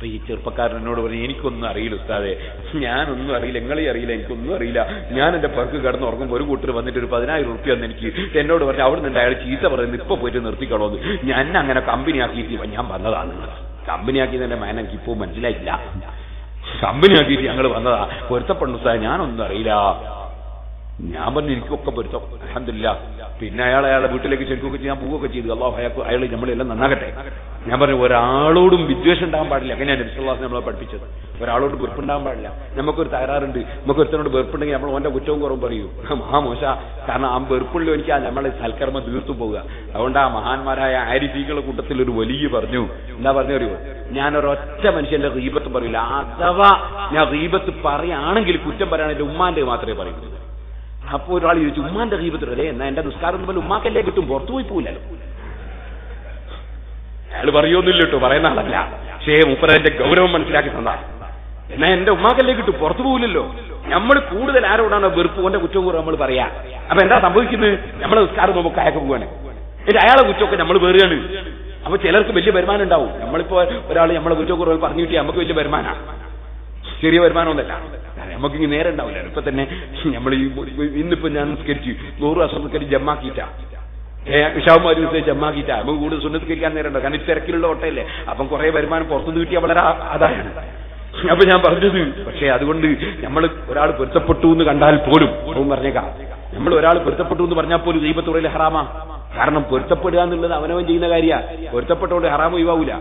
അപ്പൊ ഈ ചെറുപ്പക്കാരൻ എന്നോട് പറഞ്ഞു എനിക്കൊന്നും അറിയില്ല ഉസ്താദെ. ഞാനൊന്നും അറിയില്ല. നിങ്ങളെ അറിയില്ല. എനിക്കൊന്നും അറിയില്ല. ഞാൻ എന്റെ പെർക്ക് കിടന്ന് ഉറങ്ങുമ്പോൾ ഒരു കൂട്ടർ വന്നിട്ട് ഒരു പതിനായിരം റുപ്യ എന്ന് എനിക്ക് എന്നോട് പറഞ്ഞു അവിടെ നിന്ന് അയാൾ ചീത്ത പറയുന്നത് ഇപ്പൊ പോയിട്ട് നിർത്തിക്കളോന്ന്. ഞാൻ അങ്ങനെ കമ്പനി ആക്കിയിട്ട് ഞാൻ വന്നതാണ്. കമ്പനി ആക്കിയതിന്റെ മാനം എനിക്ക് ഇപ്പോ മനസ്സിലായില്ല കമ്പനി ആക്കിയിട്ട് ഞങ്ങൾ വന്നതാ. പൊരുത്തപ്പെടുന്നു സാർ ഞാനൊന്നും അറിയില്ല. ഞാൻ പറഞ്ഞു എനിക്കൊക്കെ പൊരുത്തം. അഹമ്മദില്ല പിന്നെ അയാൾ അയാളെ വീട്ടിലേക്ക് ചെറുക്കൊക്കെ ചെയ്യാൻ പോവുകയൊക്കെ ചെയ്തു. അള്ളാഹു അയാൾക്ക് അയാൾ നമ്മളെല്ലാം നന്നാകട്ടെ. ഞാൻ പറഞ്ഞു ഒരാളോടും വിദ്വേഷം ഉണ്ടാകാൻ പാടില്ല. അങ്ങനെയാണ് വിശ്വാസം നമ്മളെ പഠിപ്പിച്ചത്? ഒരാളോട് വെറുപ്പുണ്ടാകാൻ പാടില്ല. നമുക്കൊരു തകരാറുണ്ട്. നമുക്ക് ഒരുത്തനോട് വെറുപ്പുണ്ടെങ്കിൽ നമ്മൾ ഓന്റെ കുറ്റവും കുറവും പറയൂ. മഹാമോശ കാരണം ആ വെറുപ്പുള്ളിൽ എനിക്ക് ആ നമ്മളെ സൽക്കർമ്മം തീർത്തു പോവുക. അതുകൊണ്ട് ആ മഹാന്മാരായ ആരിഫീകളുടെ കൂട്ടത്തിൽ ഒരു വലിയ പറഞ്ഞു. എന്താ പറഞ്ഞു അറിയോ? ഞാൻ ഒരൊറ്റ മനുഷ്യന്റെ റീബത്ത് പറയില്ല. അഥവാ ഞാൻ റീബത്ത് പറയുകയാണെങ്കിൽ കുറ്റം പറയുകയാണെങ്കിൽ ഉമ്മാന്റെ മാത്രമേ പറയുള്ളൂ. അപ്പൊ ഒരാൾ ചോദിച്ചു ഉമ്മാന്റെ റീബത്തിൽ അല്ലേ എന്നാ എന്റെ നിസ്കാരം പോലെ ഉമ്മാക്കല്ലേ കിട്ടും? പുറത്തു പോയി പോയില്ലല്ലോ അയാൾ പറയൊന്നുമില്ല കേട്ടോ പറയുന്ന ആളല്ല. പക്ഷേ മൂപ്പരന്റെ ഗൗരവം മനസ്സിലാക്കി തന്നാ. എന്നാ എന്റെ ഉമ്മാക്കല്ലേ കിട്ടും? പുറത്തു പോകില്ലല്ലോ നമ്മൾ കൂടുതൽ ആരോടാണ് വെറുപ്പ്? കൊണ്ട് കുറ്റം കൂടെ നമ്മൾ പറയാ. അപ്പൊ എന്താ സംഭവിക്കുന്നത്? നമ്മളെ നിസ്കാരം നമുക്ക് അയക്ക് പോവാണ്. എന്നിട്ട് അയാളെ കുറ്റമൊക്കെ നമ്മൾ വേറുകയാണ്. അപ്പൊ ചിലർക്ക് വലിയ വരുമാനം ഉണ്ടാവും. നമ്മളിപ്പോ ഒരാൾ നമ്മളെ കുറ്റം കുറവ് പറഞ്ഞു കിട്ടിയാൽ നമുക്ക് വലിയ വരുമാനമാണ് ചെറിയ വരുമാനമൊന്നല്ല നമുക്ക് നേരം ഉണ്ടാവില്ല ഇപ്പൊ തന്നെ നമ്മൾ ഈ ഇന്നിപ്പോ ഞാൻ നിസ്കരിച്ചു നൂറ് വർഷം നിസ്കരിച്ച് ജമ്മാക്കിയിട്ടാ. വിഷാവുമാർ ദിവസം ജമ്മാക്കിയിട്ടാ. നമുക്ക് കൂടുതൽ സുന്നത്തിരിക്കാൻ നേരം ഉണ്ടാവും. കാരണം തിരക്കിലുള്ള ഓട്ടയല്ലേ. അപ്പം കുറെ വരുമാനം പുറത്തുനിന്ന് കിട്ടിയാൽ വളരെ ആദായമാണ് അപ്പൊ ഞാൻ പറഞ്ഞത് പക്ഷേ അതുകൊണ്ട് നമ്മൾ ഒരാൾ പൊരുത്തപ്പെട്ടു എന്ന് കണ്ടാൽ പോലും അവൻ പറഞ്ഞേക്കാം. നമ്മൾ ഒരാൾ പൊരുത്തപ്പെട്ടു എന്ന് പറഞ്ഞാൽ പോലും ദൈവത്തുറയിൽ ഹറാമാ. കാരണം പൊരുത്തപ്പെടുക എന്നുള്ളത് അവനവൻ ചെയ്യുന്ന കാര്യമാണ് പൊരുത്തപ്പെട്ടോണ്ട് ഹറാമ ഒഴിവാവൂല.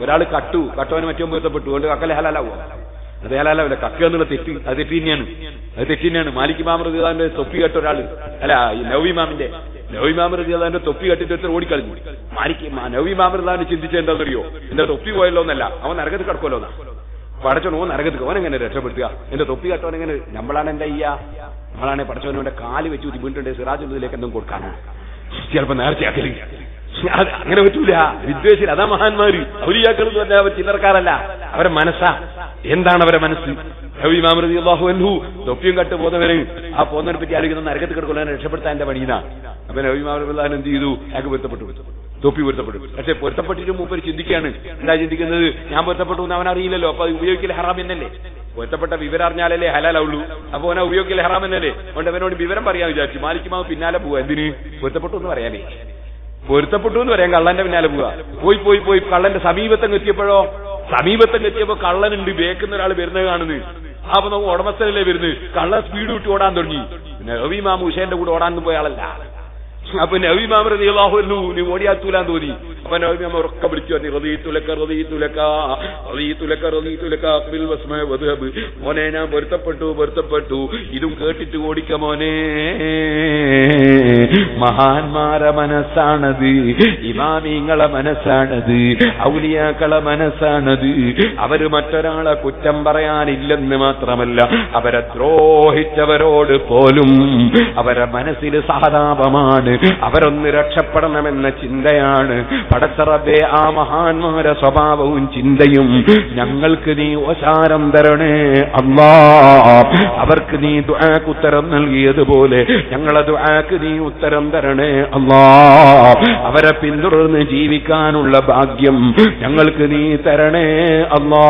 ഒരാൾ കട്ടു കട്ടവന് മറ്റോ പൊരുത്തപ്പെട്ടു. അതുകൊണ്ട് കക്കലെ ഹലാലാവോ? അത് അവരെ കക്ക എന്നുള്ള തെറ്റ്. അത് തെറ്റ് തന്നെയാണ്. അത് തെറ്റ് തന്നെയാണ്. മാലിക് മാമ റദിയാന്റെ തൊപ്പി കെട്ട ഒരാൾ. അല്ല ഈ നവി മാമിന്റെ നവി മാമ റദിയാന്റെ തൊപ്പി കെട്ടിട്ട് ഒരുത്തർ ഓടിക്കളഞ്ഞു. മാലിക് നവി മാമ റദിയാന് ചിന്തിച്ച എന്താണെന്നറിയോ? എന്റെ തൊപ്പി പോയല്ലോ എന്നല്ല. അവൻ നരകത്ത് കിടക്കുമല്ലോ എന്നാ. പടച്ചോൻ ഓൻ നരകത്ത് അവൻ എങ്ങനെ രക്ഷപ്പെടുത്തുക? എന്റെ തൊപ്പി കെട്ടവൻ എങ്ങനെ നമ്മളാണ് എന്താ ചെയ്യാ? നമ്മളാണ് പടച്ചോനവന്റെ കാൽ വെച്ച് ഊതി വീണ്ടുണ്ട് സിറാജുള്ളതിലേക്ക് എന്തും കൊടുക്കാനോ ചിലപ്പോ നേർച്ചയാക്കലില്ല അത് അങ്ങനെ പറ്റൂല. വിദ്വേഷിൽ അതാ മഹാന്മാര്. ഔലിയാക്കൾ ചില്ലറക്കാരല്ല. അവരെ മനസ്സാ. എന്താണ് അവരെ മനസ്സ്? അള്ളാഹു അൻഹു തൊപ്പിയും കട്ട് പോന്നവര് ആ പോന്നവരെ പറ്റി ആലോചിക്കുന്ന നരകത്ത് കിടക്കുന്ന രക്ഷപ്പെടുത്താൻ എന്റെ പണിയുന്ന അപ്പൊ നബിമാമൃതാൻ എന്ത് ചെയ്തു? അയാൾക്ക് പൊരുത്തപ്പെട്ടു. തൊപ്പി പൊരുത്തപ്പെട്ടു. പക്ഷെ പൊരുത്തപ്പെട്ടിട്ട് മൂപ്പര് ചിന്തിക്കുകയാണ്. എന്താ ചിന്തിക്കുന്നത്? ഞാൻ പൊരുത്തപ്പെട്ടു എന്ന് അവൻ അറിയില്ലല്ലോ. അപ്പൊ ഉപയോഗിക്കൽ ഹറാം എന്നല്ലേ? പൊരുത്തപ്പെട്ട വിവരം അറിഞ്ഞാലല്ലേ ഹലാലാവുള്ളൂ. അപ്പൊ അവനെ ഉപയോഗിക്കൽ ഹറാം എന്നല്ലേ? അതുകൊണ്ട് അവനോട് വിവരം പറയാൻ വിചാരിച്ചു. മാലിക്കുമാവ് പിന്നാലെ പോവാ. എന്തിന്? പൊരുത്തപ്പെട്ടു എന്ന് പറയാനേ. പൊരുത്തപ്പെട്ടു എന്ന് പറയാം കള്ളന്റെ പിന്നാലെ പോവാ. പോയി പോയി പോയി. കള്ളന്റെ സമീപത്തങ്ങ് എത്തിയപ്പോഴോ? സമീപത്തങ്ങ് എത്തിയപ്പോ കള്ളനുണ്ട്. വേക്കുന്ന ഒരാൾ വരുന്നത് കാണുന്നത് അപ്പൊ നമുക്ക് ഉടമസ്ഥനല്ലേ വരുന്നത്. കള്ളൻ സ്പീഡ് വിട്ട് ഓടാൻ തുടങ്ങി. മാമ ഉഷേന്റെ കൂടെ ഓടാൻ പോയ ആളല്ല. അപ്പൊ നബി മാമർ നീളാഹു നീ ഓടിയാത്തൂലാൻ തോന്നി. അപ്പൊ നബി മാമർ ഒക്കെ വിളിച്ചു പറഞ്ഞു റദീതുലക റദീതുലക റദീതുലക റദീതുലക ഖിൽ വസ്മ വദ്ഹബ്. മോനെ ഞാൻ പൊരുത്തപ്പെട്ടു പൊരുത്തപ്പെട്ടു. ഇതും കേട്ടിട്ട് ഓടിക്ക മോനെ. മഹാന്മാരെ മനസ്സാണത് ഇമാമിങ്ങളെ മനസ്സാണത് ഔലിയാക്കളെ മനസ്സാണത്. അവർ മറ്റൊരാളെ കുറ്റം പറയാനില്ലെന്ന് മാത്രമല്ല അവരെ ദ്രോഹിച്ചവരോട് പോലും അവരെ മനസ്സിൽ സഹതാപമാണ്. അവരൊന്ന് രക്ഷപ്പെടണമെന്ന ചിന്തയാണ്. പടച്ചറബേ ആ മഹാന്മാരെ സ്വഭാവവും ചിന്തയും ഞങ്ങൾക്ക് നീ ഓശാരം തരണേ. അമ്മാ അവർക്ക് നീ ദുആക്ക് ഉത്തരം നൽകിയതുപോലെ ഞങ്ങളെ ദുആക്ക് നീ ഉത്തരം തരണേ. അമ്മാ അവരെ പിന്തുടർന്ന് ജീവിക്കാനുള്ള ഭാഗ്യം ഞങ്ങൾക്ക് നീ തരണേ. അമ്മാ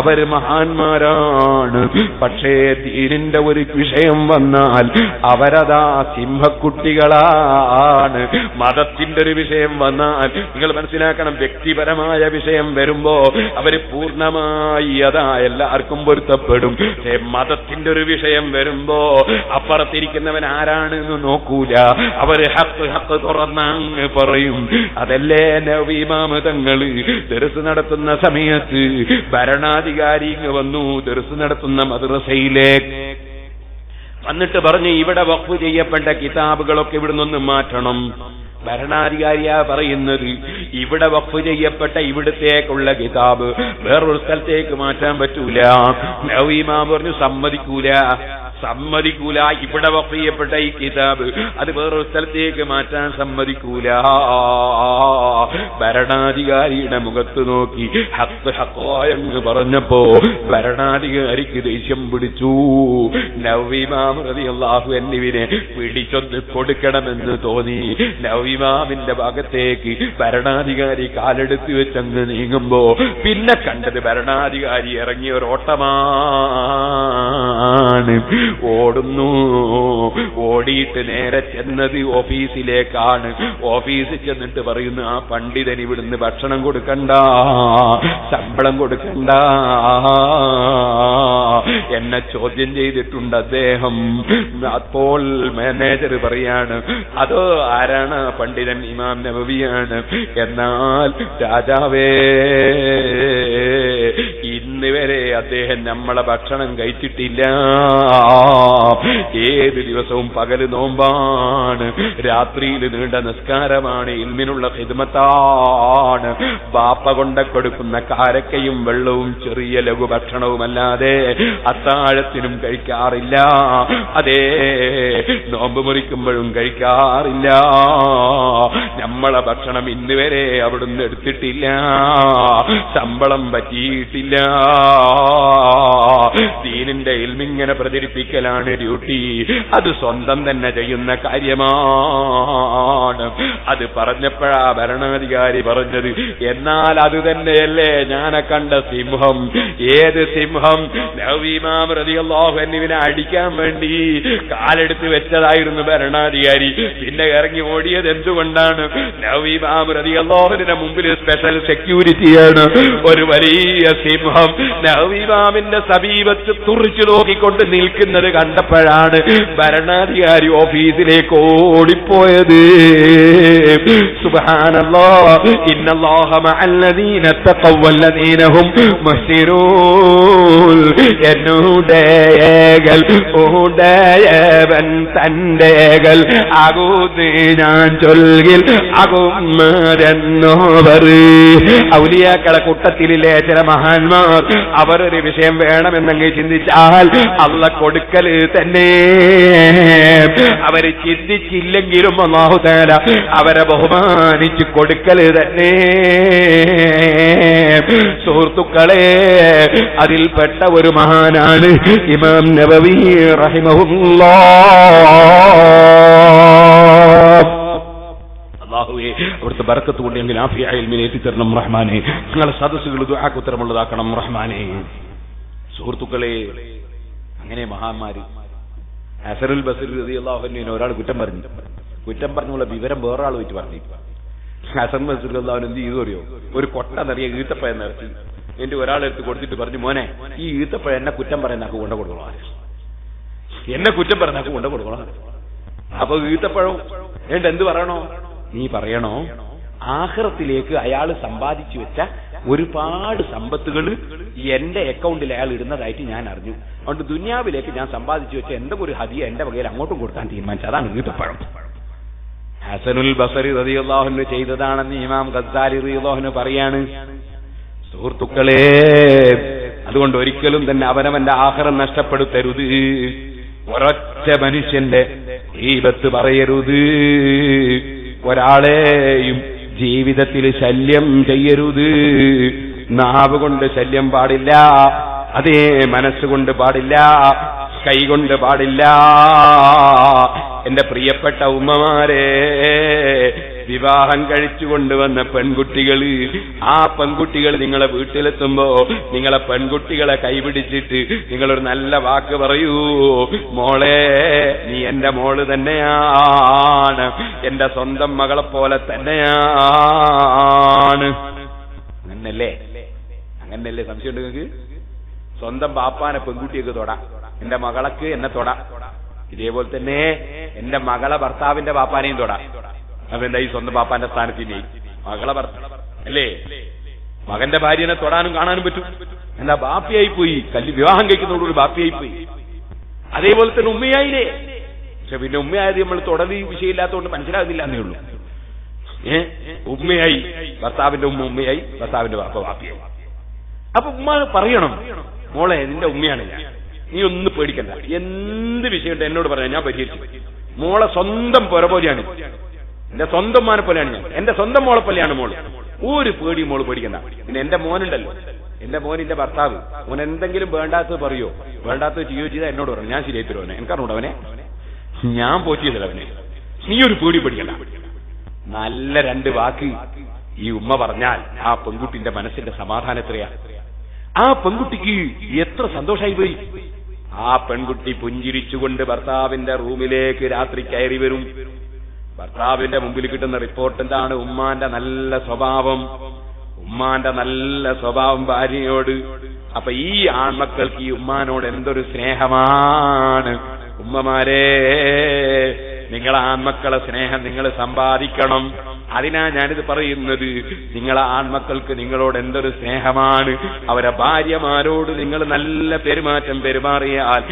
അവർ മഹാന്മാരാണ്. പക്ഷേ തീരിന്റെ ഒരു വിഷയം വന്നാൽ അവരതാ സിംഹക്കുട്ടികളാണ്. മതത്തിന്റെ ഒരു വിഷയം വന്നാൽ നിങ്ങൾ മനസ്സിലാക്കണം വ്യക്തിപരമായ വിഷയം വരുമ്പോ അവർ പൂർണമായി അതാ എല്ലാവർക്കും പൊരുത്തപ്പെടും. മതത്തിന്റെ ഒരു വിഷയം വരുമ്പോ അപ്പുറത്തിരിക്കുന്നവൻ ആരാണെന്ന് നോക്കൂല. അവർ ഹക്ക് ഹക്ക് തുറന്നങ്ങ് പറയും. അതല്ലേ നവീമാമതങ്ങൾ ദർസ് നടത്തുന്ന സമയത്ത് ഭരണാധികാരി വന്നു. ദർസ് നടത്തുന്ന മദ്രസയിലേക്ക് വന്നിട്ട് പറഞ്ഞു ഇവിടെ വഖഫ് ചെയ്യപ്പെട്ട കിതാബുകളൊക്കെ ഇവിടെ നിന്ന് മാറ്റണം. ഭരണാധികാരിയാ പറയുന്നത് ഇവിടെ വഖഫ് ചെയ്യപ്പെട്ട ഇവിടത്തേക്കുള്ള കിതാബ് വേറൊരു സ്ഥലത്തേക്ക് മാറ്റാൻ പറ്റൂല. പറഞ്ഞു സമ്മതിക്കൂല. സമ്മതിക്കൂല. ഇവിടെ വഖഫ് ചെയ്യപ്പെട്ട ഈ കിതാബ് അത് വേറൊരു സ്ഥലത്തേക്ക് മാറ്റാൻ സമ്മതിക്കൂല. ഭരണാധികാരിയുടെ മുഖത്ത് നോക്കി ഹത്ത് ഹക്കോയെന്ന് പറഞ്ഞപ്പോ ഭരണാധികാരിക്ക് ദേഷ്യം പിടിച്ചു. നവീമാമൃതി അള്ളാഹു എന്നിവിനെ പിടിച്ചൊന്ന് കൊടുക്കണമെന്ന് തോന്നി. നവിമാമിന്റെ ഭാഗത്തേക്ക് ഭരണാധികാരി കാലെടുത്ത് വെച്ചങ്ങ് നീങ്ങുമ്പോ പിന്നെ കണ്ടത് ഭരണാധികാരി ഇറങ്ങിയ ഒരു ഓട്ടമാണ് ഓടുന്നു. ഓടിയിട്ട് നേരെ ചെന്നത് ഓഫീസിലേക്കാണ്. ഓഫീസിൽ ചെന്നിട്ട് പറയുന്നു ആ പണ്ഡിതൻ ഇവിടുന്ന് ഭക്ഷണം കൊടുക്കണ്ട ശമ്പളം കൊടുക്കണ്ട. എന്നെ ചോദ്യം ചെയ്തിട്ടുണ്ട് അദ്ദേഹം. അപ്പോൾ മാനേജർ പറയാണ് അതോ ആരാണ് പണ്ഡിതൻ ഇമാം നബവിയാണ്? എന്നാൽ രാജാവേ ഇന്ന് വരെ അദ്ദേഹം നമ്മളെ ഭക്ഷണം കഴിച്ചിട്ടില്ല. ഏത് ദിവസവും പകൽ നോമ്പാണ്. രാത്രിയിൽ നീണ്ട നിസ്കാരമാണ് ഇൽമിനുള്ള ഹിദ്മത്താണ് ബാപ്പ കൊണ്ട കൊടുക്കുന്ന കാരക്കയും വെള്ളവും ചെറിയ ലഘു ഭക്ഷണവുമല്ലാതെ അത്താഴത്തിനും കഴിക്കാറില്ല. അതേ നോമ്പ് മുറിക്കുമ്പോഴും കഴിക്കാറില്ല. നമ്മളെ ഭക്ഷണം ഇന്ന് വരെ അവിടുന്ന് എടുത്തിട്ടില്ല. ശമ്പളം പറ്റിയിട്ടില്ല. ദീനിന്റെ ഇൽമിങ്ങനെ പ്രചരിപ്പിക്കലാണ് ഡ്യൂട്ടി. അത് സ്വന്തം തന്നെ ചെയ്യുന്ന കാര്യമാണ്. അത് പറഞ്ഞപ്പോഴാ ഭരണാധികാരി പറഞ്ഞത് എന്നാൽ അത് തന്നെയല്ലേ ഞാനെ കണ്ട സിംഹം. ഏത് സിംഹം? നവീമാമൃതിയല്ലാഹുവിനെ അടിക്കാൻ വേണ്ടി കാലെടുത്ത് വെച്ചതായിരുന്നു ഭരണാധികാരി. പിന്നെ ഇറങ്ങി ഓടിയത് എന്തുകൊണ്ടാണ്? നവീമാമൃതിയല്ലാഹുവിന്റെ മുമ്പിൽ സ്പെഷ്യൽ സെക്യൂരിറ്റിയാണ് ഒരു വലിയ സിംഹം. നവീമാമിന്റെ സമീപത്ത് തുറിച്ചു നോക്കിക്കൊണ്ട് നിൽക്കുന്നത് കണ്ടപ്പോഴാണ് ഭരണാധികാരി ഓഫീസിലേക്ക് ഓടിപ്പോയത്. സുബാനല്ലോ ഇന്നല്ലാഹ മഅല്ലദീന തഖവ്വ വല്ലദീന ഹും മുഹ്സിനൂൻ. എന്നുടേകൾ ഉടയവൻ തന്റെകൾ. അകൂത് ഞാൻ ചൊൽകിൽ അകുമ്മരെന്നോവർ. ഔലിയാക്കളെ കൂട്ടത്തിലെ ചില മഹാന്മാർ? അവരൊരു വിഷയം വേണമെന്നെങ്കിൽ ചിന്തിച്ചാൽ അള്ള കൊടുക്കൽ തന്നെ. അവർ ചിന്തിച്ചില്ലെങ്കിലും അള്ളാഹുതേല അവരെ ബഹുമാനിച്ചു കൊടുക്കൽ തന്നെ. സുഹൃത്തുക്കളെ അതിൽപ്പെട്ട ഒരു മഹാനാണ് ഇമാം നബവി റഹിമഹുല്ലാ. അള്ളാഹുവെ അവിടുത്തെ ബർക്കത്ത് കൊണ്ട് എങ്കിൽ ആഫിയ ഇൽമിനെ എത്തിത്തരണം റഹ്മാനെ. നിങ്ങളെ സദസ്സുകൾ ദുആക്ക് ഉത്തരമുള്ളതാക്കണം റഹ്മാനെ. സുഹൃത്തുക്കളെ അങ്ങനെ മഹാന്മാര്. അസറുൽ ബസർ റളിയല്ലാഹുവിനെ ഒരാൾ കുറ്റം പറഞ്ഞു. കുറ്റം പറഞ്ഞുള്ള വിവരം വേറൊരാൾ വെച്ച് പറഞ്ഞു. ഹസൻ ബസർ അള്ളാഹുൻ എന്ത് ചെയ്തു അറിയോ? ഒരു കൊട്ട നിറയെ ഈത്തപ്പഴം നിറച്ച് എന്റെ ഒരാളെടുത്ത് കൊടുത്തിട്ട് പറഞ്ഞു മോനെ ഈ ഈത്തപ്പഴം എന്നെ കുറ്റം പറയുന്ന ആക്ക് കൊണ്ട കൊടുക്കണം? എന്നെ കുറ്റം പറഞ്ഞ ആക്ക് കൊണ്ട കൊടുക്കണം? അപ്പൊ ഈത്തപ്പഴം എന്നിട്ട് എന്ത് പറയണോ? നീ പറയണോ? ആഹ്റത്തിലേക്ക് അയാൾ സമ്പാദിച്ചു വെച്ച ഒരുപാട് സമ്പത്തുകൾ എന്റെ അക്കൗണ്ടിൽ അയാൾ ഇടുന്നതായിട്ട് ഞാൻ അറിഞ്ഞു. അതുകൊണ്ട് ദുനിയാവിലേക്ക് ഞാൻ സമ്പാദിച്ചു വെച്ച എന്തെങ്കിലും ഒരു ഹതിയ എന്റെ വകയിൽ അങ്ങോട്ടും കൊടുക്കാൻ തീരുമാനിച്ചു. അതാണ് ഈത്തപ്പഴം ഹസനുൽ ബസറി റതിയുള്ളാഹുന് ചെയ്തതാണെന്ന് ഇമാം ഗസാലി റതിയുള്ളാഹുന് പറയാണ്. സുഹൃത്തുക്കളെ അതുകൊണ്ട് ഒരിക്കലും തന്നെ അവനവന്റെ ആഹാരം നഷ്ടപ്പെടുത്തരുത്. ഒരൊറ്റ മനുഷ്യന്റെ ഈപത്ത് പറയരുത്. ഒരാളെയും ജീവിതത്തിൽ ശല്യം ചെയ്യരുത്. നാവ് കൊണ്ട് ശല്യം പാടില്ല അതേ മനസ്സുകൊണ്ട് പാടില്ല കൈകൊണ്ട് പാടില്ല. എന്റെ പ്രിയപ്പെട്ട ഉമ്മമാരെ വിവാഹം കഴിച്ചു കൊണ്ടുവന്ന പെൺകുട്ടികൾ ആ പെൺകുട്ടികൾ നിങ്ങളെ വീട്ടിലെത്തുമ്പോ നിങ്ങളെ പെൺകുട്ടികളെ കൈപിടിച്ചിട്ട് നിങ്ങളൊരു നല്ല വാക്ക് പറയൂ. മോളെ നീ എന്റെ മോൾ തന്നെയാണ്. എന്റെ സ്വന്തം മകളെ പോലെ തന്നെയാണ്. അങ്ങനല്ലേ? അങ്ങനല്ലേ? സംശയമുണ്ട് നിങ്ങൾക്ക്? സ്വന്തം പാപ്പാനെ പെൺകുട്ടിയൊക്കെ തൊട. എന്റെ മകളക്ക് എന്നെ തൊട. ഇതേപോലെ തന്നെ എന്റെ മകളെ ഭർത്താവിന്റെ പാപ്പാനെയും തൊട. എന്താ ഈ സ്വന്തം പാപ്പാന്റെ സ്ഥാനത്ത് ഇനി മകളെ അല്ലേ? മകന്റെ ഭാര്യനെ തൊടാനും കാണാനും പറ്റും. എന്താ ബാപ്പിയായി പോയി. കല്ല് വിവാഹം കഴിക്കുന്നതോടുകൂടി ബാപ്പിയായി പോയി. അതേപോലെ തന്നെ ഉമ്മയായില്ലേ? പക്ഷെ പിന്നെ ഉമ്മയായത് നമ്മൾ തുടങ്ങി വിഷയമില്ലാത്തതുകൊണ്ട് മനസ്സിലാകുന്നില്ല എന്നേ ഉള്ളൂ. ഏ? ഉമ്മയായി ഭർത്താവിന്റെ ഉമ്മ ഉമ്മയായി ഭർത്താവിന്റെ ബാപ്പ ബാപ്പിയായി. അപ്പൊ ഉമ്മ പറയണം മോളെ നിന്റെ ഉമ്മയാണ് ഞാൻ. നീ ഒന്നും പേടിക്കണ്ട. എന്ത് വിഷയമുണ്ട് എന്നോട് പറയാം ഞാൻ പരിഹരിച്ചു മോളെ സ്വന്തം പുര പോലെയാണ് എന്റെ സ്വന്തം മോനെ പോലെയാണ് ഞാൻ. എന്റെ സ്വന്തം മോളെ പോലെയാണ് മോൾ. ഒരു പേടി മോൾ പേടിക്കുന്ന പിന്നെ എന്റെ മോനുണ്ടല്ലോ. എന്റെ മോൻ എന്റെ ഭർത്താവ്. മോൻ എന്തെങ്കിലും വേണ്ടാത്തത് പറയോ? വേണ്ടാത്തത് ചെയ്യോ ചെയ്താൽ എന്നോട് പറഞ്ഞു ഞാൻ ശരിയായി തരുവനെ എനിക്കറിഞ്ഞൂടെ അവനെ? ഞാൻ പോറ്റിയതല്ല അവനെ? നീ ഒരു പേടി പേടിക്കണ്ട. നല്ല രണ്ട് വാക്ക് ഈ ഉമ്മ പറഞ്ഞാൽ ആ പെൺകുട്ടിന്റെ മനസ്സിന്റെ സമാധാനം എത്രയാ? ആ പെൺകുട്ടിക്ക് എത്ര സന്തോഷമായി പോയി. ആ പെൺകുട്ടി പുഞ്ചിരിച്ചുകൊണ്ട് ഭർത്താവിന്റെ റൂമിലേക്ക് രാത്രി കയറി വരും. ഭർത്താവിന്റെ മുമ്പിൽ കിട്ടുന്ന റിപ്പോർട്ട് എന്താണ്? ഉമ്മാന്റെ നല്ല സ്വഭാവം. ഉമ്മാന്റെ നല്ല സ്വഭാവം ഭാര്യയോട്. അപ്പൊ ഈ ആൺമക്കൾക്ക് ഈ ഉമ്മാനോട് എന്തൊരു സ്നേഹമാണ്? ഉമ്മമാരെ നിങ്ങളെ ആൺമക്കളെ സ്നേഹം നിങ്ങൾ സമ്പാദിക്കണം. അതിനാ ഞാനിത് പറയുന്നത്. നിങ്ങളെ ആൺമക്കൾക്ക് നിങ്ങളോട് എന്തൊരു സ്നേഹമാണ്. അവരെ ഭാര്യമാരോട് നിങ്ങൾ നല്ല പെരുമാറ്റം പെരുമാറിയാൽ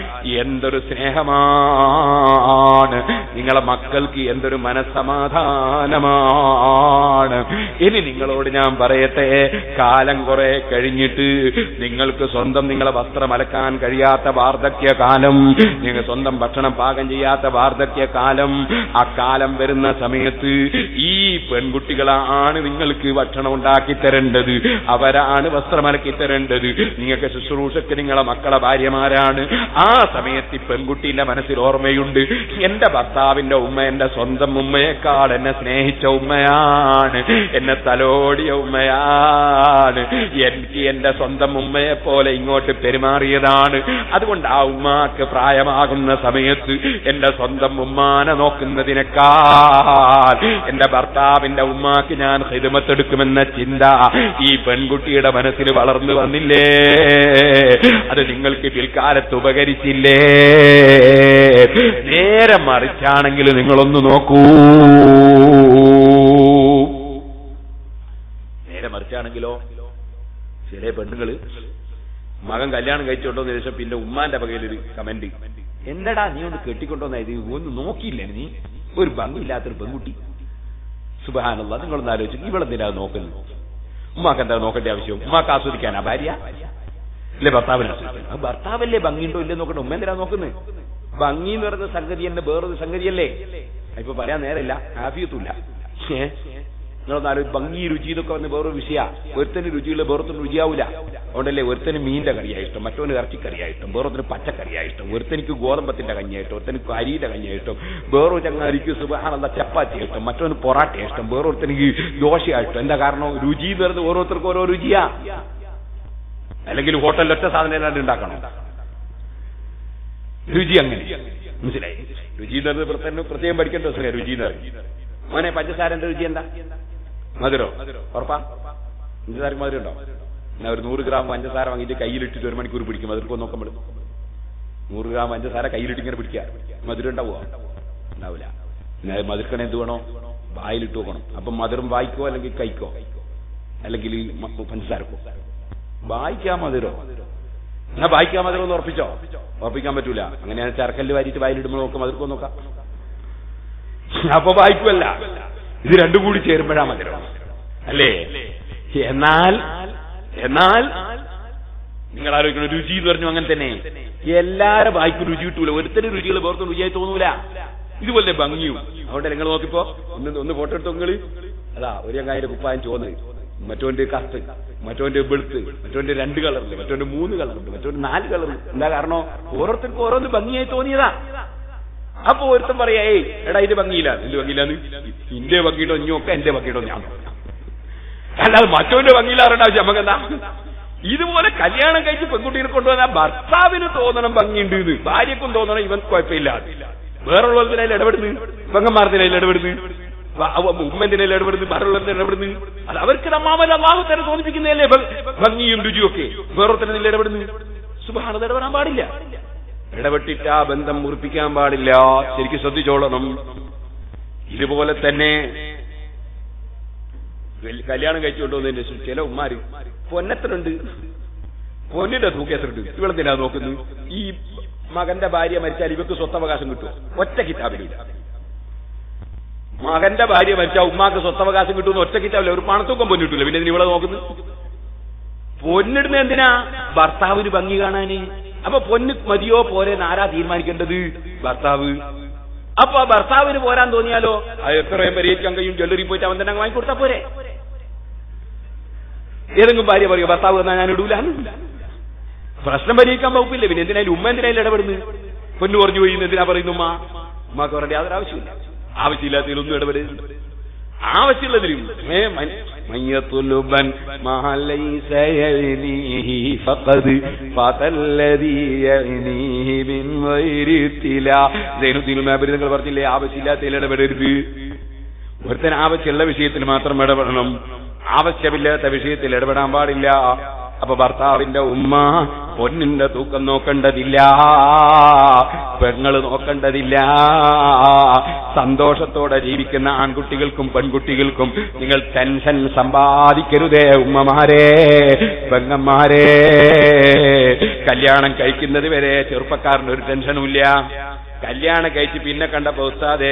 എന്തൊരു സ്നേഹമാണ്. നിങ്ങളെ മക്കൾക്ക് എന്തൊരു മനസ്സമാധാനമാണ്. ഇനി നിങ്ങളോട് ഞാൻ പറയട്ടെ കാലം കുറെ കഴിഞ്ഞിട്ട് നിങ്ങൾക്ക് സ്വന്തം നിങ്ങളെ വസ്ത്രം അലക്കാൻ കഴിയാത്ത വാർദ്ധക്യകാലം നിങ്ങൾ സ്വന്തം ഭക്ഷണം പാകം ചെയ്യാത്ത വാർദ്ധക്യ കാലം ആ കാലം വരുന്ന സമയത്ത് ഈ പെൺകുട്ടികളാണ് നിങ്ങൾക്ക് ഭക്ഷണം ഉണ്ടാക്കി തരേണ്ടത്. അവരാണ് വസ്ത്രമലക്കി തരേണ്ടത്. നിങ്ങൾക്ക് ശുശ്രൂഷക്ക് നിങ്ങളെ മക്കളെ ഭാര്യമാരാണ്. ആ സമയത്ത് ഈ പെൺകുട്ടീന്റെ മനസ്സിൽ ഓർമ്മയുണ്ട്. എന്റെ ഭർത്താവിന്റെ ഉമ്മ എന്റെ സ്വന്തം ഉമ്മയെക്കാൾ എന്നെ സ്നേഹിച്ച ഉമ്മയാണ്. എന്നെ തലോടിയ ഉമ്മയാണ്. എനിക്ക് എന്റെ സ്വന്തം ഉമ്മയെ പോലെ ഇങ്ങോട്ട് പെരുമാറിയതാണ്. അതുകൊണ്ട് ആ ഉമ്മാക്ക് പ്രായമാകുന്ന സമയത്ത് എന്റെ സ്വന്തം ഉമ്മാനെ നോക്കുന്നതിനേക്കാൾ എന്റെ ഭർത്താവിന്റെ ഉമ്മാക്ക് ഞാൻ ഹിതമത്തെടുക്കുമെന്ന ചിന്ത ഈ പെൺകുട്ടിയുടെ മനസ്സിൽ വളർന്നു വന്നില്ലേ? അത് നിങ്ങൾക്ക് പിൽക്കാലത്ത് ഉപകരിച്ചില്ലേ? നേരെ മറിച്ചാണെങ്കിൽ നിങ്ങളൊന്ന് നോക്കൂ. നേരെ മറിച്ചാണെങ്കിലോ? ചില പെണ്ണുങ്ങൾ. മകൻ കല്യാണം കഴിച്ചോണ്ടോന്ന് ചോദിച്ചാൽ പിന്നെ ഉമ്മാന്റെ പകയിലൊരു കമന്റ് എന്തടാ നീ ഒന്ന് കെട്ടിക്കൊണ്ടോന്നായത് ഒന്ന് നോക്കിയില്ലേ നീ? ഒരു ഭംഗിയില്ലാത്തൊരു പെൺകുട്ടി. സുബാനുള്ള നിങ്ങളൊന്ന് ആലോചിച്ചു ഇവളെന്തിനാ നോക്കുന്നത് ഉമ്മാക്ക് എന്താ നോക്കേണ്ട ആവശ്യം? ഉമ്മാക്ക് ആസ്വദിക്കാനാ ഭാര്യ? അല്ലെ ഭർത്താവിനെ ഭർത്താവല്ലേ ഭംഗിയുണ്ടോ ഇല്ലേ നോക്കണ്ട. ഉമ്മ എന്തിനാ നോക്കുന്നത് ഭംഗി എന്ന് പറയുന്ന സംഗതി തന്നെ വേറൊരു സംഗതിയല്ലേ? ഇപ്പൊ പറയാൻ നേരമില്ല ആഫിയത്തുമില്ല ഏ? നിങ്ങളൊന്നാൽ ഭംഗി രുചി എന്നൊക്കെ വന്ന് വേറൊരു വിഷയ. ഒരുത്തന് രുചിയുള്ള വേറൊത്തിന് രുചിയാവൂല. അതുകൊണ്ടല്ലേ ഒരുത്തന് മീനിന്റെ കറിയായിട്ടും മറ്റൊന്ന് മറ്റവന് ഇറച്ചിക്കറിയായി ഇഷ്ടം വേറൊരുത്തിന് പച്ചക്കറിയായി ഇഷ്ടം ഒരുത്തനിക്ക് ഗോതമ്പത്തിന്റെ കഞ്ഞിയായിട്ടും ഒരുത്തനിക്ക് അരിയുടെ കഞ്ഞിയായിട്ടും വേറൊരു ചങ്ങാരിക്ക് സുബാനുള്ള ചപ്പാത്തി ആയിട്ടും മറ്റവന് പൊറാട്ട ഇഷ്ടം വേറൊരുത്തനിക്ക് ദോശയായിട്ടും എന്താ കാരണം? രുചി എന്ന് പറയുന്നത് ഓരോരുത്തർക്കും ഓരോ രുചിയാ. അല്ലെങ്കിൽ ഹോട്ടലിൽ ഒറ്റ സാധനം ഏതാണ്ട് ഉണ്ടാക്കണം? രുചി അങ്ങനെ. മനസ്സിലായി? രുചി എന്ന് പറയുന്നത് പ്രത്യേകം പഠിക്കേണ്ട രുചി എന്ന് പറയും മോനെ പഞ്ചസാരന്റെ രുചി എന്താ? മധുരോ? ഉറപ്പാ? പഞ്ചസാരക്ക് മധുരം ഉണ്ടോ ഞാൻ ഒരു നൂറ് ഗ്രാം പഞ്ചസാര വാങ്ങിയിട്ട് കയ്യിലിട്ടിട്ട് ഒരു മണിക്കൂർ പിടിക്കും. മധുരക്കൊന്ന് നോക്കാൻ നമ്മൾ നൂറ് ഗ്രാം പഞ്ചസാര കയ്യിലിട്ട് ഇങ്ങനെ പിടിക്കുക മധുരം ഉണ്ടാവുക ഉണ്ടാവില്ല മധുരക്കണ എന്ത് വേണോ? വായിലിട്ട് നോക്കണം. അപ്പൊ മധുരം വായിക്കോ അല്ലെങ്കിൽ കൈക്കോ അല്ലെങ്കിൽ പഞ്ചസാരക്കോ വായിക്കാ മധുരോ? എന്നാ വായിക്കാൻ മധുരം ഒന്ന് ഉറപ്പിച്ചോ? ഉറപ്പിക്കാൻ പറ്റൂല. അങ്ങനെയാണ് ചരക്കല്ല് വാരിയിട്ട് വായിലിടുമ്പോൾ നോക്കാം മധുരക്കോ നോക്കാം. അപ്പൊ വായിക്കുമല്ല ഇത് രണ്ടും കൂടി ചേരുമ്പോഴാ മധുരം. അല്ലേ? എന്നാൽ എന്നാൽ നിങ്ങൾ ആലോചിക്കണം രുചി എന്ന് പറഞ്ഞു അങ്ങനെ തന്നെ. എല്ലാരും വായിക്കും രുചി കിട്ടൂല. ഒരുത്തരും രുചികൾ വേർത്തും രുചിയായി തോന്നൂല. ഇതുപോലെ ഭംഗിയും. അതുകൊണ്ട് നിങ്ങൾ നോക്കിപ്പോ ഒന്ന് ഒന്ന് ഫോട്ടോ എടുത്തോ നിങ്ങൾ അതാ ഒരു അങ്ങായിരം കുപ്പായം ചോന്ന്. മറ്റോന്റെ കത്ത് മറ്റോന്റെ വെളുത്ത് മറ്റോന്റെ രണ്ട് കളറുണ്ട് മറ്റോന്റെ മൂന്ന് കളറുണ്ട് മറ്റോന്റെ നാല് കളറുണ്ട് എന്താ കാരണം? ഓരോരുത്തർക്കും ഓരോന്ന് ഭംഗിയായി തോന്നിയതാ. അപ്പൊ ഒരുത്തം പറയാ ഏയ് എടാ ഇത് ഭംഗിയില്ല. ഇത് ഭംഗിയില്ലാന്ന് ഇന്റെ ഭംഗിയിട്ടോ ഇനിയൊക്കെ എന്റെ ഭംഗിയിട്ടോ ഞാൻ. അല്ലാതെ മറ്റവന്റെ ഭംഗിയിലാറേണ്ട ആവശ്യം നമുക്ക് എന്താ? ഇതുപോലെ കല്യാണം കഴിച്ച് പെൺകുട്ടിയെ കൊണ്ടുവന്ന ഭർത്താവിന് തോന്നണം ഭംഗിയുണ്ട് ഇത്. ഭാര്യക്കും തോന്നണം ഇവൻ കുഴപ്പമില്ല. വേറുള്ളതിനെ ഇടപെടുന്നു. പെങ്ങന്മാർത്തിനെ ഇടപെടുന്നു. ഉമ്മന്റെ ഇടപെടുന്നു. വേറുള്ളതിനെ ഇടപെടുന്നു. അത് അവർക്ക് നമ്മാമല്ല അള്ളാഹു തന്നെ തോന്നിപ്പിക്കുന്നതല്ലേ ഭംഗിയും രുചിയും ഒക്കെ. വേറൊരുത്തനെ ഇടപെടുന്നു. സുബാനത് ഇടപെടാൻ പാടില്ല. ഇടപെട്ടിട്ട് ആ ബന്ധം മുറിപ്പിക്കാൻ പാടില്ല. ശരിക്കും ശ്രദ്ധിച്ചോളണം. ഇതുപോലെ തന്നെ കല്യാണം കഴിച്ചുകൊണ്ടുവന്നതിന്റെ ശേഷം ചില ഉമ്മാര് പൊന്നെത്രണ്ട് പൊന്നിന്റെ തൂക്കം എത്രണ്ട് ഇവളെന്തിനാ നോക്കുന്നു ഈ മകന്റെ ഭാര്യ മരിച്ചാൽ ഇവക്ക് സ്വത്തവകാശം കിട്ടും ഒറ്റ കിതാബിലില്ല മകന്റെ ഭാര്യ മരിച്ചാൽ ഉമ്മാക്ക് സ്വത്തവകാശം കിട്ടുമെന്ന് ഒറ്റ കിതാബില്ല ഒരു പണത്തൂക്കം പൊന്നിട്ടില്ല പിന്നെ ഇവളെ നോക്കുന്നു പൊന്നിടുന്ന എന്തിനാ? ഭർത്താവിന് ഭംഗി കാണാന്. അപ്പൊ പൊന്ന് മതിയോ പോരെ ആരാ തീരുമാനിക്കേണ്ടത്? ഭർത്താവ്. അപ്പൊ ആ ഭർത്താവിന് പോരാൻ തോന്നിയാലോ? അത് എത്രയും പരിഹരിക്കാൻ കഴിയും ജ്വല്ലറി പോയിട്ട് അവൻ തന്നെ വാങ്ങിക്കൊടുത്താ പോരെ? ഏതെങ്കിലും ഭാര്യ പറയോ ഭർത്താവ് എന്നാ ഞാൻ ഇടൂല? പ്രശ്നം പരിഹരിക്കാൻ വകുപ്പില്ല? പിന്നെ എന്തിനായാലും ഉമ്മ എന്തിനായാലും ഇടപെടുന്നു പൊന്നു പറഞ്ഞു പോയി എന്തിനാ പറയുന്നു ഉമ്മ? ഉമ്മക്ക് പറയേണ്ട യാതൊരു ആവശ്യമില്ല ആവശ്യമില്ലാത്തതിലൊന്നും ഇടപെടുന്നു ആവശ്യമുള്ളതിലും ഫഖദ് ഫതല്ലദീ ബിൻ മാബരി നിങ്ങൾ പറഞ്ഞില്ലേ ആവശ്യമില്ലാത്ത ഇടപെടരുത് ഒരുത്തൻ ആവശ്യമുള്ള വിഷയത്തിൽ മാത്രം ഇടപെടണം. ആവശ്യമില്ലാത്ത വിഷയത്തിൽ ഇടപെടാൻ പാടില്ല. അപ്പൊ ഭർത്താവിന്റെ ഉമ്മ പൊന്നിന്റെ തൂക്കം നോക്കേണ്ടതില്ല. പെങ്ങൾ നോക്കേണ്ടതില്ല. സന്തോഷത്തോടെ ജീവിക്കുന്ന ആൺകുട്ടികൾക്കും പെൺകുട്ടികൾക്കും നിങ്ങൾ ടെൻഷൻ സമ്പാദിക്കരുതേ ഉമ്മമാരെ പെങ്ങന്മാരെ. കല്യാണം കഴിക്കുന്നത് വരെ ചെറുപ്പക്കാരന് ഒരു ടെൻഷനും ഇല്ല കല്യാണം കഴിച്ച് പിന്നെ കണ്ടപ്പോ ഉസ്താദേ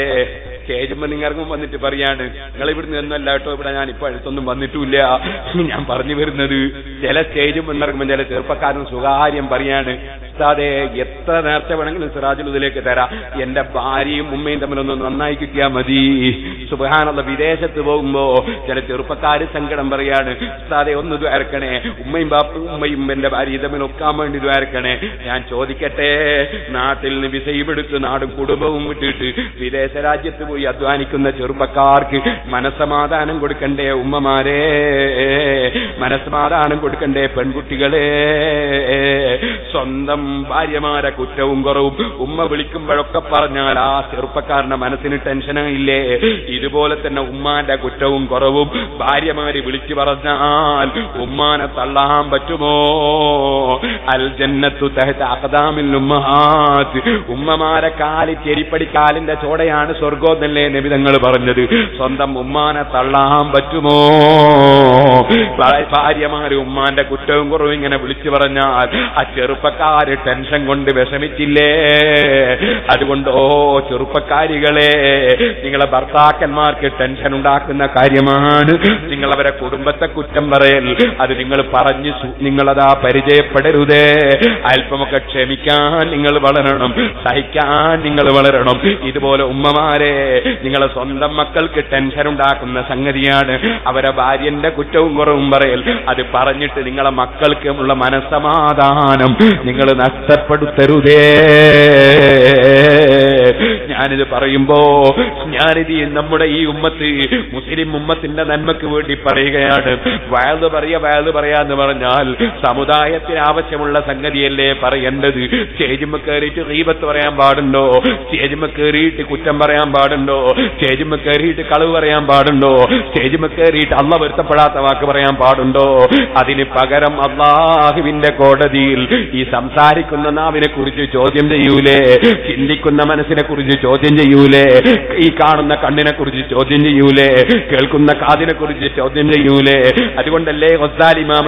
സ്റ്റേജുമ്പോ നിങ്ങൾക്കും വന്നിട്ട് പറയാണ് നിങ്ങൾ ഇവിടുന്ന് നിന്നല്ല കേട്ടോ ഇവിടെ ഞാൻ ഇപ്പൊ അടുത്തൊന്നും വന്നിട്ടില്ല. ഞാൻ പറഞ്ഞു വരുന്നത് ചില സ്റ്റേജും ഇറങ്ങുമ്പോൾ ചില ചെറുപ്പക്കാരും സുഖാര്യം പറയാണ് ഉസ്താദേ എത്ര നേരത്തെ വേണമെങ്കിലും സിറാജിൽ ഇതിലേക്ക് തരാം. എന്റെ ഭാര്യയും ഉമ്മയും തമ്മിലൊന്ന് നന്നായി കിട്ടിയാൽ മതി. സുബഹാനുള്ള വിദേശത്ത് പോകുമ്പോ ചില ചെറുപ്പക്കാര് സങ്കടം പറയാണ് ഉസ്താദെ ഒന്ന് ദ്വാരക്കണേ ഉമ്മയും ബാപ്പും ഉമ്മയും എന്റെ ഭാര്യ തമ്മിൽ ഒക്കാൻ വേണ്ടി ദ്വാരക്കണേ ഞാൻ ചോദിക്കട്ടെ നാട്ടിൽ നിന്ന് വിസയുമെടുത്ത് നാടും കുടുംബവും വിട്ടിട്ട് വിദേശ രാജ്യത്ത് പോയി അധ്വാനിക്കുന്ന ചെറുപ്പക്കാർക്ക് മനസമാധാനം കൊടുക്കണ്ടേ ഉമ്മമാരെ? മനസമാധാനം കൊടുക്കണ്ടേ പെൺകുട്ടികളെ? സ്വന്തം ഭാര്യമാരെ കുറ്റവും കുറവും ഉമ്മ വിളിക്കുമ്പോഴൊക്കെ പറഞ്ഞാൽ ആ ചെറുപ്പക്കാരന്റെ മനസ്സിന് ടെൻഷനായില്ലേ ഇതുപോലെ തന്നെ ഉമ്മാന്റെ കുറ്റവും കുറവും ഭാര്യമാര് വിളിച്ചു പറഞ്ഞാൽ ഉമ്മാനെ തള്ളാൻ പറ്റുമോ? അൽ ജന്നത്തു തഹത്ത് അഖദാമിൽ ഉമ്മഹാത്ത് ഉമ്മമാരെ കാലി ചെരിപ്പടി കാലിന്റെ ചോടയാണ് സ്വർഗോന്നല്ലേ നിബിതങ്ങൾ പറഞ്ഞത്. സ്വന്തം ഉമ്മാനെ തള്ളാൻ പറ്റുമോ? ഭാര്യമാര് ഉമ്മാന്റെ കുറ്റവും കുറവും ഇങ്ങനെ വിളിച്ചു പറഞ്ഞാൽ ആ ചെറുപ്പക്കാര് ടെൻഷൻ കൊണ്ട് വിഷമിച്ചില്ലേ? അതുകൊണ്ട് ഓ ചെറുപ്പക്കാരികളെ നിങ്ങളെ ഭർത്താക്കന്മാർക്ക് ടെൻഷൻ ഉണ്ടാക്കുന്ന കാര്യമാണ്. നിങ്ങൾ അവരെ കുടുംബത്തെ കുറ്റം പറയൽ. അത് നിങ്ങൾ പറഞ്ഞ് നിങ്ങളതാ പരിചയപ്പെടരുതേ. അല്പമൊക്കെ ക്ഷമിക്കാൻ നിങ്ങൾ വളരണം. സഹിക്കാൻ നിങ്ങൾ വളരണം. ഇതുപോലെ ഉമ്മമാരെ നിങ്ങളെ സ്വന്തം മക്കൾക്ക് ടെൻഷൻ ഉണ്ടാക്കുന്ന സംഗതിയാണ്. അവരെ ഭാര്യന്റെ കുറ്റവും കുറവും പറയൽ. അത് പറഞ്ഞിട്ട് നിങ്ങളെ മക്കൾക്കുമുള്ള മനസ്സമാധാനം നിങ്ങൾ നഷ്ടപ്പെടുത്തരുതേ ഞാനിത് പറയുമ്പോ ഞാനിത് നമ്മുടെ ഈ ഉമ്മത്ത് മുസ്ലിം ഉമ്മത്തിന്റെ നന്മക്ക് വേണ്ടി പറയുകയാണ്. വയൽ പറയ വയൽ പറയാന്ന് പറഞ്ഞാൽ സമുദായത്തിന് ആവശ്യമുള്ള സംഗതിയല്ലേ പറയേണ്ടത്? സ്റ്റേജിമ്മ കയറിയിട്ട് റീബത്ത് പറയാൻ പാടുണ്ടോ? സ്റ്റേജിമ്മ കയറിയിട്ട് കുറ്റം പറയാൻ പാടുണ്ടോ? സ്റ്റേജിമ്മ കയറിയിട്ട് കളവ് പറയാൻ പാടുണ്ടോ? സ്റ്റേജിമ്മ കയറിയിട്ട് അള്ള വരുത്തപ്പെടാത്ത വാക്ക് പറയാൻ പാടുണ്ടോ? അതിന് പകരം അള്ളാഹുവിന്റെ കോടതിയിൽ ഈ സംസാരിക്കുന്ന നാവിനെ കുറിച്ച് ചോദ്യം ചെയ്യൂലേ? ചിന്തിക്കുന്ന മനസ്സിനെ കുറിച്ച് ചോദ്യം ചെയ്യൂലേ? ഈ കാണുന്ന കണ്ണിനെ കുറിച്ച് ചോദ്യം ചെയ്യൂലേ? കേൾക്കുന്ന കാതിനെ കുറിച്ച് ചോദ്യം ചെയ്യൂലേ? അതുകൊണ്ടല്ലേ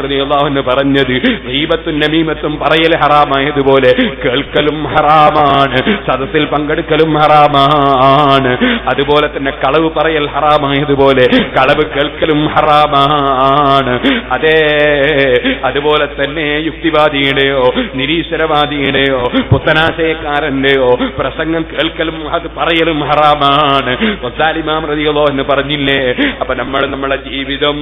റളിയല്ലാഹു പറഞ്ഞത്? ദൈവത്തും നമീമത്തും പറയൽ ഹറാമായതുപോലെ കേൾക്കലും ഹറാമാണ് സദസ്സിൽ പങ്കെടുക്കലും ഹറാമാണ് അതുപോലെ തന്നെ കളവ് പറയൽ ഹറാമായതുപോലെ കളവ് കേൾക്കലും ഹറാമാണ്. അതേ അതുപോലെ തന്നെ യുക്തിവാദിയുടെയോ നിരീശ്വരവാദിയുടെയോ പുത്തനാശയക്കാരന്റെയോ പ്രസംഗം കേൾക്കലും അത് പറയലും ഹറാമാണ്. റതിയല്ലോ എന്ന് പറഞ്ഞില്ലേ അപ്പൊ നമ്മൾ നമ്മളെ ജീവിതം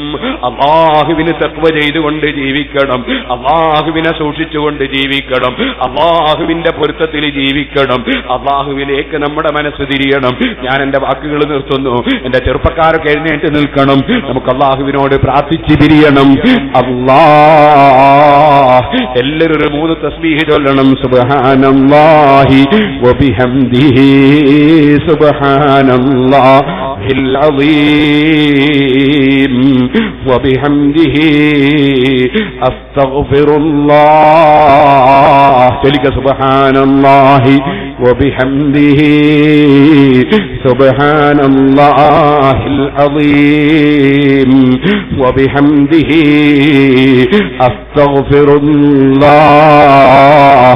അള്ളാഹുവിന് തത്വ ചെയ്തുകൊണ്ട് ജീവിക്കണം അള്ളാഹുവിനെ സൂക്ഷിച്ചുകൊണ്ട് ജീവിക്കണം അള്ളാഹുവിന്റെ പൊരുത്തത്തിൽ ജീവിക്കണം അള്ളാഹുവിലേക്ക് നമ്മുടെ മനസ്സ് തിരിയണം. ഞാൻ എന്റെ വാക്കുകൾ നിർത്തുന്നു. എന്റെ ചെറുപ്പക്കാരൊക്കെ എഴുന്നേറ്റ് നിൽക്കണം. നമുക്ക് അള്ളാഹുവിനോട് പ്രാർത്ഥിച്ച് തിരിയണം. അള്ളാ എല്ലാവരും ഒരു മൂന്ന് തസ്ബീഹ് ചൊല്ലണം സുബ്ഹാനല്ലാഹി വബിഹംദിഹി الله العظيم. وبحمده أستغفر الله. تلك سبحان الله. وبحمده سبحان الله العظيم. وبحمده أستغفر الله.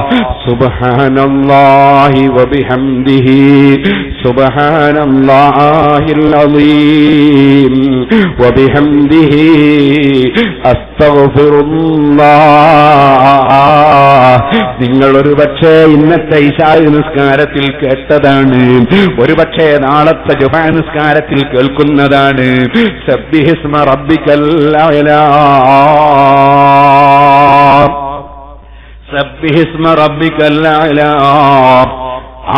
سبحان الله. وبحمده سبحان الله സുബ്ഹാനല്ലാഹിൽ وبحمده أستغفر الله. നിങ്ങൾ ഒരു പക്ഷേ ഇന്നത്തെ ഇശായ നിസ്കാരത്തിൽ കേട്ടതാണ്. ഒരു പക്ഷേ നാളത്തെ ജുഹായ നിസ്കാരത്തിൽ കേൾക്കുന്നതാണ്. സബ്ബിഹിസ്മ റബ്ബിക്കൽ സബ്ബിഹിസ്മ റബ്ബിക്കൽ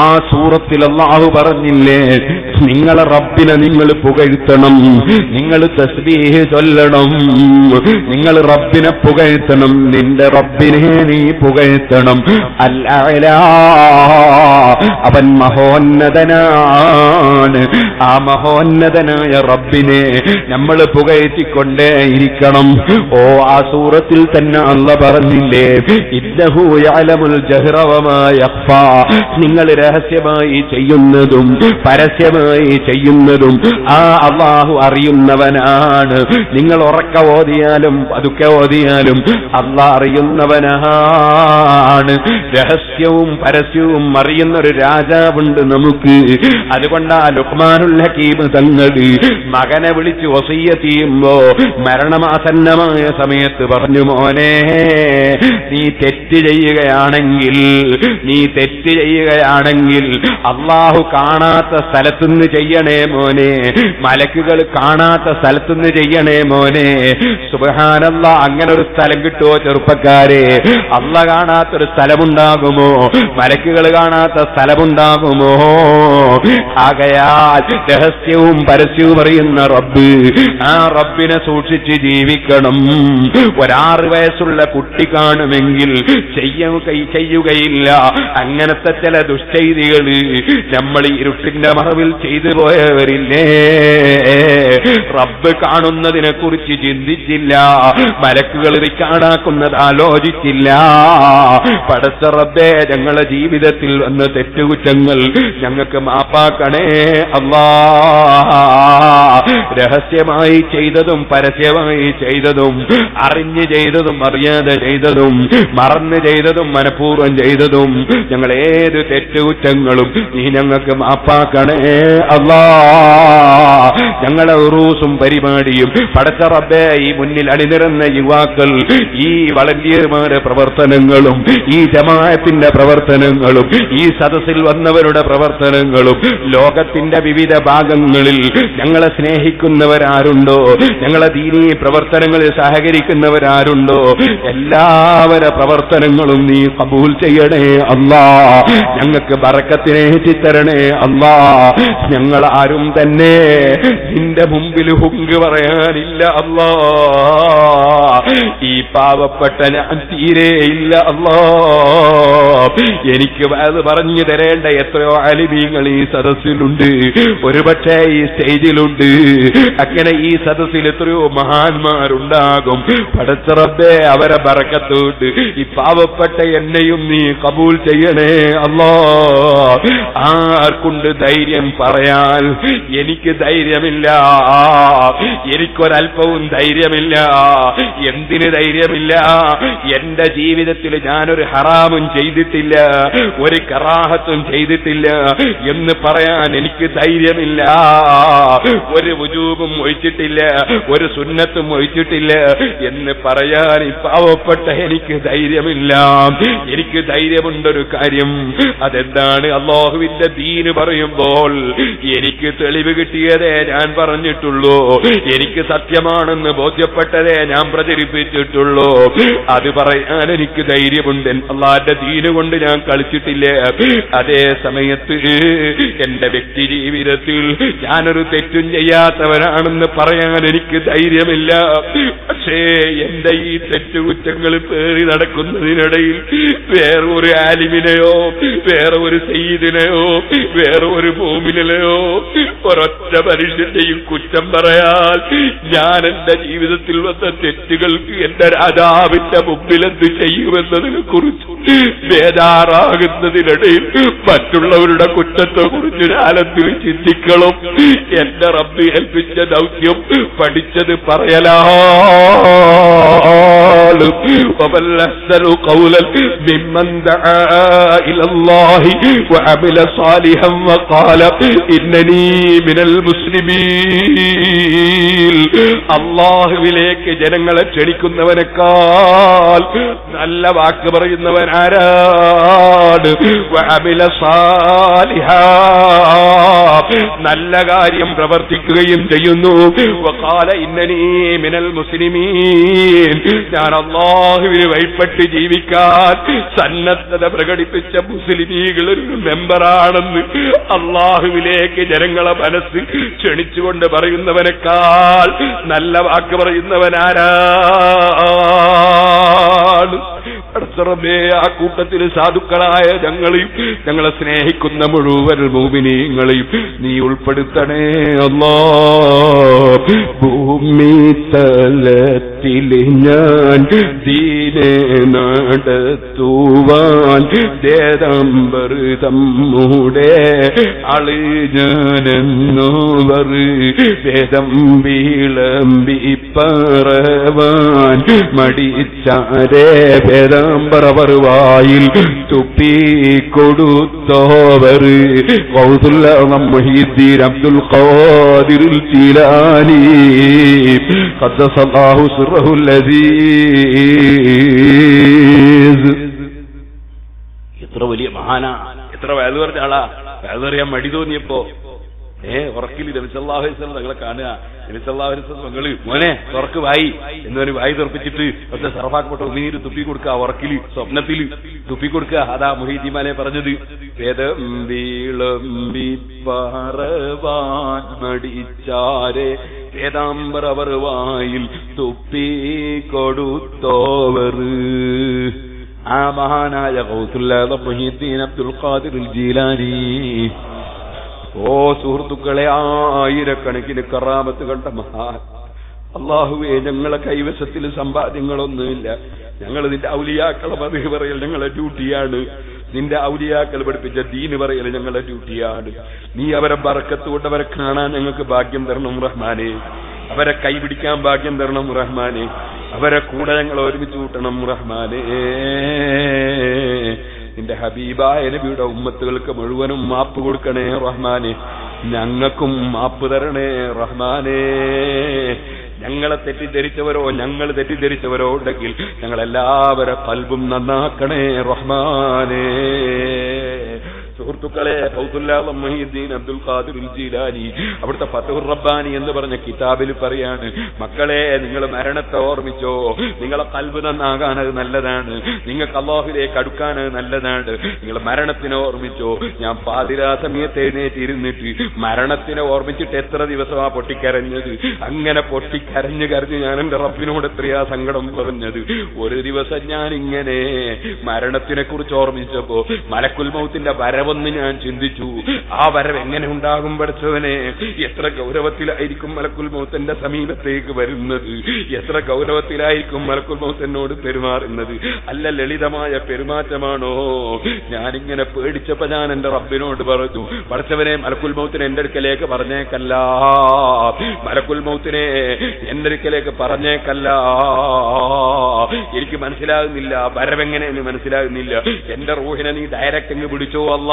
ആ സൂറത്തിൽ അള്ളാഹു പറഞ്ഞില്ലേ നിങ്ങളെ റബ്ബിനെ നിങ്ങൾ പുകഴ്ത്തണം നിങ്ങൾ തസ്ബീഹ് ചൊല്ലണം നിങ്ങൾ റബ്ബിനെ പുകഴ്ത്തണം നിന്റെ റബ്ബിനെ നീ പുകഴ്ത്തണം. അല്ല അവൻ മഹോന്നതനാണ്. ആ മഹോന്നതനായ റബ്ബിനെ നമ്മൾ പുകഴ്ത്തിക്കൊണ്ടേ ഇരിക്കണം. ഓ ആ സൂറത്തിൽ തന്നെ അല്ല പറഞ്ഞില്ലേ ഇല്ലഹൂയാലമുൽ ജഹ്റവമായ നിങ്ങൾ രഹസ്യമായി ചെയ്യുന്നതും പരസ്യമായി ചെയ്യുന്നതും ആ അള്ളാഹു അറിയുന്നവനാണ്. നിങ്ങൾ ഉറക്ക ഓതിയാലും പതുക്കെ ഓതിയാലും അള്ളാഹ് അറിയുന്നവനാണ്. രഹസ്യവും പരസ്യവും അറിയുന്ന ഒരു രാജാവുണ്ട് നമുക്ക്. അതുകൊണ്ട് ആ ലുക്മാനുൽ ഹക്കീം തങ്ങൾ മകനെ വിളിച്ച് ഒസയ്യ ചെയ്യുമ്പോ മരണമാസന്നമായ സമയത്ത് പറഞ്ഞു മോനെ നീ ചെയ്യുകയാണെങ്കിൽ നീ തെറ്റ് ചെയ്യുകയാണെങ്കിൽ അള്ളാഹു കാണാത്ത സ്ഥലത്തുനിന്ന് ചെയ്യണേ മോനെ. മലക്കുകൾ കാണാത്ത സ്ഥലത്തുനിന്ന് ചെയ്യണേ മോനെ. സുബഹാനല്ല അങ്ങനെ ഒരു സ്ഥലം കിട്ടുമോ ചെറുപ്പക്കാരെ? അല്ല കാണാത്തൊരു സ്ഥലമുണ്ടാകുമോ? മലക്കുകൾ കാണാത്ത സ്ഥലമുണ്ടാകുമോ? ആകയാൽ രഹസ്യവും പരസ്യവും പറയുന്ന റബ്ബ് ആ റബ്ബിനെ സൂക്ഷിച്ച് ജീവിക്കണം. ഒരാറ് വയസ്സുള്ള കുട്ടി കാണുമെങ്കിൽ ചെയ്യുകയില്ല. അങ്ങനത്തെ ചില ദുഷ്ചെയ്തികൾ നമ്മൾ ഇരുട്ടിന്റെ മറവിൽ ചെയ്തു പോയവരില്ലേ? റബ്ബ് കാണുന്നതിനെ കുറിച്ച് ചിന്തിച്ചില്ല. മലക്കുകൾ കാണാക്കുന്നത് ആലോചിച്ചില്ല. പടച്ച റബ്ബേ ഞങ്ങളുടെ ജീവിതത്തിൽ വന്ന തെറ്റുകുറ്റങ്ങൾ ഞങ്ങൾക്ക് മാപ്പാക്കണേ അള്ളാ രഹസ്യമായി ചെയ്തതും പരസ്യമായി ചെയ്തതും അറിഞ്ഞു ചെയ്തതും അറിയാതെ ചെയ്തതും മറന്ന് ചെയ്തതും മനഃപൂർവം ചെയ്തതും ഞങ്ങൾ ഏത് തെറ്റുകുറ്റങ്ങളും നീ ഞങ്ങൾക്ക് മാപ്പാക്കണേ. അല്ല. ഞങ്ങളെ ഉറൂസും പരിപാടിയും പടച്ച റബ്ബേ ഈ മുന്നിൽ അണിനിരന്ന യുവാക്കൾ ഈ വളണ്ടിയർമാരുടെ പ്രവർത്തനങ്ങളും ഈ ജമാഅത്തിന്റെ പ്രവർത്തനങ്ങളും ഈ സദസ്സിൽ വന്നവരുടെ പ്രവർത്തനങ്ങളും ലോകത്തിന്റെ വിവിധ ഭാഗങ്ങളിൽ ഞങ്ങളെ സ്നേഹിക്കുന്നവരാരുണ്ടോ? ഞങ്ങളെ ദീനീ പ്രവർത്തനങ്ങളിൽ സഹകരിക്കുന്നവരാരുണ്ടോ? എല്ലാവരുടെ പ്രവർത്തനങ്ങളും നീ കബൂൽ ചെയ്യണേ അല്ലാ. ഞങ്ങൾക്ക് ബറക്കത്തിനെ ചിത്തരണേ അല്ലാ. ഞങ്ങൾ ആരും തന്നെ നിന്റെ മുമ്പിൽ ഹുങ്ക് പറയാനില്ല അല്ലാ. ഈ പാവപ്പെട്ട ഞാൻ തീരെ ഇല്ല അല്ലാ. എനിക്ക് അത് പറഞ്ഞു തരേണ്ട എത്രയോ അലിമീങ്ങൾ ഈ സദസ്സിലുണ്ട്. ഒരുപക്ഷെ ഈ സ്റ്റേജിലുണ്ട്. അങ്ങനെ ഈ സദസ്സിൽ എത്രയോ മഹാന്മാരുണ്ടാകും. പടച്ചറബേ അവരെ ബറക്കത്തോട്ട് ഈ പാവപ്പെട്ട എന്നെയും നീ കബൂൽ ചെയ്യണേ അല്ലോ. ആർക്കുണ്ട് ധൈര്യം പറയാൻ? എനിക്ക് ധൈര്യമില്ല. എനിക്കൊരൽപ്പവും ധൈര്യമില്ല. എന്തിന് ധൈര്യമില്ല? എന്റെ ജീവിതത്തിൽ ഞാനൊരു ഹറാമും ചെയ്തിട്ടില്ല. ഒരു കറാഹത്തും ചെയ്തിട്ടില്ല. എന്ന് പറയാൻ എനിക്ക് ധൈര്യമില്ല. ഒരു വുജൂബും ഒഴിച്ചിട്ടില്ല. ഒരു സുന്നത്തും ഒഴിച്ചിട്ടില്ല. എന്ന് പറയാൻ പാവപ്പെട്ട എനിക്ക് ധൈര്യമില്ല. എനിക്ക് ധൈര്യമുണ്ടൊരു കാര്യം. അതെന്താണ്? അള്ളാഹുവിന്റെ ദീന് പറയുമ്പോൾ എനിക്ക് തെളിവ് കിട്ടിയതേ ഞാൻ പറഞ്ഞിട്ടുള്ളൂ. എനിക്ക് സത്യമാണെന്ന് ബോധ്യപ്പെട്ടതേ ഞാൻ പ്രചരിപ്പിച്ചിട്ടുള്ളൂ. അത് പറയാൻ എനിക്ക് ധൈര്യമുണ്ട്. അള്ളാന്റെ ദീന് കൊണ്ട് ഞാൻ കളിച്ചിട്ടില്ല? അതേ സമയത്ത് എന്റെ വ്യക്തി ജീവിതത്തിൽ ഞാനൊരു തെറ്റും ചെയ്യാത്തവനാണെന്ന് പറയാൻ എനിക്ക് ധൈര്യമില്ല. പക്ഷേ എന്റെ ഈ തെറ്റുകുറ്റങ്ങൾ പേറി നടക്കുന്നതിനിടയിൽ വേറെ ഒരു ആലിമിനെയോ വേറെ ഒരു സയ്യിദിനെയോ വേറെ ഒരു ഭൂമിനെയോ ഒരൊറ്റ മനുഷ്യന്റെയും കുറ്റം പറയാൻ ഞാൻ എന്റെ ജീവിതത്തിൽ വന്ന തെറ്റുകൾക്ക് എന്റെ രാജാവിന്റെ മുമ്പിൽ എന്ത് ചെയ്യുമെന്നതിനെ കുറിച്ച് ബേജാറാകുന്നതിനിടയിൽ മറ്റുള്ളവരുടെ കുറ്റത്തെ കുറിച്ച് ഞാനെന്തിൽ ചിന്തിക്കണം എന്റെ റബ്ബി ഏൽപ്പിച്ച ദൗത്യം പഠിച്ചത് പറയലാണ് ومن أحسن قولا ممن دعا إلى الله وعمل صالحا وقال إنني من المسلمين അള്ളാഹുവിലേക്ക് ജനങ്ങളെ ക്ഷണിക്കുന്നവനേക്കാൾ നല്ല വാക്ക് പറയുന്നവൻ ആരാണ് വഅമില സാലിഹാ നല്ല കാര്യം പ്രവർത്തിക്കുകയും ചെയ്യുന്നു വഖാല ഇന്നനീ മിനൽ മുസ്ലിമീൻ ഞാൻ അള്ളാഹുവിന് വഴിപ്പെട്ട് ജീവിക്കാൻ സന്നദ്ധത പ്രകടിപ്പിച്ച മുസ്ലിമീകൾ ഒരു മെമ്പറാണെന്ന് അള്ളാഹുവിലേക്ക് ജനങ്ങളെ മനസ്സ് ക്ഷണിച്ചുകൊണ്ട് പറയുന്നവനേക്കാൾ നല്ല വാക്ക് പറയുന്നവനാരാണ്. പടച്ചറബേ ആ കൂട്ടത്തിൽ സാധുക്കളായ ഞങ്ങളെയും ഞങ്ങളെ സ്നേഹിക്കുന്ന മുഴുവൻ ഭൂമിനീങ്ങളെയും നീ ഉൾപ്പെടുത്തണേ അല്ലാ. ഭൂമി തലത്തിൽ ഞാൻ ദീനെ നടത്തുവാൻ ദേദംബർ തമ്മുടെ ആള് ഞാനെന്നോവർ വേദം വിളമ്പി പറവാൻ മടിച്ചാരേ വേദാംബറവർ വായിൽ തുപ്പി കൊടുത്തോവർ കൗതുല്ല മൊഹീദ്ദീൻ അബ്ദുൽ ഖാദിർ الجيلاني قدس الله سره ഹഫീസ് എത്ര വലിയ മഹാന. എത്ര വയലുപറഞ്ഞ ആളാ. വയലുപറിയാൻ മടി തോന്നിയപ്പോ ഏ ഉറക്കിൽ നബിസല്ലാഹുസ്ലം തങ്ങളെ കാണുക. നബിസല്ലാഹുസ്ലം തങ്ങൾ മോനെ തുറക്ക് വായി. എന്ന് പറഞ്ഞ് വായി തുറപ്പിച്ചിട്ട് പക്ഷെ സർഫാക്കപ്പെട്ട ഒന്നീര് തുപ്പി കൊടുക്കുക ഉറക്കിൽ സ്വപ്നത്തിൽ തുപ്പി കൊടുക്കുക. അതാ മൊഹീദിമാനെ പറഞ്ഞത്. വേദം വേദാംബറവർ വായിൽ തുപ്പി കൊടുത്തോവർ. ആ മഹാനായ കൗസുല്ലാദ മൊഹീദ്ദീൻ അബ്ദുൽ ഖാദിർ ജീലാനി ഓ സുഹൃത്തുക്കളെ ആയിരക്കണക്കിന് കറാമത്ത് കണ്ട മഹാ അള്ളാഹുവേ ഞങ്ങളെ കൈവശത്തിൽ സമ്പാദ്യങ്ങളൊന്നുമില്ല. ഞങ്ങൾ നിന്റെ ഔലിയാക്കളെ പതിവ് പറയൽ ഞങ്ങളെ ഡ്യൂട്ടിയാണ്. നിന്റെ ഔലിയാക്കൾ പഠിപ്പിച്ച ദീന് പറയൽ ഞങ്ങളുടെ ഡ്യൂട്ടിയാണ്. നീ അവരെ ബറക്കത്ത് കൊണ്ട് അവരെ കാണാൻ ഞങ്ങൾക്ക് ഭാഗ്യം തരണം റഹ്മാനെ. അവരെ കൈപിടിക്കാൻ ഭാഗ്യം തരണം റഹ്മാനെ. അവരെ കൂടെ ഞങ്ങൾ ഒരുമിച്ച് കൂട്ടണം റഹ്മാനെ. നിന്റെ ഹബീബായ നബിയുടെ ഉമ്മത്തുകൾക്ക് മുഴുവനും മാപ്പ് കൊടുക്കണേ റഹ്മാനെ. ഞങ്ങൾക്കും മാപ്പ് തരണേ റഹ്മാനേ. ഞങ്ങളെ തെറ്റിദ്ധരിച്ചവരോ ഞങ്ങൾ തെറ്റിദ്ധരിച്ചവരോ ഉണ്ടെങ്കിൽ ഞങ്ങളെല്ലാവരെ പൽബും നന്നാക്കണേ റഹ്മാനേ. സുഹൃത്തുക്കളെ അബ്ദുൽ ഖാദിർ ജീലാനി. അവിടുത്തെ ഫത്തുർ റബ്ബാനി എന്ന് പറഞ്ഞ കിതാബിൽ പറയാണ് മക്കളെ നിങ്ങൾ മരണത്തെ ഓർമ്മിച്ചോ? നിങ്ങളെ കൽബ് നന്നാകാൻ അത് നല്ലതാണ്. നിങ്ങൾക്ക് അള്ളാഹുലേക്ക് അടുക്കാൻ അത് നല്ലതാണ്. നിങ്ങൾ മരണത്തിനെ ഓർമ്മിച്ചോ? ഞാൻ പാതിരാ സമയത്ത് എഴുന്നേറ്റിരുന്നിട്ട് മരണത്തിനെ ഓർമ്മിച്ചിട്ട് എത്ര ദിവസമാ പൊട്ടിക്കരഞ്ഞത്? അങ്ങനെ പൊട്ടിക്കരഞ്ഞ് കരഞ്ഞ് ഞാൻ എന്റെ റബ്ബിനോട് എത്രയാ സങ്കടം പറഞ്ഞത്? ഒരു ദിവസം ഞാൻ ഇങ്ങനെ മരണത്തിനെ കുറിച്ച് ഓർമ്മിച്ചപ്പോ മലക്കുൽ മൗത്തിന്റെ വരവെന്ന് ഞാൻ ചിന്തിച്ചു. ആ വരവ് എങ്ങനെ ഉണ്ടാകും പഠിച്ചവനെ? എത്ര ഗൗരവത്തിലായിരിക്കും മലക്കുൽ മൗത്തന്റെ സമീപത്തേക്ക് വരുന്നത്? എത്ര ഗൗരവത്തിലായിരിക്കും മലക്കുൽ മൗത്തനോട് പെരുമാറുന്നത്? അല്ല ലളിതമായ പെരുമാറ്റമാണോ? ഞാനിങ്ങനെ പേടിച്ചപ്പോ ഞാൻ എന്റെ റബ്ബിനോട് പറഞ്ഞു പഠിച്ചവനെ മലക്കുൽ മൗത്തിനെ എന്റെ അടുക്കലേക്ക് പറഞ്ഞേക്കല്ല. മലക്കുൽ മൗത്തിനെ എന്റെ അടുക്കലേക്ക് പറഞ്ഞേക്കല്ല. എനിക്ക് മനസ്സിലാകുന്നില്ല വരവെങ്ങനെ എന്ന് മനസ്സിലാകുന്നില്ല. എന്റെ റൂഹിനെ നീ ഡയറക്റ്റ് അങ്ങ് പിടിച്ചോ അല്ല.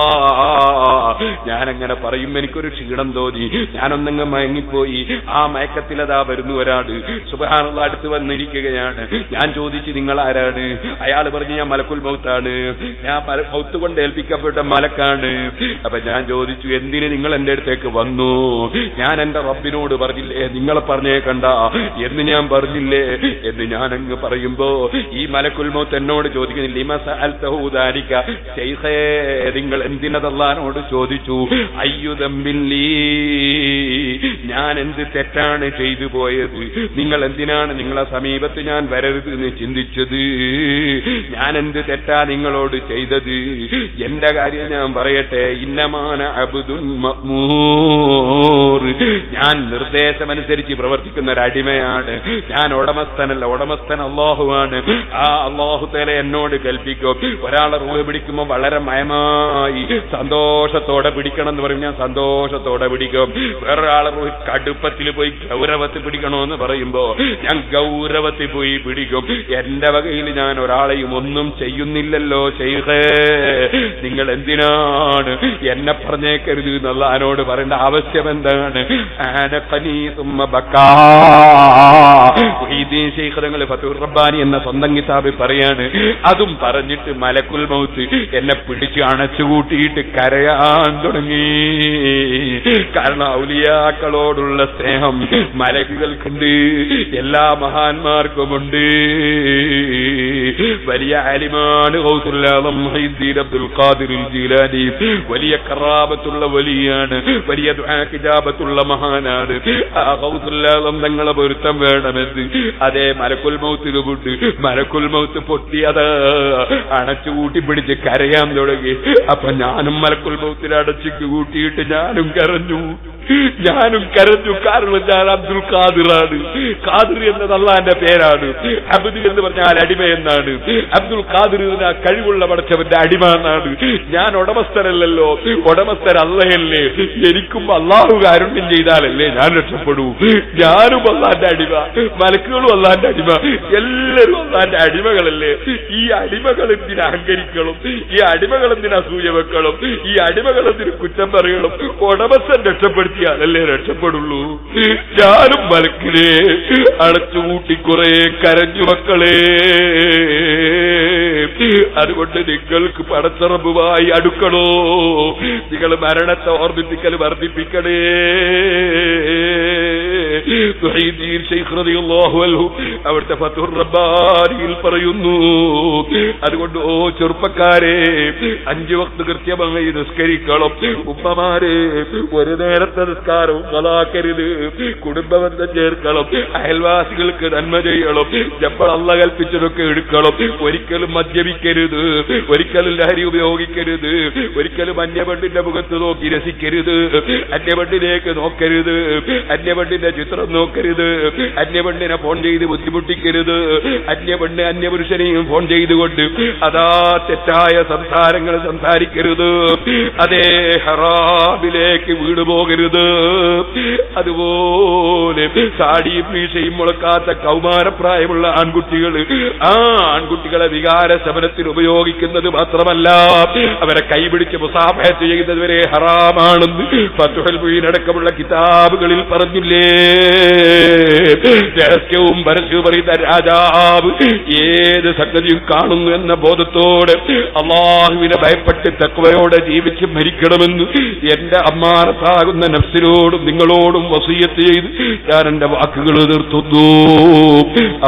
ഞാനങ്ങനെ പറയും എനിക്കൊരു ക്ഷീണം തോന്നി. ഞാനൊന്നങ്ങ് മയങ്ങിപ്പോയി. ആ മയക്കത്തിലതാ വരുന്നു ഒരാട്. സുബഹാനുള്ള അടുത്ത് വന്നിരിക്കുകയാണ്. ഞാൻ ചോദിച്ചു നിങ്ങൾ ആരാണ് അയാൾ പറഞ്ഞു ഞാൻ മലക്കുൽ മൗത്താണ്. ഞാൻ മൗത്ത് കൊണ്ട് ഏൽപ്പിക്കപ്പെട്ട മലക്കാണ്. അപ്പൊ ഞാൻ ചോദിച്ചു എന്തിന് നിങ്ങൾ എന്റെ അടുത്തേക്ക് വന്നു? ഞാൻ എന്റെ റബ്ബിനോട് പറഞ്ഞില്ലേ നിങ്ങളെ പറഞ്ഞേക്കണ്ട എന്ന് ഞാൻ പറഞ്ഞില്ലേ എന്ന് ഞാൻ അങ്ങ് പറയുമ്പോ ഈ മലക്കുൽ മൗത്ത് എന്നോട് ചോദിക്കുന്നില്ല നിങ്ങൾ എന്തിനതല്ലാനോട് ചോദിച്ചു? അയ്യുതമ്പില്ലീ ഞാൻ എന്ത് തെറ്റാണ് ചെയ്തു പോയത്? നിങ്ങൾ എന്തിനാണ് നിങ്ങളെ സമീപത്ത് ഞാൻ വരരുത് എന്ന് ചിന്തിച്ചത്? ഞാൻ എന്ത് തെറ്റാ നിങ്ങളോട് ചെയ്തത്? എന്റെ കാര്യം ഞാൻ പറയട്ടെ. ഇന്നമാന അബുദുൻ ഞാൻ നിർദ്ദേശമനുസരിച്ച് പ്രവർത്തിക്കുന്ന ഒരു അടിമയാണ് ഞാൻ ഉടമസ്ഥനല്ല. ഉടമസ്ഥൻ അള്ളാഹുവാണ് ആ അള്ളാഹു എന്നോട് കൽപ്പിക്കും. ഒരാളെ റൂഹ് പിടിക്കുമ്പോൾ വളരെ മയമായി സന്തോഷത്തോടെ പിടിക്കണം എന്ന് പറയും. ഞാൻ സന്തോഷത്തോടെ പിടിക്കും. വേറൊരാളെ പോയി കടുപ്പത്തിൽ പോയി ഗൗരവത്തിൽ പിടിക്കണമെന്ന് പറയുമ്പോ ഞാൻ ഗൗരവത്തിൽ പോയി പിടിക്കും. എന്റെ വകയിൽ ഞാൻ ഒരാളെയും ഒന്നും ചെയ്യുന്നില്ലല്ലോ ചെയ്തേ നിങ്ങൾ എന്തിനാണ് എന്നെ പറഞ്ഞേക്കരുത് എന്നുള്ള ആനോട് പറയേണ്ട ആവശ്യം എന്താണ്? ആനഖനി ഫത്തൂർ റബ്ബാനി എന്ന സ്വന്തം കിതാബിൽ പറയാണ്. അതും പറഞ്ഞിട്ട് മലക്കുൽ മൗത്ത് എന്നെ പിടിച്ച് അണച്ചുകൂട്ടിയിട്ട് കരയാൻ തുടങ്ങി. കാരണം ഔലിയാക്കളോടുള്ള സ്നേഹം മലക്കുകൾക്കുണ്ട്. എല്ലാ മഹാന്മാർക്കുമുണ്ട്. വലിയ അലിമാണ് മുഹീദ്ദീൻ അബ്ദുൽ ഖാദിർ ജീലാനി. വലിയ കറാപത്തുള്ള വലിയാണ്. വലിയ ഹിജാബത്തുള്ള മഹാനാണ്. ആ ഹൗസുല്ലാദം തങ്ങളെ പൊരുത്തം വേണമെന്ന്. അതേ മലക്കുൽ മൗത്ത് കൊണ്ട് മലക്കുൽ മൗത്ത് പൊട്ടിയത്. അണച്ചു കൂട്ടി പിടിച്ച് കരയാൻ തുടങ്ങി. അപ്പൊ ഞാനും മലക്കുൽ മൗത്തിൽ അടച്ചു കൂട്ടിയിട്ട് ഞാനും കരഞ്ഞു. ഞാനും കരഞ്ഞു. കാരണം ഞാൻ അബ്ദുൽ ഖാദിറാണ്. ഖാദിർ എന്നത് അള്ളാന്റെ പേരാണ്. അബ്ദു എന്ന് പറഞ്ഞാൽ അടിമ എന്നാണ്. അബ്ദുൽ ഖാദിർ എന്ന കഴിവുള്ള പടച്ചവന്റെ അടിമ എന്നാണ്. ഞാൻ ഉടമസ്ഥനല്ലല്ലോ. ഉടമസ്ഥൻ അള്ളയല്ലേ എനിക്കും അള്ളാഹു കാരുണ്യം ചെയ്താലല്ലേ ഞാൻ രക്ഷപ്പെടൂ. ഞാനും അള്ളാന്റെ അടിമ. മലക്കുകളും അള്ളാന്റെ അടിമ. എല്ലാവരും അള്ളാന്റെ അടിമകളല്ലേ. ഈ അടിമകൾ എന്തിനാ അഹങ്കരിക്കണം ഈ അടിമകൾ എന്തിനാ വെക്കണം ഈ അടിമകൾ എന്തിനു കുറ്റം പറയണം ഉടമസ്ഥൻ രക്ഷപ്പെടുത്തിയാലല്ലേ രക്ഷപ്പെടുള്ളൂ? ഞാനും മലക്കിനെ അടച്ചുകൂട്ടി കുറെ കരഞ്ഞു മക്കളെ. അതുകൊണ്ട് നിങ്ങൾക്ക് പടത്തറമ്പുമായി അടുക്കണോ? നിങ്ങൾ മരണത്തെ ഓർമ്മിപ്പിക്കൽ വർദ്ധിപ്പിക്കണേ. അവിടുത്തെ ഫത്തുർ റബ്ബാനിയിൽ പറയുന്നു അതുകൊണ്ട് ഓ ചെറുപ്പക്കാരെ അഞ്ചു വക്ത് കൃത്യമായി നിസ്കരിക്കണം. ഉമ്മമാരെ ഒരു നേരത്തെ നിസ്കാരവും കളാക്കരുത് കുടുംബബന്ധം ചേർക്കണം. അയൽവാസികൾക്ക് നന്മ ചെയ്യണം. നമ്മൾ അല്ല കൽപ്പിച്ചതൊക്കെ എടുക്കണം. ഒരിക്കലും മദ്യപിക്കരുത്. ഒരിക്കലും ലഹരി ഉപയോഗിക്കരുത്. ഒരിക്കലും അന്യപെണ്ണിന്റെ മുഖത്ത് നോക്കി രസിക്കരുത്. അന്യപെണ്ണിലേക്ക് നോക്കരുത്. അന്യപെണ്ണിന്റെ ചിത്രം നോക്കരുത്. അന്യപെണ്ണിനെ ഫോൺ ചെയ്ത് ബുദ്ധിമുട്ടിക്കരുത്. അന്യപെണ്ണ് അന്യപുരുഷനെയും ഫോൺ ചെയ്തുകൊണ്ട് അതാ തെറ്റായ സംസാരങ്ങൾ സംസാരിക്കരുത്. അതേ ഹറാബിലേക്ക് വീണു പോകരുത് അതുപോലെ സാടിയും മീശയും മുളക്കാത്ത കൗമാരപ്രായമുള്ള ആൺകുട്ടികൾ ആ ആൺകുട്ടികളെ വികാര ശമനത്തിന് ഉപയോഗിക്കുന്നത് മാത്രമല്ല അവരെ കൈപിടിച്ച് മുസാഫ ചെയ്യുന്നത് വരെ ഹറാമാണെന്ന് ഫത്തുഹൽ മുയിനടക്കമുള്ള കിതാബുകളിൽ പറഞ്ഞില്ലേ. രഹസ്യവും പരസ്യവും പറയുന്ന രാജാവ് ഏത് സംഗതിയും കാണുന്നു എന്ന ബോധത്തോടെ അള്ളാഹുവിനെ ഭയപ്പെട്ട് തക്വയോടെ ജീവിച്ച് മരിക്കണമെന്ന് എന്റെ അമ്മാനത്താകുന്ന നഫ്സിനോടും നിങ്ങളോടും വസീയത്ത് ചെയ്ത് ഞാൻ എന്റെ വാക്കുകൾ നിർത്തുന്നു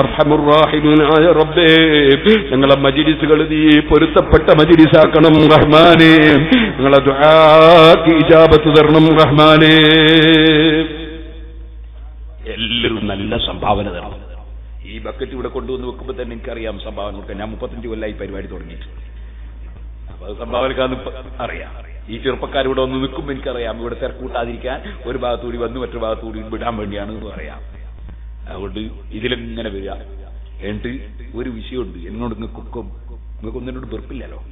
അർഹമുറാഹിമനായ റബ്ബേ ഞങ്ങളെ മജിരിസുകൾ നീ പൊരുത്തപ്പെട്ട മജിരിസാക്കണം റഹ്മാനെ. ഞങ്ങളെ ഇജാബത്ത് തരണം റഹ്മാനെ. എല്ലാവരും നല്ല സംഭാവന തരണം. ഈ ബക്കറ്റ് ഇവിടെ കൊണ്ടുവന്ന് വെക്കുമ്പോൾ തന്നെ എനിക്കറിയാം സംഭാവന കൊടുക്കാൻ. ഞാൻ മുപ്പത്തഞ്ച് കൊല്ലായി പരിപാടി തുടങ്ങിയിട്ടുണ്ട്. അപ്പൊ അത് സംഭാവനക്കാന്ന് അറിയാം. ഈ ചെറുപ്പക്കാരിവിടെ വന്ന് നിൽക്കുമ്പോൾ എനിക്കറിയാം. ഇവിടെ തിരക്കൂട്ടാതിരിക്കാൻ ഒരു ഭാഗത്തുകൂടി വന്ന് മറ്റൊരു ഭാഗത്തുകൂടി വിടാൻ വേണ്ടിയാണ് എന്ന് പറയാം. അതുകൊണ്ട് ഇതിലിങ്ങനെ വരിക. എന്നിട്ട് ഒരു വിഷയമുണ്ട്. എന്നോട് നിങ്ങൾക്കൊക്കെ നിങ്ങൾക്ക് ഒന്നിനോട് വെറുപ്പില്ലല്ലോ.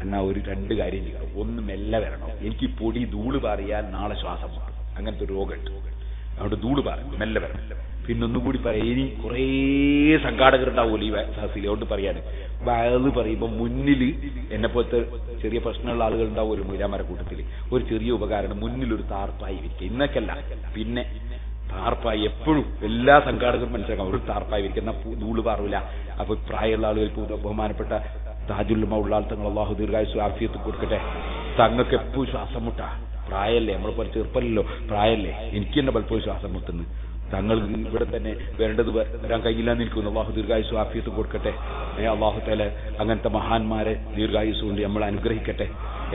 എന്നാ ഒരു രണ്ട് കാര്യം ചെയ്യണം. ഒന്ന് മെല്ലെ വരണം. എനിക്ക് പൊടി ധൂൾ പാറിയാൽ നാളെ ശ്വാസം അങ്ങനത്തെ ഒരു രോഗമുണ്ട്. അതുകൊണ്ട് ദൂട് പറയും മെല്ലെ വരണം. പിന്നെ ഒന്നും കൂടി പറയാം ഇനി കുറേ സംഘാടകരുണ്ടാവുമല്ലോ ഈ സഹസിൽ അതുകൊണ്ട് പറയാന്. വയത് പറയുമ്പോൾ മുന്നിൽ എന്നെ പോലത്തെ ചെറിയ പ്രശ്നമുള്ള ആളുകൾ ഉണ്ടാവും ഒരു മൂലാമരക്കൂട്ടത്തിൽ ഒരു ചെറിയ ഉപകാരം മുന്നിൽ ഒരു താർപ്പായി വിരിക്കുക ഇന്നൊക്കെയല്ല. പിന്നെ താർപ്പായി എപ്പോഴും എല്ലാ സംഘാടകരും മനസ്സിലാക്കാം ഒരു താർപ്പായി വിരിക്കുന്ന ധൂൾ പാറില്ല അപ്പൊ പ്രായമുള്ള ആളുകൾക്ക് ബഹുമാനപ്പെട്ട താജുല്ലുമ ഉള്ള ആൾ തങ്ങൾ അള്ളാഹു ദീർഘായുസ് ആഫിയത്ത് കൊടുക്കട്ടെ. തങ്ങൾക്ക് എപ്പോഴും ശ്വാസം മുട്ടാ. പ്രായല്ലേ? നമ്മൾ പോലെ ചെറുപ്പമല്ലല്ലോ. പ്രായല്ലേ? എനിക്ക് തന്നെ പലപ്പോഴും ശ്വാസം മുട്ടുന്നു. തങ്ങൾ ഇവിടെ തന്നെ വേണ്ടത് വരാൻ കഴിയില്ല നിൽക്കുന്നു അള്ളാഹു ദീർഘായുസ് ആഫിയത്ത് കൊടുക്കട്ടെ. ഏ അള്ളാഹു തല അങ്ങനത്തെ മഹാന്മാരെ ദീർഘായുസ് കൊണ്ട് നമ്മൾ അനുഗ്രഹിക്കട്ടെ.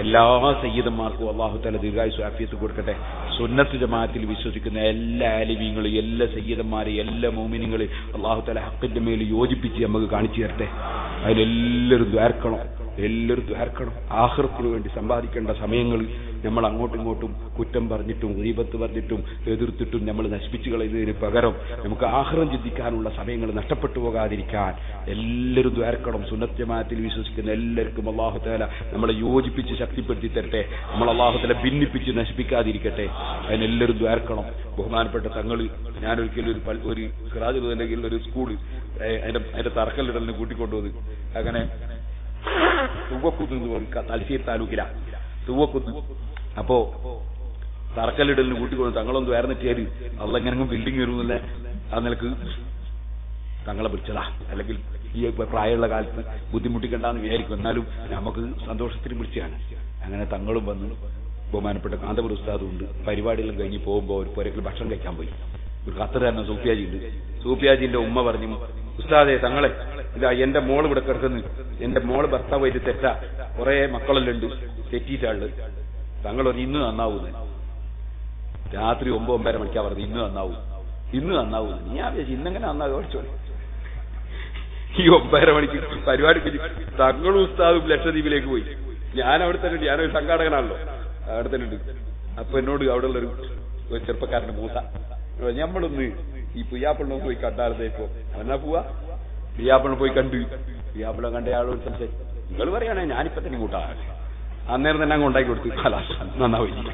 എല്ലാ സയ്യിദന്മാർക്കും അള്ളാഹു തല ദീർഘായുസ് ആഫിയത്ത് കൊടുക്കട്ടെ. സുന്നത്ത് ജമാഅത്തിൽ വിശ്വസിക്കുന്ന എല്ലാ ആലിമീങ്ങളും എല്ലാ സയ്യിദന്മാരെയും എല്ലാ മോമിനിങ്ങളെയും അള്ളാഹു തല ഹക്കിന്റെ മേൽ യോജിപ്പിച്ച് നമുക്ക് കാണിച്ചു തരട്ടെ. അതിലെല്ലാവരും ദ്വാർക്കണം എല്ലാവരും ദ്വാർക്കണം ആഹൃത്തിന് വേണ്ടി സമ്പാദിക്കേണ്ട സമയങ്ങൾ നമ്മൾ അങ്ങോട്ടും ഇങ്ങോട്ടും കുറ്റം പറഞ്ഞിട്ടും ദീപത്ത് പറഞ്ഞിട്ടും എതിർത്തിട്ടും നമ്മൾ നശിപ്പിച്ചു കളയുന്നതിന് പകരം നമുക്ക് ആഹ്റം ചിന്തിക്കാനുള്ള സമയങ്ങൾ നഷ്ടപ്പെട്ടു പോകാതിരിക്കാൻ എല്ലാവരും ദ്വാരക്കണം. സുന്നത്ത് ജമാഅത്തിൽ വിശ്വസിക്കുന്ന എല്ലാവർക്കും അള്ളാഹുത്താല നമ്മളെ യോജിപ്പിച്ച് ശക്തിപ്പെടുത്തി തരട്ടെ. നമ്മൾ അള്ളാഹുത്തല ഭിന്നിപ്പിച്ച് നശിപ്പിക്കാതിരിക്കട്ടെ. അതിനെല്ലാവരും ദ്വാരക്കണം. ബഹുമാനപ്പെട്ട തങ്ങൾ ഞാനൊരിക്കലും ഒരു ഒരു സിറാജ് അല്ലെങ്കിൽ ഒരു സ്കൂൾ അതിന്റെ അതിന്റെ തറക്കല്ലിടലിന് കൂട്ടിക്കൊണ്ടുവന്ന് അങ്ങനെ <laughs> തുവക്കുന്ന് തലശ്ശേരി താലൂക്കിലാണ് തുവക്കുന്ന്. അപ്പോ തറക്കല്ലിടലിന് കൂട്ടിക്കൊണ്ട് തങ്ങളൊന്ന് വേറെ നെറ്റിയാൽ അവിടെ എങ്ങനെ ബിൽഡിംഗ് വരുന്നില്ല. ആ നിലയ്ക്ക് തങ്ങളെ വിളിച്ചതാ അല്ലെങ്കിൽ ഈ പ്രായമുള്ള കാലത്ത് ബുദ്ധിമുട്ടിക്കണ്ടെന്ന് വിചാരിക്കും. എന്നാലും നമുക്ക് സന്തോഷത്തിന് വിളിച്ചതാണ് അങ്ങനെ തങ്ങളും വന്ന് ബഹുമാനപ്പെട്ട കാന്തപുര ഉസ്താദും ഉണ്ട്. പരിപാടിയെല്ലാം കഴിഞ്ഞ് പോകുമ്പോൾ ഒരു പുരക്കിൽ ഭക്ഷണം കഴിക്കാൻ പോയി. ഒരു ഖത്തർ തന്നെ സൂഫിയാജി ഉണ്ട് സൂഫിയാജിന്റെ ഉമ്മ പറഞ്ഞു ഉസ്താദെ തങ്ങളെ ഇതാ എന്റെ മോൾ ഇവിടെ കിടക്കുന്നു. എന്റെ മോൾ ഭർത്താവ് ഇത് തെറ്റാ. കുറെ മക്കളെല്ലാം ഉണ്ട് തെറ്റിയിട്ടാൾ തങ്ങൾ ഒരു ഇന്ന് നന്നാവൂന്ന്. രാത്രി ഒമ്പത് ഒമ്പതര മണിക്കാ പറഞ്ഞത് ഇന്ന് നന്നാവും ഇന്ന് നന്നാവും ആ വിചാരിച്ചു ഇന്നെങ്ങനെ നന്നാവും? ഓടിച്ചോളി ഈ ഒമ്പതര മണിക്ക് പരിപാടി തങ്ങളും ഉസ്താദും ലക്ഷദ്വീപിലേക്ക് പോയി. ഞാൻ അവിടെ തന്നെ ഉണ്ട് ഞാനൊരു സംഘാടകനാണല്ലോ. അവിടെ തന്നെ ഉണ്ട് അപ്പൊ എന്നോട് അവിടെ ഉള്ളൊരു ഒരു ചെറുപ്പക്കാരന്റെ മൂത്ത. ഞമ്മളൊന്ന് ഈ പുയ്യാപ്പിളിനെ പോയി കണ്ടാലേ ഇപ്പൊ. എന്നാ പോവാ. പുയ്യാപ്പിളിനെ പോയി കണ്ടു. പുയ്യാപ്പിളെ കണ്ട ആളോട് സംസാരിച്ചു. നിങ്ങൾ പറയണേ ഞാനിപ്പോ തന്നെ കൂട്ടാ അന്നേരം തന്നെ അങ്ങ് ഉണ്ടാക്കി കൊടുത്തു. കലാശ നന്നാവും.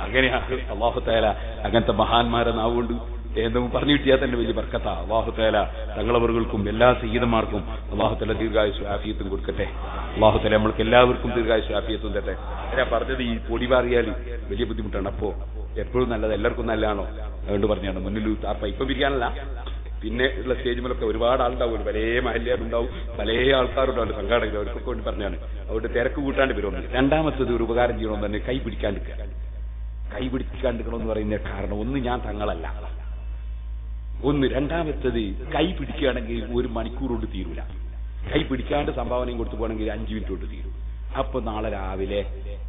അങ്ങനെയാണ് അള്ളാഹുത്തേല അങ്ങനത്തെ മഹാന്മാരെ നാവുകൊണ്ട് എന്തും പറഞ്ഞു കിട്ടിയാൽ തന്നെ വലിയ ബർക്കത്ത. അള്ളാഹുത്തേല തങ്ങളവർക്കും എല്ലാ സീതന്മാർക്കും അള്ളാഹുത്തല തല ദീർഘായുസ് ആഫിയത്തും കൊടുക്കട്ടെ. അള്ളാഹുത്തല തല നമ്മൾക്ക് എല്ലാവർക്കും ദീർഘായുസ് ആഫിയത്തും തരട്ടെ. ഞാൻ പറഞ്ഞത് ഈ പൊടി മാറിയാൽ വലിയ ബുദ്ധിമുട്ടാണ്. അപ്പോ എപ്പോഴും നല്ലത് എല്ലാവർക്കും നല്ലതാണോ? അതുകൊണ്ട് പറഞ്ഞാണ് മുന്നിൽ ആ ഇപ്പൊ പിരിക്കാനല്ല പിന്നെ ഉള്ള സ്റ്റേജിലൊക്കെ ഒരുപാട് ആളുണ്ടാവും പല മഹല്യാരുണ്ടാവും പല ആൾക്കാരുണ്ടാവും സംഘാടകർ അവർക്കൊക്കെ വേണ്ടി പറഞ്ഞാണ്. അവരുടെ തിരക്ക് കൂട്ടാണ്ട് വരുമെന്ന് രണ്ടാമത്തത് ഒരു ഉപകാരം ചെയ്യണം തന്നെ കൈ പിടിക്കാണ്ടിരിക്കുക കൈ പിടിക്കാണ്ടിരിക്കണമെന്ന് പറയുന്ന കാരണം ഒന്ന് ഞാൻ തങ്ങളല്ല. ഒന്ന്. രണ്ടാമത്തത് കൈ പിടിക്കുകയാണെങ്കിൽ ഒരു മണിക്കൂർ കൊണ്ട് തീരൂല. കൈ പിടിക്കാണ്ട് സംഭാവനയും കൊടുത്തു പോകണമെങ്കിൽ അഞ്ചു മിനിറ്റ് കൊണ്ട് തീരും. അപ്പൊ നാളെ രാവിലെ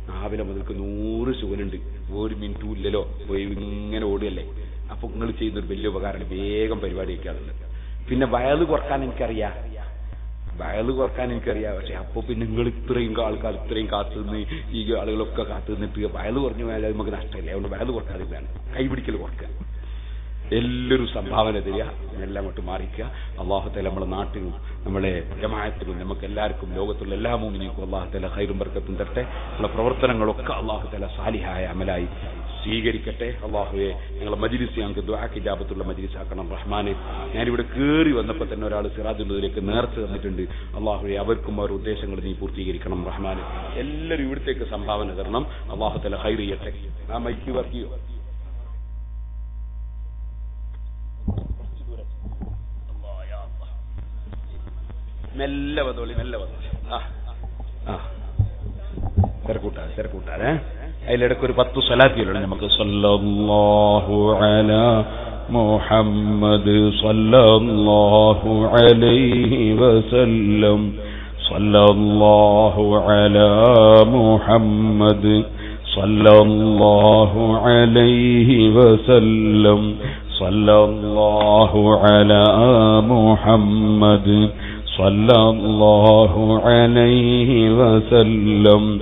രാവിലെ മുതൽക്ക് നൂറ് ശുവനുണ്ട് ഒരു മിനിറ്റും ഇല്ലല്ലോ. ഇങ്ങനെ ഓടുകയല്ലേ? അപ്പൊ നിങ്ങൾ ചെയ്യുന്നൊരു വലിയ ഉപകാരമാണ്. വേഗം പരിപാടി വെക്കാറുണ്ട്. പിന്നെ വയൽ കുറയ്ക്കാൻ എനിക്കറിയാം. വയൽ കുറയ്ക്കാൻ എനിക്കറിയാം. പക്ഷെ അപ്പൊ പിന്നെ നിങ്ങൾ ഇത്രയും ആൾക്കാർ ഇത്രയും കാത്തു നിന്ന് ഈ ആളുകളൊക്കെ കാത്തു നിന്നിട്ട് വയൽ കുറഞ്ഞു പോയാൽ നമുക്ക് നഷ്ടമില്ല? അതുകൊണ്ട് വയൽ കുറക്കാതിരിക്കാണ് കൈപിടിക്കൽ കുറക്കുക. എല്ലാവരും സംഭാവന തരിക. എല്ലാം അങ്ങോട്ട് മാറിക്കുക. അള്ളാഹുത്തല നമ്മുടെ നാട്ടിനും നമ്മളെ ജമായത്തിനും നമുക്ക് എല്ലാവർക്കും ലോകത്തുള്ള എല്ലാ മൂന്നിനും അള്ളാഹുത്തല ഹൈറും ബർക്കത്തും തരട്ടെ. നമ്മുടെ പ്രവർത്തനങ്ങളൊക്കെ അള്ളാഹുത്തല സാലിഹായ അമലായി സ്വീകരിക്കട്ടെ. അള്ളാഹുവെ ഞങ്ങളെ മജിലിസ് ഞങ്ങൾക്ക് ദ്വാക്കിജാപത്തുള്ള മജിലിസ് ആക്കണം റഹ്മാനെ ഞാനിവിടെ കയറി വന്നപ്പോൾ തന്നെ ഒരാൾ സിറാജുള്ളതിലേക്ക് നേർച്ച തന്നിട്ടുണ്ട്. അള്ളാഹുവെ അവർക്കും അവരുടെ ഉദ്ദേശങ്ങൾ നീ പൂർത്തീകരിക്കണം. റഹ്മാനെ എല്ലാവരും ഇവിടത്തേക്ക് സംഭാവന തരണം. അള്ളാഹുത്തല ഹൈർ ചെയ്യട്ടെ. ആ മൈക്ക് വർക്ക് മെല്ലെ വന്നോളി മെല്ലെ വന്നോളി. ആ. ആ. തിരക്കൂട്ടാതെ തിരക്കൂട്ടാതെ അതിലിടയ്ക്ക് ഒരു പത്ത് സ്വലാത്തിയിലുണ്ട് നമുക്ക് സല്ലല്ലാഹു അലാ മുഹമ്മദ് സല്ലല്ലാഹു അലൈഹി വസല്ലം. സല്ലല്ലാഹു അലാ മുഹമ്മദ് സല്ലല്ലാഹു അലൈഹി വസല്ലം. സല്ലല്ലാഹു അലാ മുഹമ്മദ് സല്ലല്ലാഹു അലൈഹി വസല്ലം.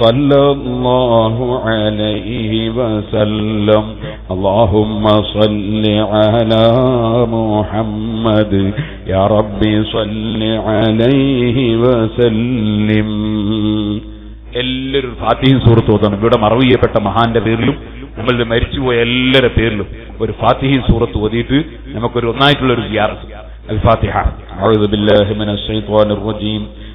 صلى الله عليه وسلم اللهم صل على محمد يا ربي صل عليه وسلم എല്ലാവരും ഫാത്തിഹ സൂറത്ത് ഓതണം ഇവിടെ മറവ് ചെയ്യപ്പെട്ട മഹാന്റെ പേരിലും നമ്മളുടെ മരിച്ചുപോയ എല്ലാവരുടെ പേരിലും ഒരു ഫാത്തിഹ സൂറത്ത് ഓതിയിട്ട് നമുക്കൊരു ഒന്നായിട്ടുള്ള ഒരു സിയാറത്ത് الفاتحة أعوذ بالله من الشيطان الرجيم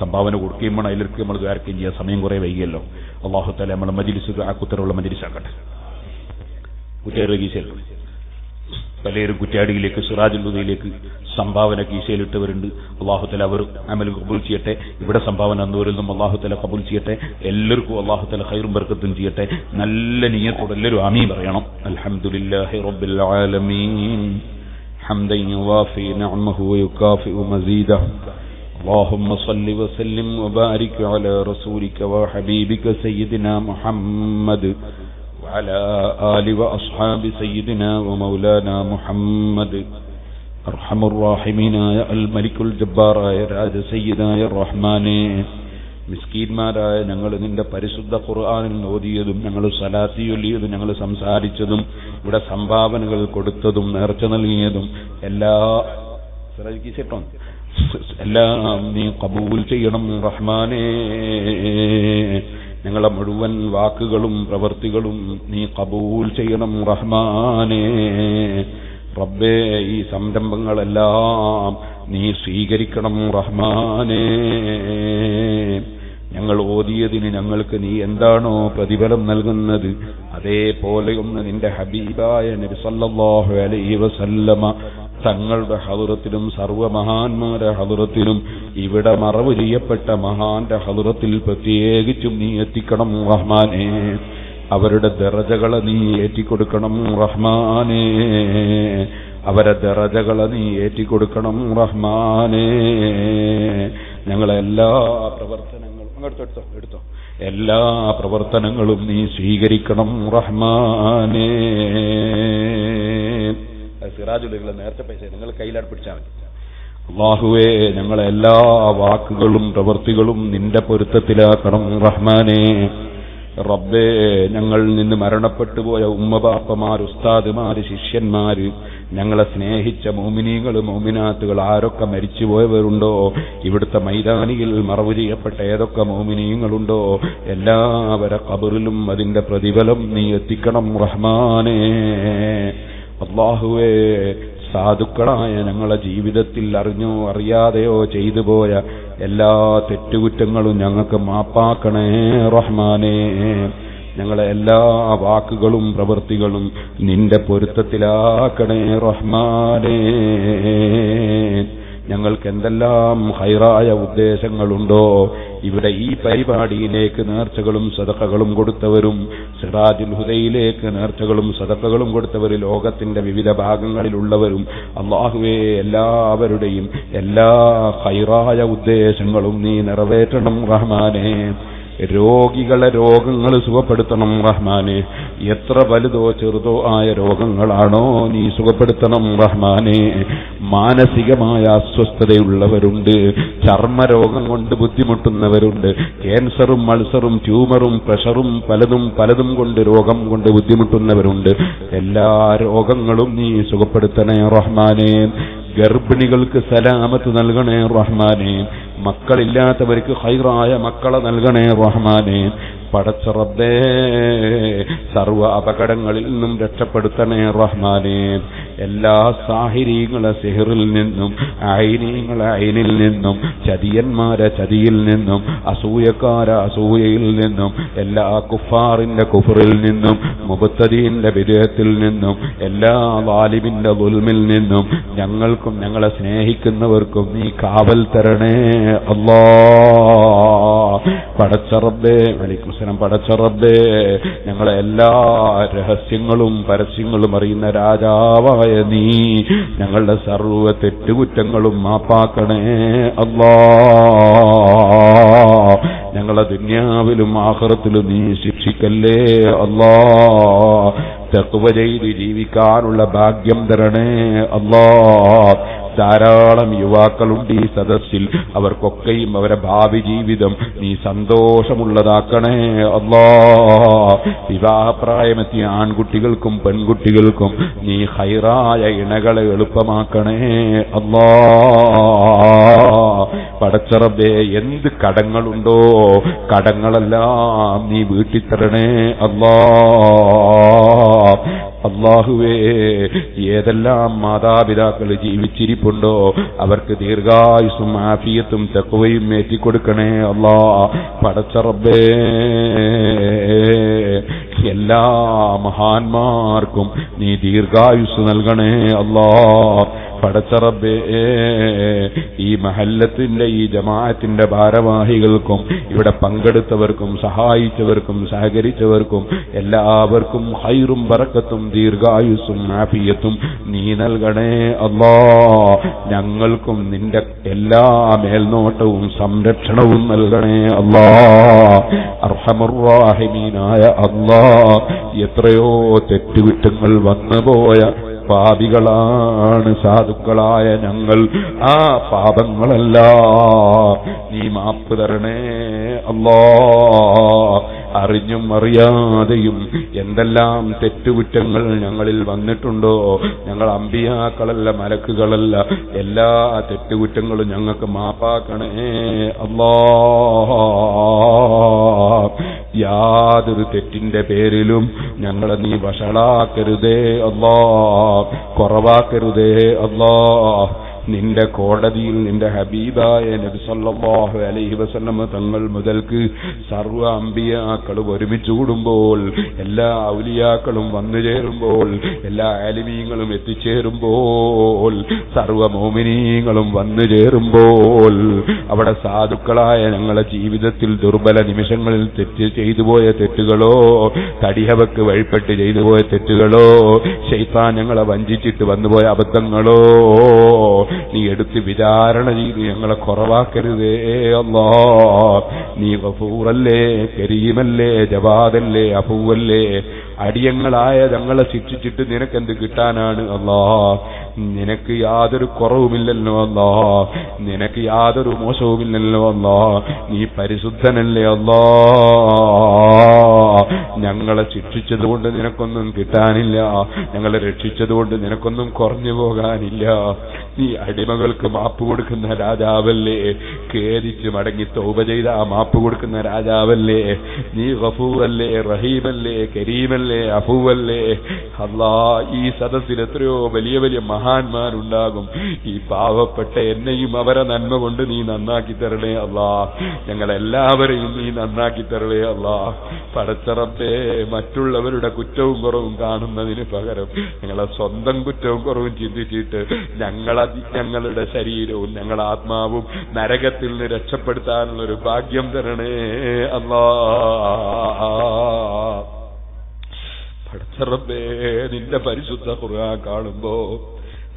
സംഭാവന കൊടുക്കുകയും വേണം അതിലേക്ക് നമ്മൾ ദ്വാരക്കുകയും ചെയ്യാൻ സമയം കുറേ വൈകിയല്ലോ അള്ളാഹു താല നമ്മളെ മജിലിസ് ആ കുത്തറുള്ള മജിലിസാക്കട്ടെ കുറ്റേറെ കീശയിൽ പലരും കുറ്റാടിയിലേക്ക് സിറാജുല്ലുദയിലേക്ക് സംഭാവന കീശയിലിട്ടവരുണ്ട് അള്ളാഹുത്തല അവർ അമൽ കബൂൽ ചെയ്യട്ടെ ഇവിടെ സംഭാവന അന്നവരിൽ അള്ളാഹുത്തല കബൂൽ ചെയ്യട്ടെ എല്ലാവർക്കും അള്ളാഹുത്തല ഖൈറും ബർക്കത്തും ചെയ്യട്ടെ നല്ല നീയത്തോടെ എല്ലാവരും ആമീൻ പറയണം അൽഹംദുലില്ലാഹി റബ്ബിൽ ആലമീൻ حمدا يوافي نعمه ويكافئ مزيده اللهم صل وسلم وبارك على رسولك وحبيبك سيدنا محمد وعلى آل وأصحاب سيدنا ومولانا محمد أرحم الراحمين يا الملك الجبار يا راج سيدنا يا الرحمن മിസ്കീന്മാരായ ഞങ്ങൾ നിന്റെ പരിശുദ്ധ ഖുർആാനിൽ ഓതിയതും ഞങ്ങൾ സലാത്തി ചൊല്ലിയതും ഞങ്ങൾ സംസാരിച്ചതും ഇവിടെ സംഭാവനകൾ കൊടുത്തതും നേർച്ച നൽകിയതും എല്ലാ ശ്രദ്ധിച്ചിട്ടോ എല്ലാം നീ കബൂൽ ചെയ്യണം റഹ്മാനേ. ഞങ്ങളെ മുഴുവൻ വാക്കുകളും പ്രവൃത്തികളും നീ കബൂൽ ചെയ്യണം റഹ്മാനേ. റബ്ബേ ഈ സംരംഭങ്ങളെല്ലാം നീ സ്വീകരിക്കണം റഹ്മാനേ. ഞങ്ങൾ ഓതിയതിന് ഞങ്ങൾക്ക് നീ എന്താണോ പ്രതിഫലം നൽകുന്നത്? അതേപോലെയൊന്ന് നിന്റെ ഹബീബായ നബി സല്ലല്ലാഹു അലൈഹി വസല്ലമ തങ്ങളുടെ ഹതുറത്തിലും സർവമഹാന്മാരുടെ ഹതുറത്തിലും ഇവിടെ മറവ് ചെയ്യപ്പെട്ട മഹാന്റെ ഹതുറത്തിൽ പ്രത്യേകിച്ചും നീ എത്തിക്കണം റഹ്മാനെ. അവരുടെ ദറജകളെ നീ ഏറ്റിക്കൊടുക്കണം റഹ്മാനെ. അവരെ ദറജകളെ നീ ഏറ്റിക്കൊടുക്കണം റഹ്മാനേ. ഞങ്ങളെല്ലാ പ്രവർത്തനങ്ങളും അങ്ങോട്ട് എടുത്തോ എടുത്തോ. എല്ലാ പ്രവർത്തനങ്ങളും നീ സ്വീകരിക്കണം റഹ്മാനേ. സിറാജുലികളെ നേരത്തെ പൈസ നിങ്ങൾ കയ്യിലാട് പിടിച്ചാൽ മതി. അള്ളാഹുവേ ഞങ്ങളെ എല്ലാ വാക്കുകളും പ്രവൃത്തികളും നിന്റെ പൊരുത്തത്തിലാക്കണം റഹ്മാനെ. റബ്ബേ ഞങ്ങൾ നിന്ന് മരണപ്പെട്ടുപോയ ഉമ്മബാപ്പമാർ ഉസ്താദുമാര് ശിഷ്യന്മാര് ഞങ്ങളെ സ്നേഹിച്ച മോമിനികൾ മോമിനാത്തുകൾ ആരൊക്കെ മരിച്ചുപോയവരുണ്ടോ ഇവിടുത്തെ മൈതാനിയിൽ മറവ് ചെയ്യപ്പെട്ട ഏതൊക്കെ മോമിനീങ്ങളുണ്ടോ എല്ലാവരെ കബറിലും അതിന്റെ പ്രതിഫലം നീ എത്തിക്കണം റഹ്മാനേ. അള്ളാഹുവേ സാധുക്കളായ ഞങ്ങളെ ജീവിതത്തിൽ അറിഞ്ഞോ അറിയാതെയോ ചെയ്തു പോയ എല്ലാ തെറ്റുകുറ്റങ്ങളും ഞങ്ങൾക്ക് മാപ്പാക്കണേ റഹ്മാനേ. ഞങ്ങളെ എല്ലാ വാക്കുകളും പ്രവൃത്തികളും നിന്റെ പൊരുത്തത്തിലാക്കണേ റഹ്മാനേ. ഞങ്ങൾക്ക് എന്തെല്ലാം ഹൈറായ ഉദ്ദേശങ്ങളുണ്ടോ? ഇവിടെ ഈ പരിപാടിയിലേക്ക് നേർച്ചകളും സദക്കകളും കൊടുത്തവരും സിറാജുൽ ഹുദയിലേക്ക് നേർച്ചകളും സദക്കകളും കൊടുത്തവർ ലോകത്തിന്റെ വിവിധ ഭാഗങ്ങളിലുള്ളവരും അള്ളാഹുവേ എല്ലാവരുടെയും എല്ലാ ഹൈറായ ഉദ്ദേശങ്ങളും നീ നിറവേറ്റണം റഹ്മാനേ. രോഗികളെ രോഗങ്ങൾ സുഖപ്പെടുത്തണം റഹ്മാനെ. എത്ര വലുതോ ചെറുതോ ആയ രോഗങ്ങളാണോ നീ സുഖപ്പെടുത്തണം റഹ്മാനെ. മാനസികമായ അസ്വസ്ഥതയുള്ളവരുണ്ട്. ചർമ്മരോഗം കൊണ്ട് ബുദ്ധിമുട്ടുന്നവരുണ്ട്. ക്യാൻസറും മൾസറും ട്യൂമറും പ്രഷറും പലതും പലതും കൊണ്ട് രോഗം കൊണ്ട് ബുദ്ധിമുട്ടുന്നവരുണ്ട്. എല്ലാ രോഗങ്ങളും നീ സുഖപ്പെടുത്തണേ റഹ്മാനെ. ഗർഭിണികൾക്ക് സലാമത്ത് നൽകണേ റഹ്മാനെ. മക്കളില്ലാത്തവർക്ക് ഹൈറായ മക്കളെ നൽകണേ റഹ്മാനെ. പടച്ചറബേ സർവ അപകടങ്ങളിൽ നിന്നും രക്ഷപ്പെടുത്തണേ റഹ്മാനെ. എല്ലാ സാഹിരീങ്ങളെ സിഹറിൽ നിന്നും ഐനീങ്ങളെ ഐനിൽ നിന്നും ചതിയന്മാരെ ചതിയിൽ നിന്നും അസൂയക്കാര അസൂയയിൽ നിന്നും എല്ലാ കുഫാറിന്റെ കുഫറിൽ നിന്നും മുബത്തദീന്റെ വിദേഹത്തിൽ നിന്നും എല്ലാ വാലിബിന്റെ ദുൽമിൽ നിന്നും ഞങ്ങൾക്കും ഞങ്ങളെ സ്നേഹിക്കുന്നവർക്കും നീ കാവൽ തരണേ അല്ലാ പടച്ചറബേ വലൈക്കും സലാം പടച്ചറബേ ഞങ്ങളെ എല്ലാ രഹസ്യങ്ങളും പരസ്യങ്ങളും അറിയുന്ന രാജാവായ നീ ഞങ്ങളുടെ സർവ തെറ്റുകുറ്റങ്ങളും മാപ്പാക്കണേ അല്ലാ ഞങ്ങളെ ദുന്യാവിലും ആഹ്റത്തിലും നീ ശിക്ഷിക്കല്ലേ അല്ലാ തെക്കുവ ചെയ്ത് ജീവിക്കാനുള്ള ഭാഗ്യം തരണേ അല്ലാ ധാരാളം യുവാക്കളുണ്ട് ഈ സദസ്സിൽ. അവർക്കൊക്കെയും അവരെ ഭാവി ജീവിതം നീ സന്തോഷമുള്ളതാക്കണേ. അല്ലോ. വിവാഹപ്രായമെത്തിയ ആൺകുട്ടികൾക്കും പെൺകുട്ടികൾക്കും നീ ഹൈറായ ഇണകളെ എളുപ്പമാക്കണേ. അല്ലോ. പടച്ചറബേ എന്ത് കടങ്ങളുണ്ടോ? കടങ്ങളെല്ലാം നീ വീട്ടിത്തരണേ. അല്ലാ. അള്ളാഹുവേ ഏതെല്ലാം മാതാപിതാക്കൾ ജീവിച്ചിരിപ്പുണ്ടോ? അവർക്ക് ദീർഘായുസും ആഫിയത്തും തെക്കുവയും ഏറ്റിക്കൊടുക്കണേ അള്ളാ. പടച്ചറബേ എല്ലാ മഹാന്മാർക്കും നീ ദീർഘായുസ് നൽകണേ അല്ലാ പടച്ചറബേ ഈ മഹല്ലത്തിന്റെ ഈ ജമാഅത്തിന്റെ ഭാരവാഹികൾക്കും ഇവിടെ പങ്കെടുത്തവർക്കും സഹായിച്ചവർക്കും സഹകരിച്ചവർക്കും എല്ലാവർക്കും ഹൈറും ബറക്കത്തും ദീർഘായുസ്സും ആഫിയത്തും നീ നൽകണേ അല്ലാ. ഞങ്ങൾക്കും നിന്റെ എല്ലാ മേൽനോട്ടവും സംരക്ഷണവും നൽകണേ അല്ലാ. അർഹമുറാഹിമീനായ അല്ലാ. എത്രയോ തെറ്റുകുറ്റങ്ങൾ വന്നുപോയ പാപികളാണ് സാധുക്കളായ ഞങ്ങൾ. ആ പാപങ്ങളല്ല നീ മാപ്പ് തരണേ അല്ലോ. അറിഞ്ഞും അറിയാതെയും എന്തെല്ലാം തെറ്റുകുറ്റങ്ങൾ ഞങ്ങളിൽ വന്നിട്ടുണ്ടോ? ഞങ്ങൾ അമ്പിയാക്കളല്ല മലക്കുകളല്ല. എല്ലാ തെറ്റുകുറ്റങ്ങളും ഞങ്ങൾക്ക് മാപ്പാക്കണേ അല്ലാ. യാതൊരു തെറ്റിന്റെ പേരിലും ഞങ്ങളെ നീ വഷളാക്കരുതേ അല്ലാ. കുറവാക്കരുതേ അല്ലാ നിന്റെ കോടതിയിൽ നിന്റെ ഹബീബായ നബിസല്ലാഹു അലൈഹി വസല്ലമ തങ്ങൾ മുതൽക്ക് സർവ അമ്പിയാക്കളും ഒരുമിച്ച് കൂടുമ്പോൾ എല്ലാ ഔലിയാക്കളും വന്നു ചേരുമ്പോൾ എല്ലാ ആലിമീങ്ങളും എത്തിച്ചേരുമ്പോൾ സർവ മോമിനീങ്ങളും വന്നു ചേരുമ്പോൾ അവിടെ സാധുക്കളായ ഞങ്ങളെ ജീവിതത്തിൽ ദുർബല നിമിഷങ്ങളിൽ തെറ്റ് ചെയ്തു പോയ തെറ്റുകളോ തടിഹവക്ക് വഴിപ്പെട്ട് ചെയ്തു പോയ തെറ്റുകളോ ശൈത്താൻ ഞങ്ങളെ വഞ്ചിച്ചിട്ട് വന്നുപോയ അബദ്ധങ്ങളോ നീ എടുത്ത് വിചാരണ ചെയ്ത് ഞങ്ങളെ കുറവാക്കരുതേ അല്ലാ. നീ വഫൂറല്ലേ കരീമല്ലേ ജവാദല്ലേ അഫൂവല്ലേ അടിയങ്ങളായ ഞങ്ങളെ ശിക്ഷിച്ചിട്ട് നിനക്കെന്ത് കിട്ടാനാണ് അല്ലാ നിനക്ക് യാതൊരു കുറവുമില്ലല്ലോ അല്ലാ നിനക്ക് യാതൊരു മോശവുമില്ലല്ലോ അല്ലാ നീ പരിശുദ്ധനല്ലേ അല്ലാ ഞങ്ങളെ ശിക്ഷിച്ചത് കൊണ്ട് നിനക്കൊന്നും കിട്ടാനില്ല. ഞങ്ങളെ രക്ഷിച്ചത് കൊണ്ട് നിനക്കൊന്നും കുറഞ്ഞു പോകാനില്ല. നീ അടിമകൾക്ക് മാപ്പ് കൊടുക്കുന്ന രാജാവല്ലേ? ഖേദിച്ച് മടങ്ങി തോപ ചെയ്ത മാപ്പ് കൊടുക്കുന്ന രാജാവല്ലേ? നീ ഗഫൂറല്ലേ റഹീമല്ലേ കരീമല്ലേ? അഫൂവല്ലേ അല്ലാ ഈ സദസ്സിൽ എത്രയോ വലിയ വലിയ മഹാന്മാരുണ്ടാകും. ഈ പാവപ്പെട്ട എന്നെയും അവരെ നന്മ കൊണ്ട് നീ നന്നാക്കി തരണേ അല്ലാ ഞങ്ങളെല്ലാവരെയും നീ നന്നാക്കി തരണേ അല്ലാ പടച്ചറപ്പേ മറ്റുള്ളവരുടെ കുറ്റവും കുറവും കാണുന്നതിന് പകരം ഞങ്ങളെ സ്വന്തം കുറ്റവും കുറവും ചിന്തിച്ചിട്ട് ഞങ്ങളെ ഞങ്ങളുടെ ശരീരവും ഞങ്ങളുടെ ആത്മാവും നരകത്തിൽ നിന്ന് രക്ഷപ്പെടുത്താനുള്ള ഒരു ഭാഗ്യം തരണേ അല്ലാ പടച്ചറപ്പേ നിന്റെ പരിശുദ്ധ ഖുർആൻ കാണുമ്പോ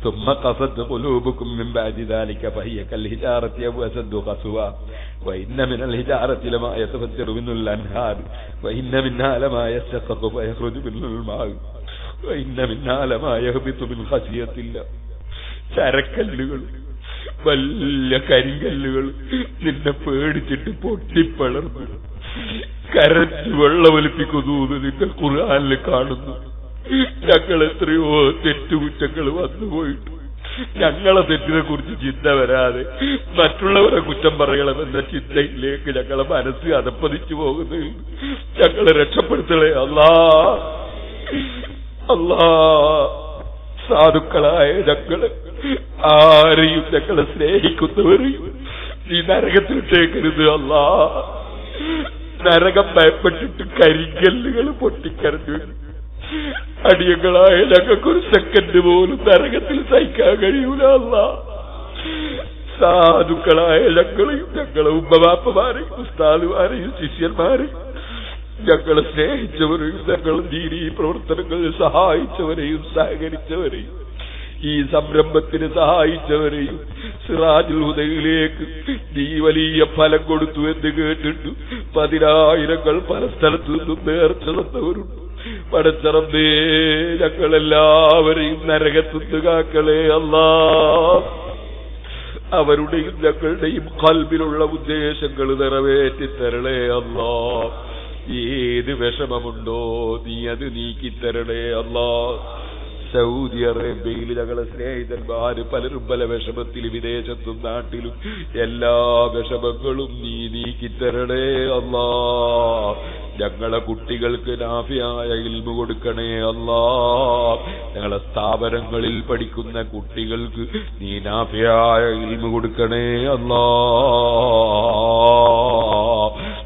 ثم قصد قلوبكم من بعد ذلك فهي كالهجارة أو أشد قسوة وإن من الهجارة لما يتفجر منه الأنهار وإن منها لما يشقق فيخرج منه الماء وإن منها لما يهبط من خشية الله ചരക്കല്ലുകൾ വലിയ കരിങ്കല്ലുകൾ നിന്നെ പേടിച്ചിട്ട് പൊട്ടിപ്പളർന്നു കരച്ച് വെള്ളമൊലിപ്പിക്കുന്നു എന്ന് നിന്റെ ഖുർആാനിൽ കാണുന്നു. ഞങ്ങൾ എത്രയോ തെറ്റുകുറ്റങ്ങൾ വന്നുപോയിട്ടു. ഞങ്ങളെ തെറ്റിനെ കുറിച്ച് ചിന്ത വരാതെ മറ്റുള്ളവരെ കുറ്റം പറയണമെന്ന ചിന്തയിലേക്ക് ഞങ്ങളെ മനസ്സ് അതപ്പതിച്ചു പോകുന്നു. ഞങ്ങളെ രക്ഷപ്പെടുത്തണേ അല്ലാ. അല്ലാ. സാധുക്കളായ ഞങ്ങൾ ആരെയും ഞങ്ങളെ സ്നേഹിക്കുന്നവരെയും നീ നരകത്തിലിട്ടേക്കരുത് അല്ലാ. നരകം ഭയപ്പെട്ടിട്ട് കരിങ്കല്ലുകൾ പൊട്ടിക്കരഞ്ഞു. അടിയങ്ങളായ ഞങ്ങൾക്കൊരു സെക്കൻഡ് പോലും നരകത്തിൽ സഹിക്കാൻ കഴിയൂല സാധുക്കളായ ഞങ്ങളെയും ഞങ്ങളെ ഉമ്മവാപ്പമാരെയും ഉസ്താദുമാരെയും ശിഷ്യന്മാരെയും ഞങ്ങളെ സ്നേഹിച്ചവരെയും ഞങ്ങളുടെ ജീവി പ്രവർത്തനങ്ങളിൽ സഹായിച്ചവരെയും സഹകരിച്ചവരെയും ഈ സംരംഭത്തിന് സഹായിച്ചവരെയും സിറാജുൽ ഹുദയിലേക്ക് നീ വലിയ ഫലം കൊടുത്തു എന്ന് കേട്ടിട്ടു പതിനായിരങ്ങൾ പല സ്ഥലത്തു നിന്നും നേർച്ച തന്നവരുണ്ട്. പടച്ചറമ്പേ ഞങ്ങളെല്ലാവരെയും നരകത്തുനിന്ന് കാക്കളെ അല്ലാ. അവരുടെയും ഞങ്ങളുടെയും കൽബിലുള്ള ഉദ്ദേശങ്ങൾ നിറവേറ്റി തരണേ അല്ലാ. ഏത് വിഷമമുണ്ടോ നീ അത് നീക്കിത്തരണേ അല്ലാ. സൗദി അറേബ്യയിൽ ഞങ്ങളെ സ്നേഹിതന്മാര് പലരും പല വിഷമത്തിൽ വിദേശത്തും നാട്ടിലും എല്ലാ വിഷമങ്ങളും നീ നീക്കിത്തരണേ അല്ലാ. ഞങ്ങളെ കുട്ടികൾക്ക് നാഫിയായ ഇൽമു കൊടുക്കണേ അല്ലാ. ഞങ്ങളെ സ്ഥാപനങ്ങളിൽ പഠിക്കുന്ന കുട്ടികൾക്ക് നീ നാഫിയായ ഇൽമു കൊടുക്കണേ അല്ലാ.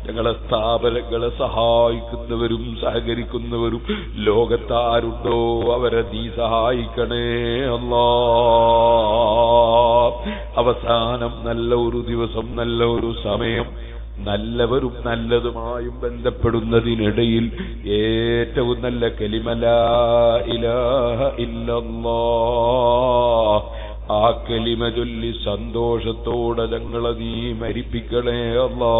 ഞങ്ങളെ സ്ഥാപനങ്ങളെ സഹായിക്കുന്നവരും സഹകരിക്കുന്നവരും ലോകത്താരുണ്ടോ അവരെ നീ സഹായിക്കണേ അല്ലാ അവസാനം നല്ല ഒരു ദിവസം നല്ല ഒരു സമയം നല്ലവരും നല്ലതുമായും ബന്ധപ്പെടുന്നതിനിടയിൽ ഏറ്റവും നല്ല കലിമല ഇലാഹ ഇല്ല ആ കലിമ ചൊല്ലി സന്തോഷത്തോടെ ഞങ്ങളെ നീ മരിപ്പിക്കണേ അല്ലാ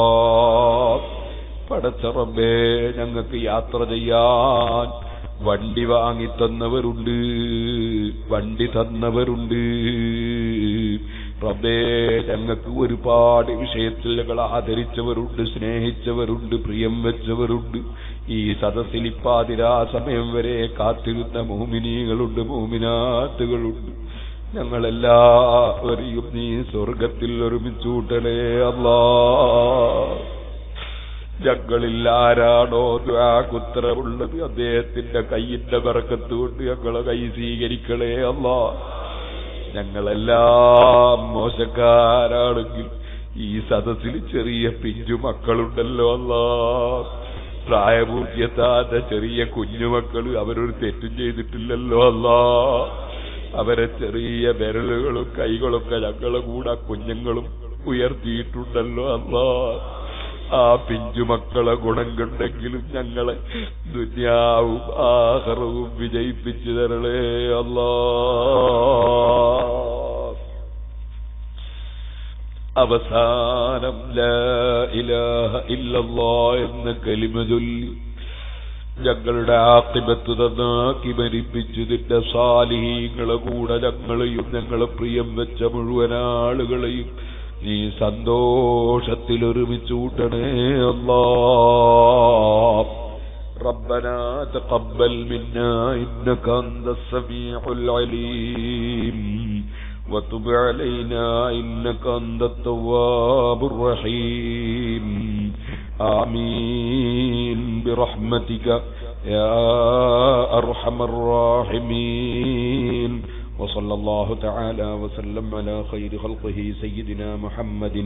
പടച്ചറമ്പേ ഞങ്ങൾക്ക് യാത്ര ചെയ്യാൻ വണ്ടി വാങ്ങി തന്നവരുണ്ട് വണ്ടി തന്നവരുണ്ട്. റബ്ബേ ഞങ്ങൾക്ക് ഒരുപാട് വിഷയത്തിൽ ഞങ്ങൾ ആദരിച്ചവരുണ്ട് സ്നേഹിച്ചവരുണ്ട് പ്രിയം വെച്ചവരുണ്ട്. ഈ സദസ്സിൽ ഇപ്പാതിരാ സമയം വരെ കാത്തിരുന്ന മോമിനികളുണ്ട് മോമിനാത്തുകളുണ്ട്. ഞങ്ങളെല്ലാവരെയും നീ സ്വർഗത്തിൽ ഒരുമിച്ചൂട്ടണേ അല്ലാ ഞങ്ങളിൽ ആരാണോ ദ്വാകുത്തരമുള്ളത് അദ്ദേഹത്തിന്റെ കൈയിന്റെ ബറക്കത്തുകൊണ്ട് ഞങ്ങളെ കൈ സ്വീകരിക്കണേ അല്ല. ഞങ്ങളെല്ലാം മോശക്കാരാണെങ്കിൽ ഈ സദസ്സിൽ ചെറിയ പിഞ്ചു മക്കളുണ്ടല്ലോ അല്ല. പ്രായപൂർത്തിയെത്താത്ത ചെറിയ കുഞ്ഞുമക്കൾ അവരൊരു തെറ്റും ചെയ്തിട്ടില്ലല്ലോ അല്ല. അവരെ ചെറിയ വിരലുകളും കൈകളൊക്കെ ഞങ്ങളെ കൂടെ കുഞ്ഞുങ്ങളും ഉയർത്തിയിട്ടുണ്ടല്ലോ അല്ലാ. ആ പിഞ്ചുമക്കളെ ഗുണം കൊണ്ടെങ്കിലും ഞങ്ങളെ ദുന്യാവും ആഹറവും വിജയിപ്പിച്ചു തരണേ അല്ലാ. അവസാനം ഇലാഹ ഇല്ലല്ലാ എന്ന കലിമ ചൊല്ലി ഞങ്ങളുടെ ആക്കിബത്ത് തന്നാക്കി മരിപ്പിച്ചു. നിന്റെ സാലിഹീങ്ങളെ കൂടെ ഞങ്ങളെയും ഞങ്ങളെ പ്രിയം വെച്ച മുഴുവൻ ആളുകളെയും നീ സന്തോഷത്തിൽ ഒരുമിച്ചൂട്ടണേ അല്ലാ ربنا تقبل منا إنك أنت السميع العليم وتب علينا إنك أنت التواب الرحيم آمين برحمتك يا أرحم الراحمين وصلى الله تعالى وسلم على خير خلقه سيدنا محمد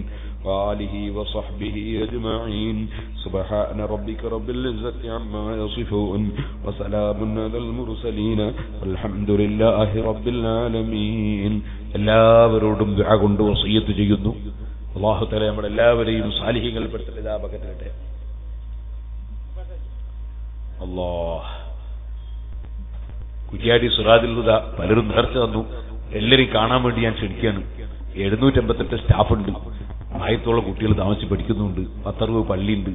وآله وصحبه أجمعين سبحان ربك رب العزة عما يصفون وسلام على المرسلين والحمد لله رب العالمين എല്ലാവരോടും ദുആ കൊണ്ട് വസീയത്ത് ചെയ്യുന്നു അള്ളാഹു തല നമ്മളെല്ലാവരെയും സാലിഹ്യങ്ങൾ പെടുത്തട്ടെ ഇതാ പകരട്ടെ അല്ലാഹ് കുറ്റിയാടി സുറാദിൽ ഹുദ പലരും നേർച്ച തന്നു. എല്ലാവരെയും കാണാൻ വേണ്ടി ഞാൻ ക്ഷണിക്കുകയാണ്. എഴുന്നൂറ്റമ്പത്തെട്ട് സ്റ്റാഫുണ്ട്. ആയിരത്തോളം കുട്ടികൾ താമസിച്ച് പഠിക്കുന്നുണ്ട്. പത്തറുപത് പള്ളിയുണ്ട്.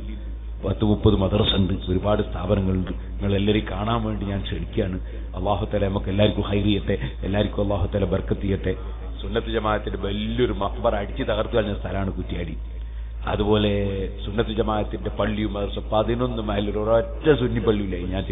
പത്ത് മുപ്പത് മദർസ ഉണ്ട് ഒരുപാട് സ്ഥാപനങ്ങളുണ്ട്. നിങ്ങൾ എല്ലാവരെയും കാണാൻ വേണ്ടി ഞാൻ ക്ഷണിക്കുകയാണ്. അള്ളാഹുത്തല നമുക്ക് എല്ലാവർക്കും ഹൈറിയട്ടെ എല്ലാവർക്കും അള്ളാഹുത്തല ബർക്കത്ത് ചെയ്യട്ടെ. സുന്നത്ത് ജമാഅത്തിന്റെ വലിയൊരു മഹബർ അടിച്ചു തകർത്തു കഴിഞ്ഞ സ്ഥലമാണ് കുറ്റിയാടി. അതുപോലെ സുന്നത്ത് ജമാഅത്തിന്റെ പള്ളിയും മദർസ പതിനൊന്ന് മൈൽ ഒരൊറ്റ സുന്നി പള്ളിയിലായി ഞാൻ.